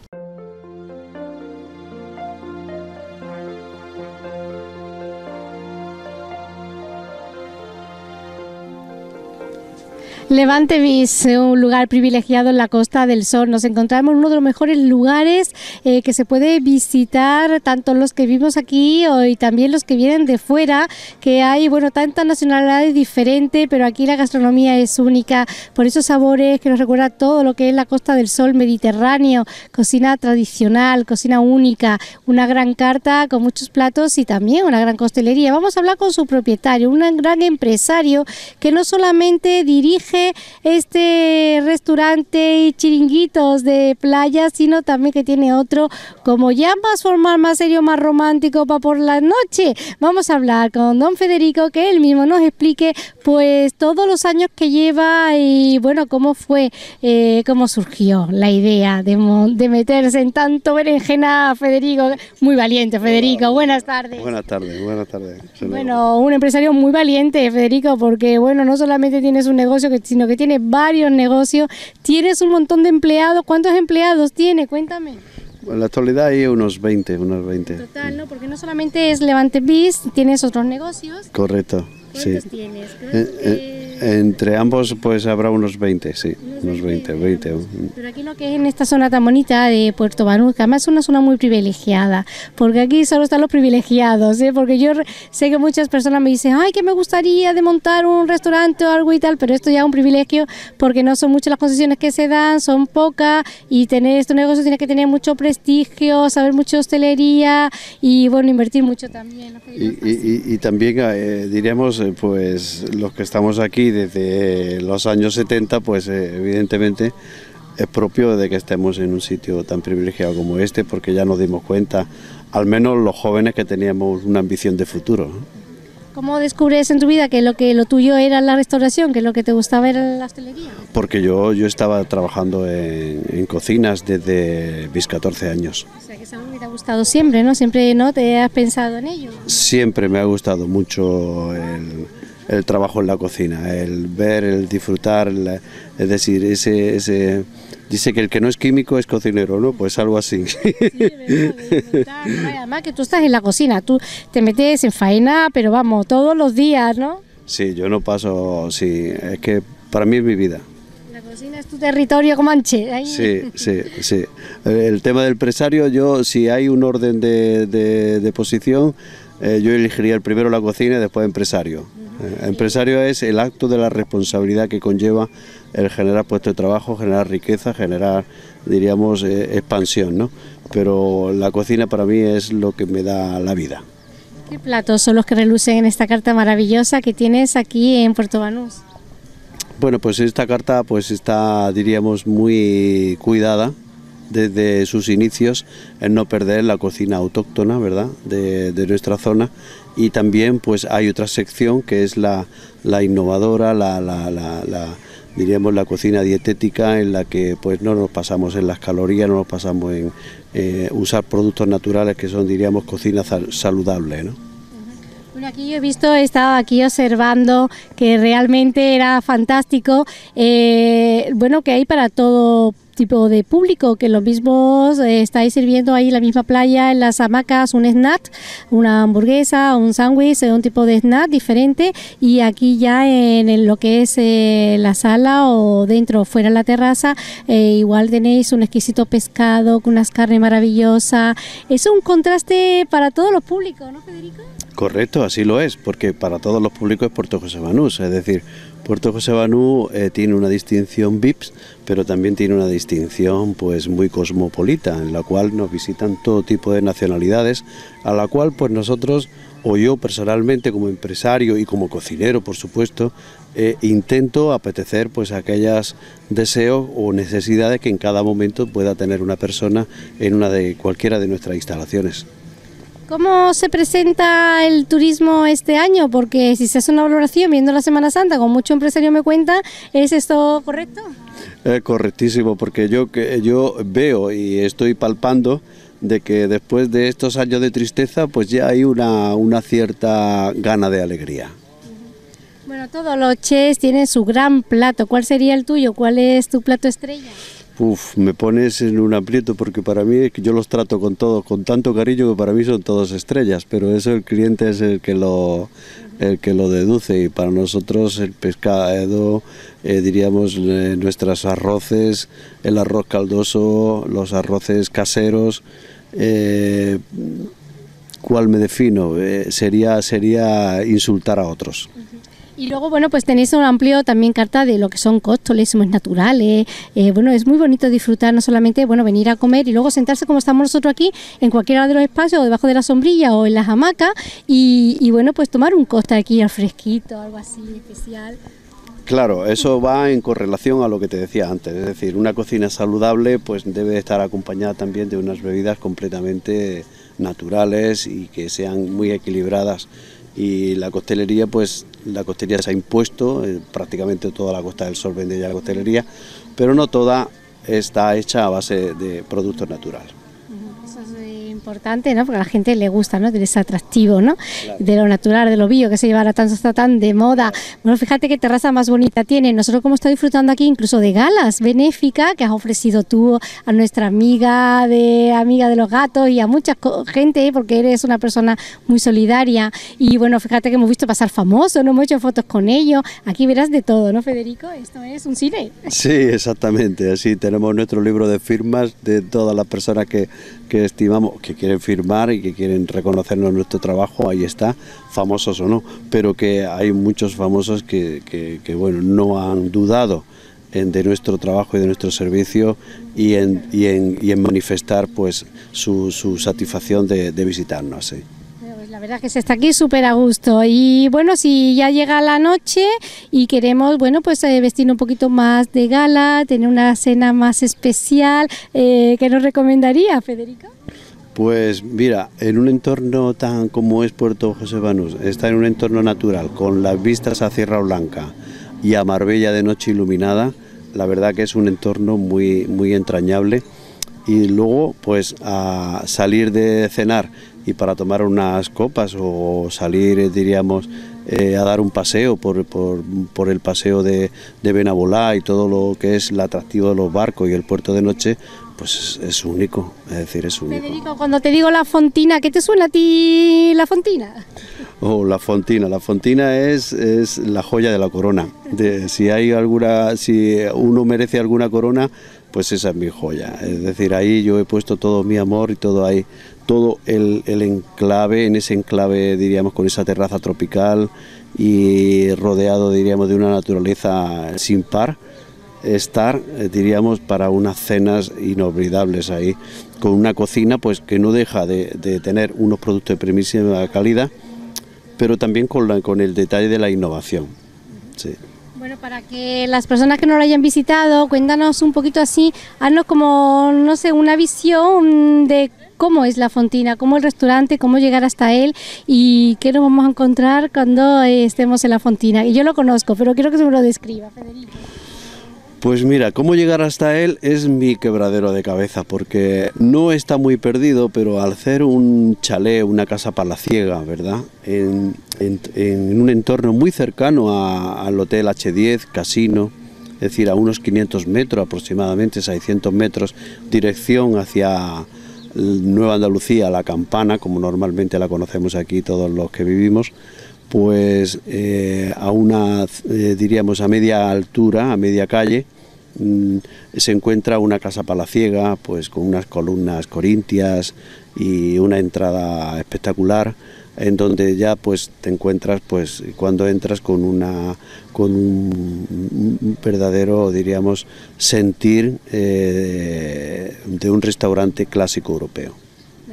Levante Bis, un lugar privilegiado en la Costa del Sol. Nos encontramos en uno de los mejores lugares eh, que se puede visitar, tanto los que vivimos aquí y también los que vienen de fuera, que hay, bueno, tantas nacionalidades diferentes, pero aquí la gastronomía es única por esos sabores que nos recuerda todo lo que es la Costa del Sol mediterráneo, cocina tradicional, cocina única, una gran carta con muchos platos y también una gran costelería. Vamos a hablar con su propietario, un gran empresario que no solamente dirige este restaurante y chiringuitos de playa, sino también que tiene otro como ya más formal, más serio, más romántico para por la noche. Vamos a hablar con don Federico, que él mismo nos explique pues todos los años que lleva y bueno, cómo fue, eh, cómo surgió la idea de, meterse en tanto berenjena, Federico. Muy valiente, Federico. Buenas tardes. Buenas tardes, buenas tardes. Bueno, un empresario muy valiente, Federico, porque bueno, no solamente tienes un negocio, que- sino que tiene varios negocios, tienes un montón de empleados. ¿Cuántos empleados tiene? Cuéntame. En la actualidad hay unos 20, unos 20. Total, ¿no? Porque no solamente es Levante Bis, tienes otros negocios. Correcto, sí. ¿Cuántos tienes? Eh, eh, entre ambos pues habrá unos 20, sí, unos 20, 20. Pero aquí lo que es en esta zona tan bonita de Puerto Banús, además es una zona muy privilegiada, porque aquí solo están los privilegiados, ¿eh? porque yo sé que muchas personas me dicen, ay, que me gustaría de montar un restaurante o algo y tal, pero esto ya es un privilegio porque no son muchas las concesiones que se dan, son pocas y tener estos negocios tiene que tener mucho prestigio, saber mucho hostelería y bueno, invertir mucho también. Y, y- y- y también eh, diríamos, eh, pues los que estamos aquí desde los años 70, pues eh, evidentemente es propio de que estemos en un sitio tan privilegiado como este, porque ya nos dimos cuenta, al menos los jóvenes que teníamos una ambición de futuro. ¿Cómo descubres en tu vida que lo que lo tuyo era la restauración, que lo que te gustaba era la hostelería? Porque yo, yo estaba trabajando en, en cocinas desde mis 14 años. O sea, que es algo que te ha gustado siempre, ¿no? Siempre, ¿no? Te has pensado en ello. Siempre me ha gustado mucho el, el trabajo en la cocina, el ver, el disfrutar, la- es decir, ese, ese, dice que el que no es químico es cocinero, ¿no? Pues algo así. Vaya, Además que tú estás en la cocina, tú te metes en faena, pero vamos, todos los días, ¿no? Sí, yo no paso, sí, es que para mí es mi vida. La cocina es tu territorio comanche. ahí. Sí, sí, sí. El tema del empresario, yo si hay un orden de, de- de posición, eh, yo elegiría el primero la cocina y después empresario. Eh, empresario es el acto de la responsabilidad que conlleva el generar puestos de trabajo, generar riqueza, generar, diríamos, eh, expansión, ¿no? Pero la cocina para mí es lo que me da la vida. ¿Qué platos son los que relucen en esta carta maravillosa que tienes aquí en Puerto Banús? Bueno, pues esta carta pues está, diríamos, muy cuidada desde sus inicios en no perder la cocina autóctona, ¿verdad?, de, de nuestra zona. Y también pues hay otra sección que es la, la innovadora, la, la- la- diríamos, la cocina dietética en la que pues no nos pasamos en las calorías, no nos pasamos en eh, usar productos naturales que son, diríamos, cocina sal- saludable, ¿no? Bueno, aquí yo he visto, he estado aquí observando que realmente era fantástico. eh, bueno, que hay para todo tipo de público, que lo mismo eh, estáis sirviendo ahí en la misma playa, en las hamacas, un snack, una hamburguesa, un sándwich, eh, un tipo de snack diferente. Y aquí ya en, lo que es eh, la sala o dentro, fuera en la terraza, eh, igual tenéis un exquisito pescado con unas carnes maravillosas. Es un contraste para todos los públicos, ¿no, Federico? Correcto, así lo es, porque para todos los públicos es Puerto José Banús, es decir, Puerto José Banús eh, tiene una distinción VIPS, pero también tiene una distinción pues muy cosmopolita, en la cual nos visitan todo tipo de nacionalidades, a la cual pues nosotros o yo personalmente como empresario y como cocinero, por supuesto, eh, intento apetecer pues aquellas deseos o necesidades que en cada momento pueda tener una persona en una de cualquiera de nuestras instalaciones. ¿Cómo se presenta el turismo este año? Porque si se hace una valoración viendo la Semana Santa, como mucho empresario me cuenta, ¿es esto correcto? Correctísimo, porque yo, que, yo veo y estoy palpando de que después de estos años de tristeza, pues ya hay una, una cierta gana de alegría. Bueno, todos los chefs tienen su gran plato. ¿Cuál sería el tuyo? ¿Cuál es tu plato estrella? Uf, me pones en un aprieto porque para mí yo los trato con todos, con tanto cariño que para mí son todos estrellas, pero eso el cliente es el que lo, el que lo deduce y para nosotros el pescado, eh, diríamos eh, nuestros arroces, el arroz caldoso, los arroces caseros, eh, ¿cuál me defino? Eh, sería, sería insultar a otros. Y luego, bueno, pues tenéis un amplio también carta de lo que son cócteles muy naturales. Eh, bueno, es muy bonito disfrutar, no solamente, bueno, venir a comer y luego sentarse como estamos nosotros aquí, en cualquiera de los espacios, o debajo de la sombrilla o en las hamacas, y, y bueno, pues tomar un cóctel aquí al fresquito, algo así especial. Claro, eso va en correlación a lo que te decía antes, es decir, una cocina saludable pues debe estar acompañada también de unas bebidas completamente naturales y que sean muy equilibradas. Y la costelería, pues la costelería se ha impuesto, eh, prácticamente toda la Costa del Sol vende ya la costelería, pero no toda está hecha a base de productos naturales. Importante, ¿no? Porque a la gente le gusta, ¿no? De ese atractivo, ¿no? De lo natural, de lo bio, que se lleva ahora tanto, está tan de moda. Bueno, fíjate qué terraza más bonita tiene. Nosotros como estamos disfrutando aquí incluso de galas benéficas que has ofrecido tú a nuestra amiga de amiga de los gatos y a mucha gente, ¿eh? porque eres una persona muy solidaria. Y bueno, fíjate que hemos visto pasar famosos, no hemos hecho fotos con ellos. Aquí verás de todo, ¿no, Federico? Esto es un cine. Sí, exactamente. Así tenemos nuestro libro de firmas de todas las personas que, que estimamos, que quieren firmar y que quieren reconocernos nuestro trabajo. Ahí está, famosos o no. Pero que hay muchos famosos que, que- bueno, no han dudado en, de nuestro trabajo y de nuestro servicio y en, y en, y en manifestar pues su, su satisfacción de, de visitarnos. sí. La verdad es que se está aquí súper a gusto. Y bueno, si ya llega la noche y queremos, bueno, pues eh, vestir un poquito más de gala, tener una cena más especial, eh, ¿qué nos recomendaría, Federico? Pues mira, en un entorno tan como es Puerto José Banús, está en un entorno natural, con las vistas a Sierra Blanca y a Marbella de noche iluminada, la verdad que es un entorno muy, muy entrañable. Y luego, pues a salir de cenar y para tomar unas copas o salir, eh, diríamos, eh, a dar un paseo por, por- por el paseo de, de Benavolá y todo lo que es el atractivo de los barcos y el puerto de noche, pues es, es único, es decir, es único. Federico, cuando te digo la fontina, ¿qué te suena a ti la fontina? Oh, la fontina. La fontina es, es la joya de la corona. De, si hay alguna, si uno merece alguna corona, pues esa es mi joya. Es decir, ahí yo he puesto todo mi amor y todo ahí, todo el, enclave, en ese enclave diríamos con esa terraza tropical y rodeado diríamos de una naturaleza sin par estar, eh, diríamos, para unas cenas inolvidables ahí, con una cocina pues que no deja de, tener unos productos de primísima calidad, pero también con, con el detalle de la innovación. Sí. Bueno, para que las personas que no lo hayan visitado, cuéntanos un poquito así, haznos como, no sé, una visión de cómo es la fontina, cómo el restaurante, cómo llegar hasta él y qué nos vamos a encontrar cuando eh, estemos en la fontina. Y yo lo conozco, pero quiero que se me lo describa, Federico. Pues mira, cómo llegar hasta él es mi quebradero de cabeza, porque no está muy perdido, pero al ser un chalet, una casa palaciega, ¿verdad? En, en- en un entorno muy cercano a- al Hotel H10, Casino, es decir, a unos 500 metros aproximadamente, 600 metros, dirección hacia Nueva Andalucía, la Campana, como normalmente la conocemos aquí todos los que vivimos, pues eh, a una, eh, diríamos, a media altura, a media calle, mm, se encuentra una casa palaciega, pues con unas columnas corintias y una entrada espectacular, en donde ya pues te encuentras, pues cuando entras con una, con un, verdadero, diríamos, sentir eh, de un restaurante clásico europeo.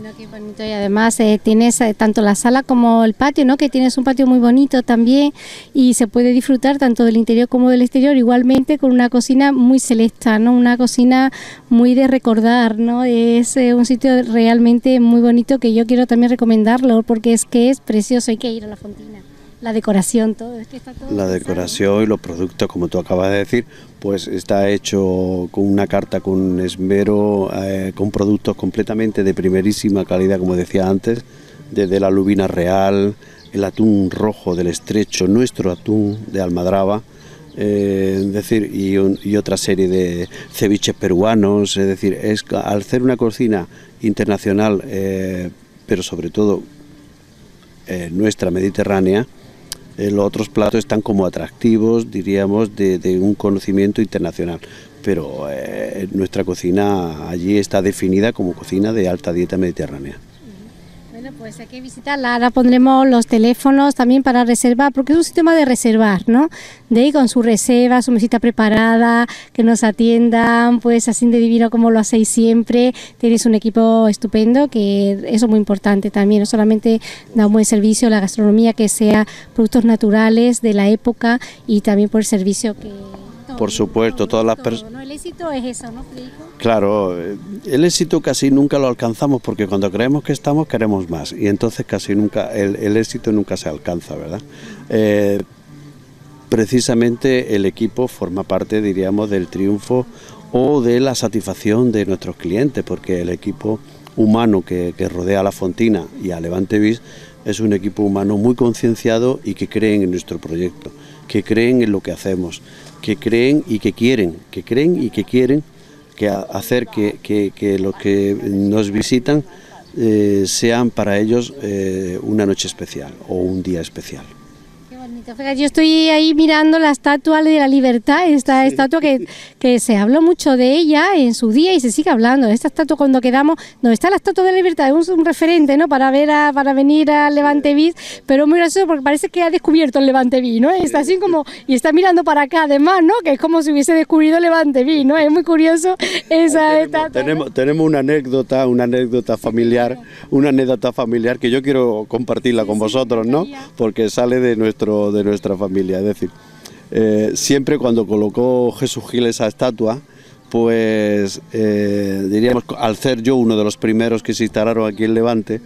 Bueno, qué bonito. Y además eh, tienes eh, tanto la sala como el patio, ¿no? Que tienes un patio muy bonito también y se puede disfrutar tanto del interior como del exterior, igualmente con una cocina muy selecta, ¿no? Una cocina muy de recordar, ¿no? Es eh, un sitio realmente muy bonito que yo quiero también recomendarlo porque es que es precioso, hay que ir a la fontina. La decoración, todo, es que está todo La decoración y los productos, como tú acabas de decir, pues está hecho con una carta con esmero, eh, con productos completamente de primerísima calidad, como decía antes, desde la lubina real, el atún rojo del estrecho, nuestro atún de Almadraba, eh, es decir, y, otra serie de ceviches peruanos, es decir, es al ser una cocina internacional, eh, pero sobre todo nuestra mediterránea, los otros platos están como atractivos, diríamos, de, de un conocimiento internacional. Pero eh, nuestra cocina allí está definida como cocina de alta dieta mediterránea. Pues hay que visitarla. Ahora pondremos los teléfonos también para reservar, porque es un sistema de reservar, ¿no? De ir con su reserva, su mesita preparada, que nos atiendan, pues así de divino como lo hacéis siempre. Tenéis un equipo estupendo, que eso es muy importante también, no solamente da un buen servicio, la gastronomía, que sea productos naturales de la época y también por el servicio que... Por supuesto, todas las personas... ¿no? El éxito es eso, ¿no, Federico? Claro, el éxito casi nunca lo alcanzamos porque cuando creemos que estamos queremos más y entonces casi nunca, el, el éxito nunca se alcanza, ¿verdad? Eh, precisamente el equipo forma parte, diríamos, del triunfo o de la satisfacción de nuestros clientes porque el equipo humano que, que rodea a la Fontina y a Levante Bis es un equipo humano muy concienciado y que creen en nuestro proyecto, que creen en lo que hacemos, que creen y que quieren, que creen y que quieren que hacer que, que- que los que nos visitan eh, sean para ellos eh, una noche especial o un día especial. Fíjate, Yo estoy ahí mirando la estatua de la libertad, esta estatua que, que se habló mucho de ella en su día y se sigue hablando. Esta estatua cuando quedamos, donde está la estatua de la libertad, es un, un referente ¿no? para ver a, para venir al Levante Bis, pero muy gracioso porque parece que ha descubierto el Levante Bis, ¿no? Está así como, y está mirando para acá además, ¿no? Que es como si hubiese descubierto el Levante Bis, ¿no? Es muy curioso esa estatua. Tenemos, tenemos una anécdota, una anécdota familiar, una anécdota familiar que yo quiero compartirla con vosotros, ¿no? Porque sale de nuestro, de nuestra familia. Es decir, eh, siempre cuando colocó Jesús Gil esa estatua, pues eh, diríamos, al ser yo uno de los primeros que se instalaron aquí en Levante,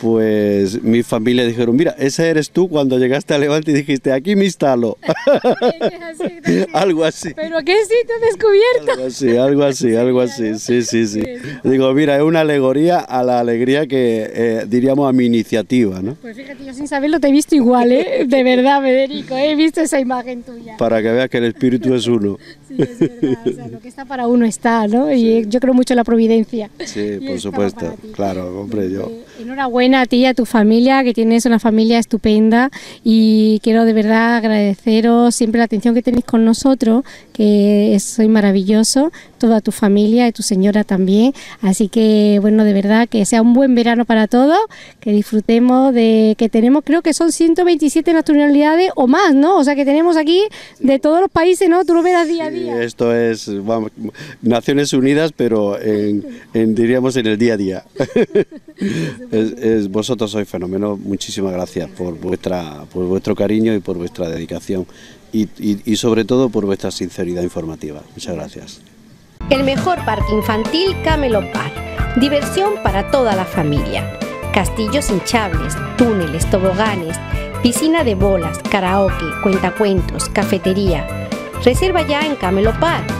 pues mi familia dijeron, mira, ese eres tú cuando llegaste a Levante y dijiste, aquí me instalo. algo así. Pero qué sitio descubierto. Algo así, algo así, algo así, sí, sí, sí. Digo, mira, es una alegoría a la alegría que eh, diríamos a mi iniciativa, ¿no? Pues fíjate, yo sin saberlo te he visto igual, ¿eh? De verdad, Federico, he visto esa imagen tuya. Para que veas que el espíritu es uno. Sí, es verdad, o sea, lo que está para uno está, ¿no? Y yo creo mucho en la providencia. Sí, por supuesto, claro, hombre, yo. Enhorabuena a ti y a tu familia, que tienes una familia estupenda y quiero de verdad agradeceros siempre la atención que tenéis con nosotros, que es soy maravilloso, toda tu familia y tu señora también. Así que, bueno, de verdad que sea un buen verano para todos, que disfrutemos de que tenemos, creo que son 127 nacionalidades o más, ¿no? O sea, que tenemos aquí de todos los países, ¿no? Tú lo verás día a día. esto es, vamos, Naciones Unidas, pero en, en, diríamos en el día a día. es, vosotros sois fenómeno. Muchísimas gracias por vuestra, por vuestro cariño y por vuestra dedicación y, y- y sobre todo por vuestra sinceridad informativa. Muchas gracias. El mejor parque infantil Camelot Park. Diversión para toda la familia. Castillos hinchables, túneles, toboganes, piscina de bolas, karaoke, cuentacuentos, cafetería. Reserva ya en Camelot Park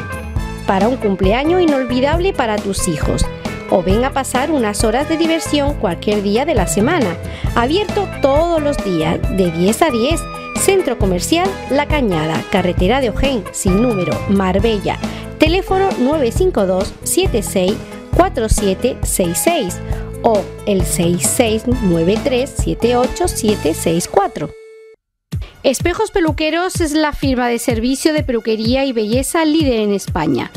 para un cumpleaños inolvidable para tus hijos. O ven a pasar unas horas de diversión cualquier día de la semana. Abierto todos los días, de 10 a 10. Centro Comercial La Cañada, Carretera de Ojén, sin número, Marbella. Teléfono 952 76 4766 o el 6693 78764. Espejos Peluqueros es la firma de servicio de peluquería y belleza líder en España.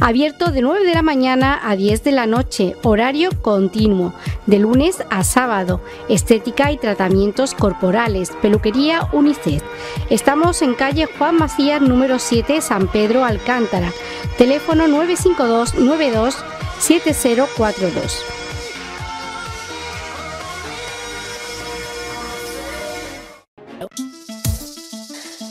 Abierto de 9 de la mañana a 10 de la noche, horario continuo, de lunes a sábado. Estética y tratamientos corporales, peluquería UNICEF. Estamos en calle Juan Macías número 7, San Pedro Alcántara. Teléfono 952 92 7042.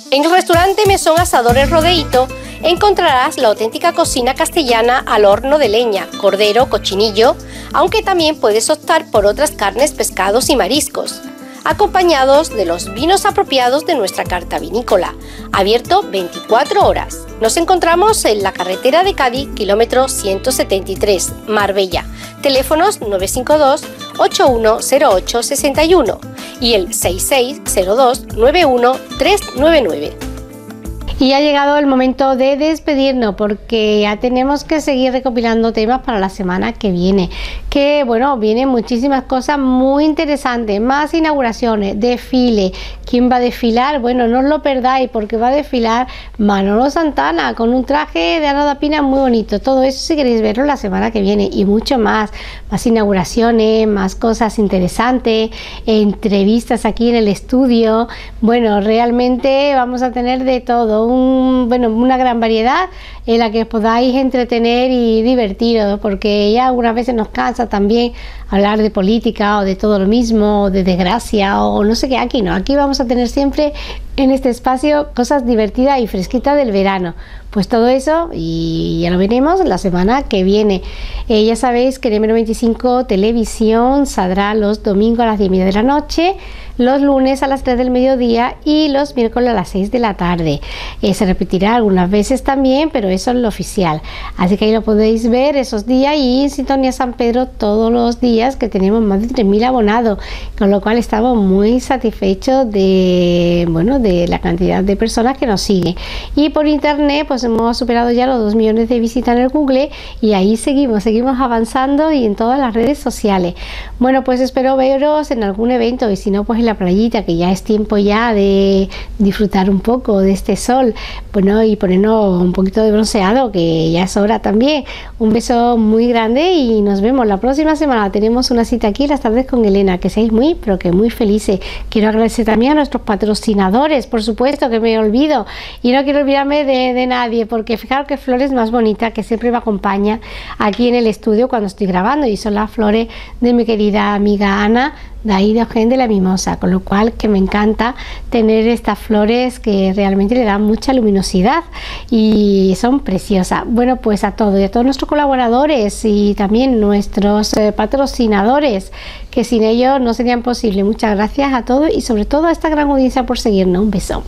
En el restaurante Mesón Asadores Rodeito encontrarás la auténtica cocina castellana al horno de leña, cordero, cochinillo, aunque también puedes optar por otras carnes, pescados y mariscos, acompañados de los vinos apropiados de nuestra carta vinícola, abierto 24 horas. Nos encontramos en la carretera de Cádiz, kilómetro 173, Marbella. Teléfonos 952 810861 y el 6602 91399. Y ha llegado el momento de despedirnos porque ya tenemos que seguir recopilando temas para la semana que viene. Que bueno, vienen muchísimas cosas muy interesantes, más inauguraciones, desfile. ¿Quién va a desfilar? Bueno, no os lo perdáis porque va a desfilar Manolo Santana con un traje de Ana Pina muy bonito. Todo eso si queréis verlo la semana que viene y mucho más. Más inauguraciones, más cosas interesantes, entrevistas aquí en el estudio. Bueno, realmente vamos a tener de todo bueno, una gran variedad en la que os podáis entretener y divertiros, porque ya algunas veces nos cansa también hablar de política o de todo lo mismo, o de desgracia o no sé qué, aquí no, aquí vamos a tener siempre en este espacio cosas divertidas y fresquitas del verano. Pues todo eso y ya lo veremos la semana que viene. Eh, ya sabéis que el número 25 Televisión saldrá los domingos a las 10 de la noche los lunes a las 3 del mediodía y los miércoles a las 6 de la tarde. Eh, se repetirá algunas veces también, pero eso es lo oficial. Así que ahí lo podéis ver esos días y en Sintonía San Pedro todos los días que tenemos más de 3.000 abonados, con lo cual estamos muy satisfechos de, bueno, de la cantidad de personas que nos siguen. Y por internet pues hemos superado ya los 2 millones de visitas en el Google y ahí seguimos, seguimos avanzando y en todas las redes sociales. Bueno, pues espero veros en algún evento y si no, pues en la playita, que ya es tiempo ya de disfrutar un poco de este sol, bueno, y ponernos un poquito de bronceado, que ya es hora también. Un beso muy grande y nos vemos la próxima semana. Tenemos una cita aquí las tardes con Elena, que seáis muy, pero que muy felices. Quiero agradecer también a nuestros patrocinadores, por supuesto, que me olvido, y no quiero olvidarme de, de nadie, porque fijaros que flores más bonita que siempre me acompaña aquí en el estudio cuando estoy grabando, y son las flores de mi querida amiga Ana de ahí de Eugen de la Mimosa, con lo cual que me encanta tener estas flores que realmente le dan mucha luminosidad y son preciosas. Bueno, pues a todos y a todos nuestros colaboradores y también nuestros eh, patrocinadores, que sin ellos no serían posible. Muchas gracias a todos y sobre todo a esta gran audiencia por seguirnos. Un beso.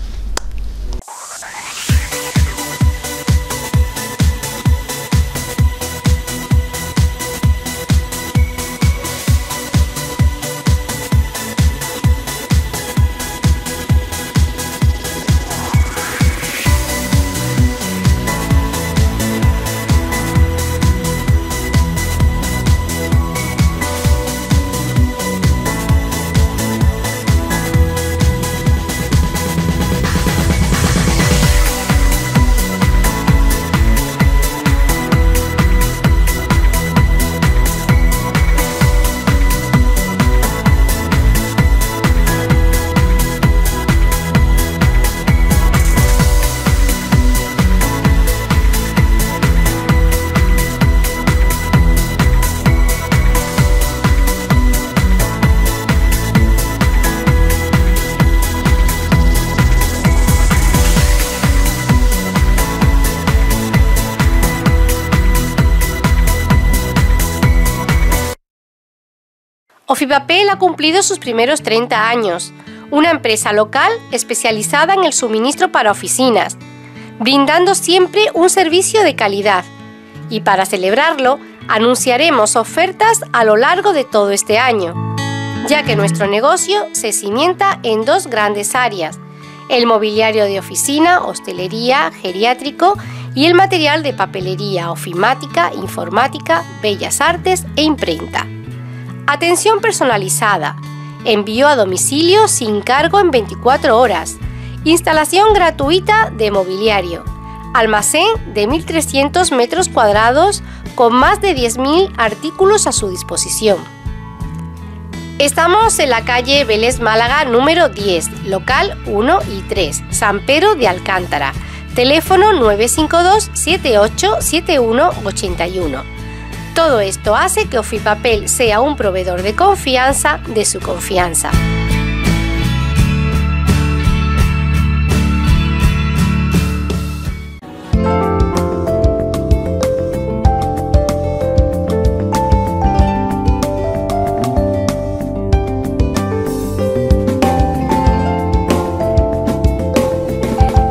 Ofipapel ha cumplido sus primeros 30 años, una empresa local especializada en el suministro para oficinas, brindando siempre un servicio de calidad. Y para celebrarlo, anunciaremos ofertas a lo largo de todo este año, ya que nuestro negocio se cimienta en dos grandes áreas, el mobiliario de oficina, hostelería, geriátrico y el material de papelería, ofimática, informática, bellas artes e imprenta. Atención personalizada. Envío a domicilio sin cargo en 24 horas. Instalación gratuita de mobiliario. Almacén de 1.300 metros cuadrados con más de 10.000 artículos a su disposición. Estamos en la calle Vélez Málaga número 10, local 1 y 3, San Pedro de Alcántara. Teléfono 952 787181 todo esto hace que Ofipapel sea un proveedor de confianza de su confianza.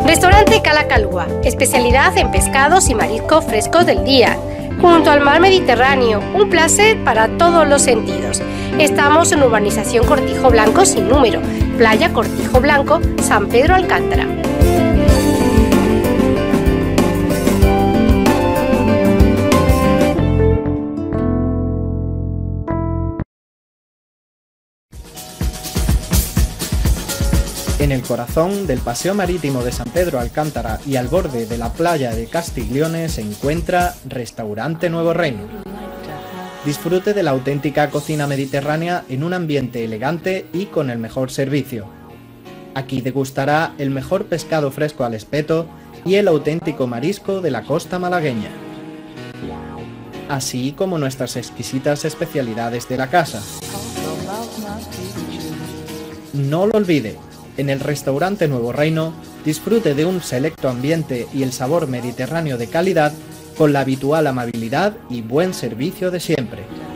Restaurante Calacalúa, especialidad en pescados y mariscos frescos del día junto al mar Mediterráneo, un placer para todos los sentidos. Estamos en Urbanización Cortijo Blanco sin número, Playa Cortijo Blanco, San Pedro Alcántara. En el corazón del Paseo Marítimo de San Pedro Alcántara y al borde de la playa de Castiglione se encuentra Restaurante Nuevo Reino. Disfrute de la auténtica cocina mediterránea en un ambiente elegante y con el mejor servicio. Aquí degustará el mejor pescado fresco al espeto y el auténtico marisco de la costa malagueña, así como nuestras exquisitas especialidades de la casa. No lo olvide, en el restaurante Nuevo Reino disfrute de un selecto ambiente y el sabor mediterráneo de calidad con la habitual amabilidad y buen servicio de siempre.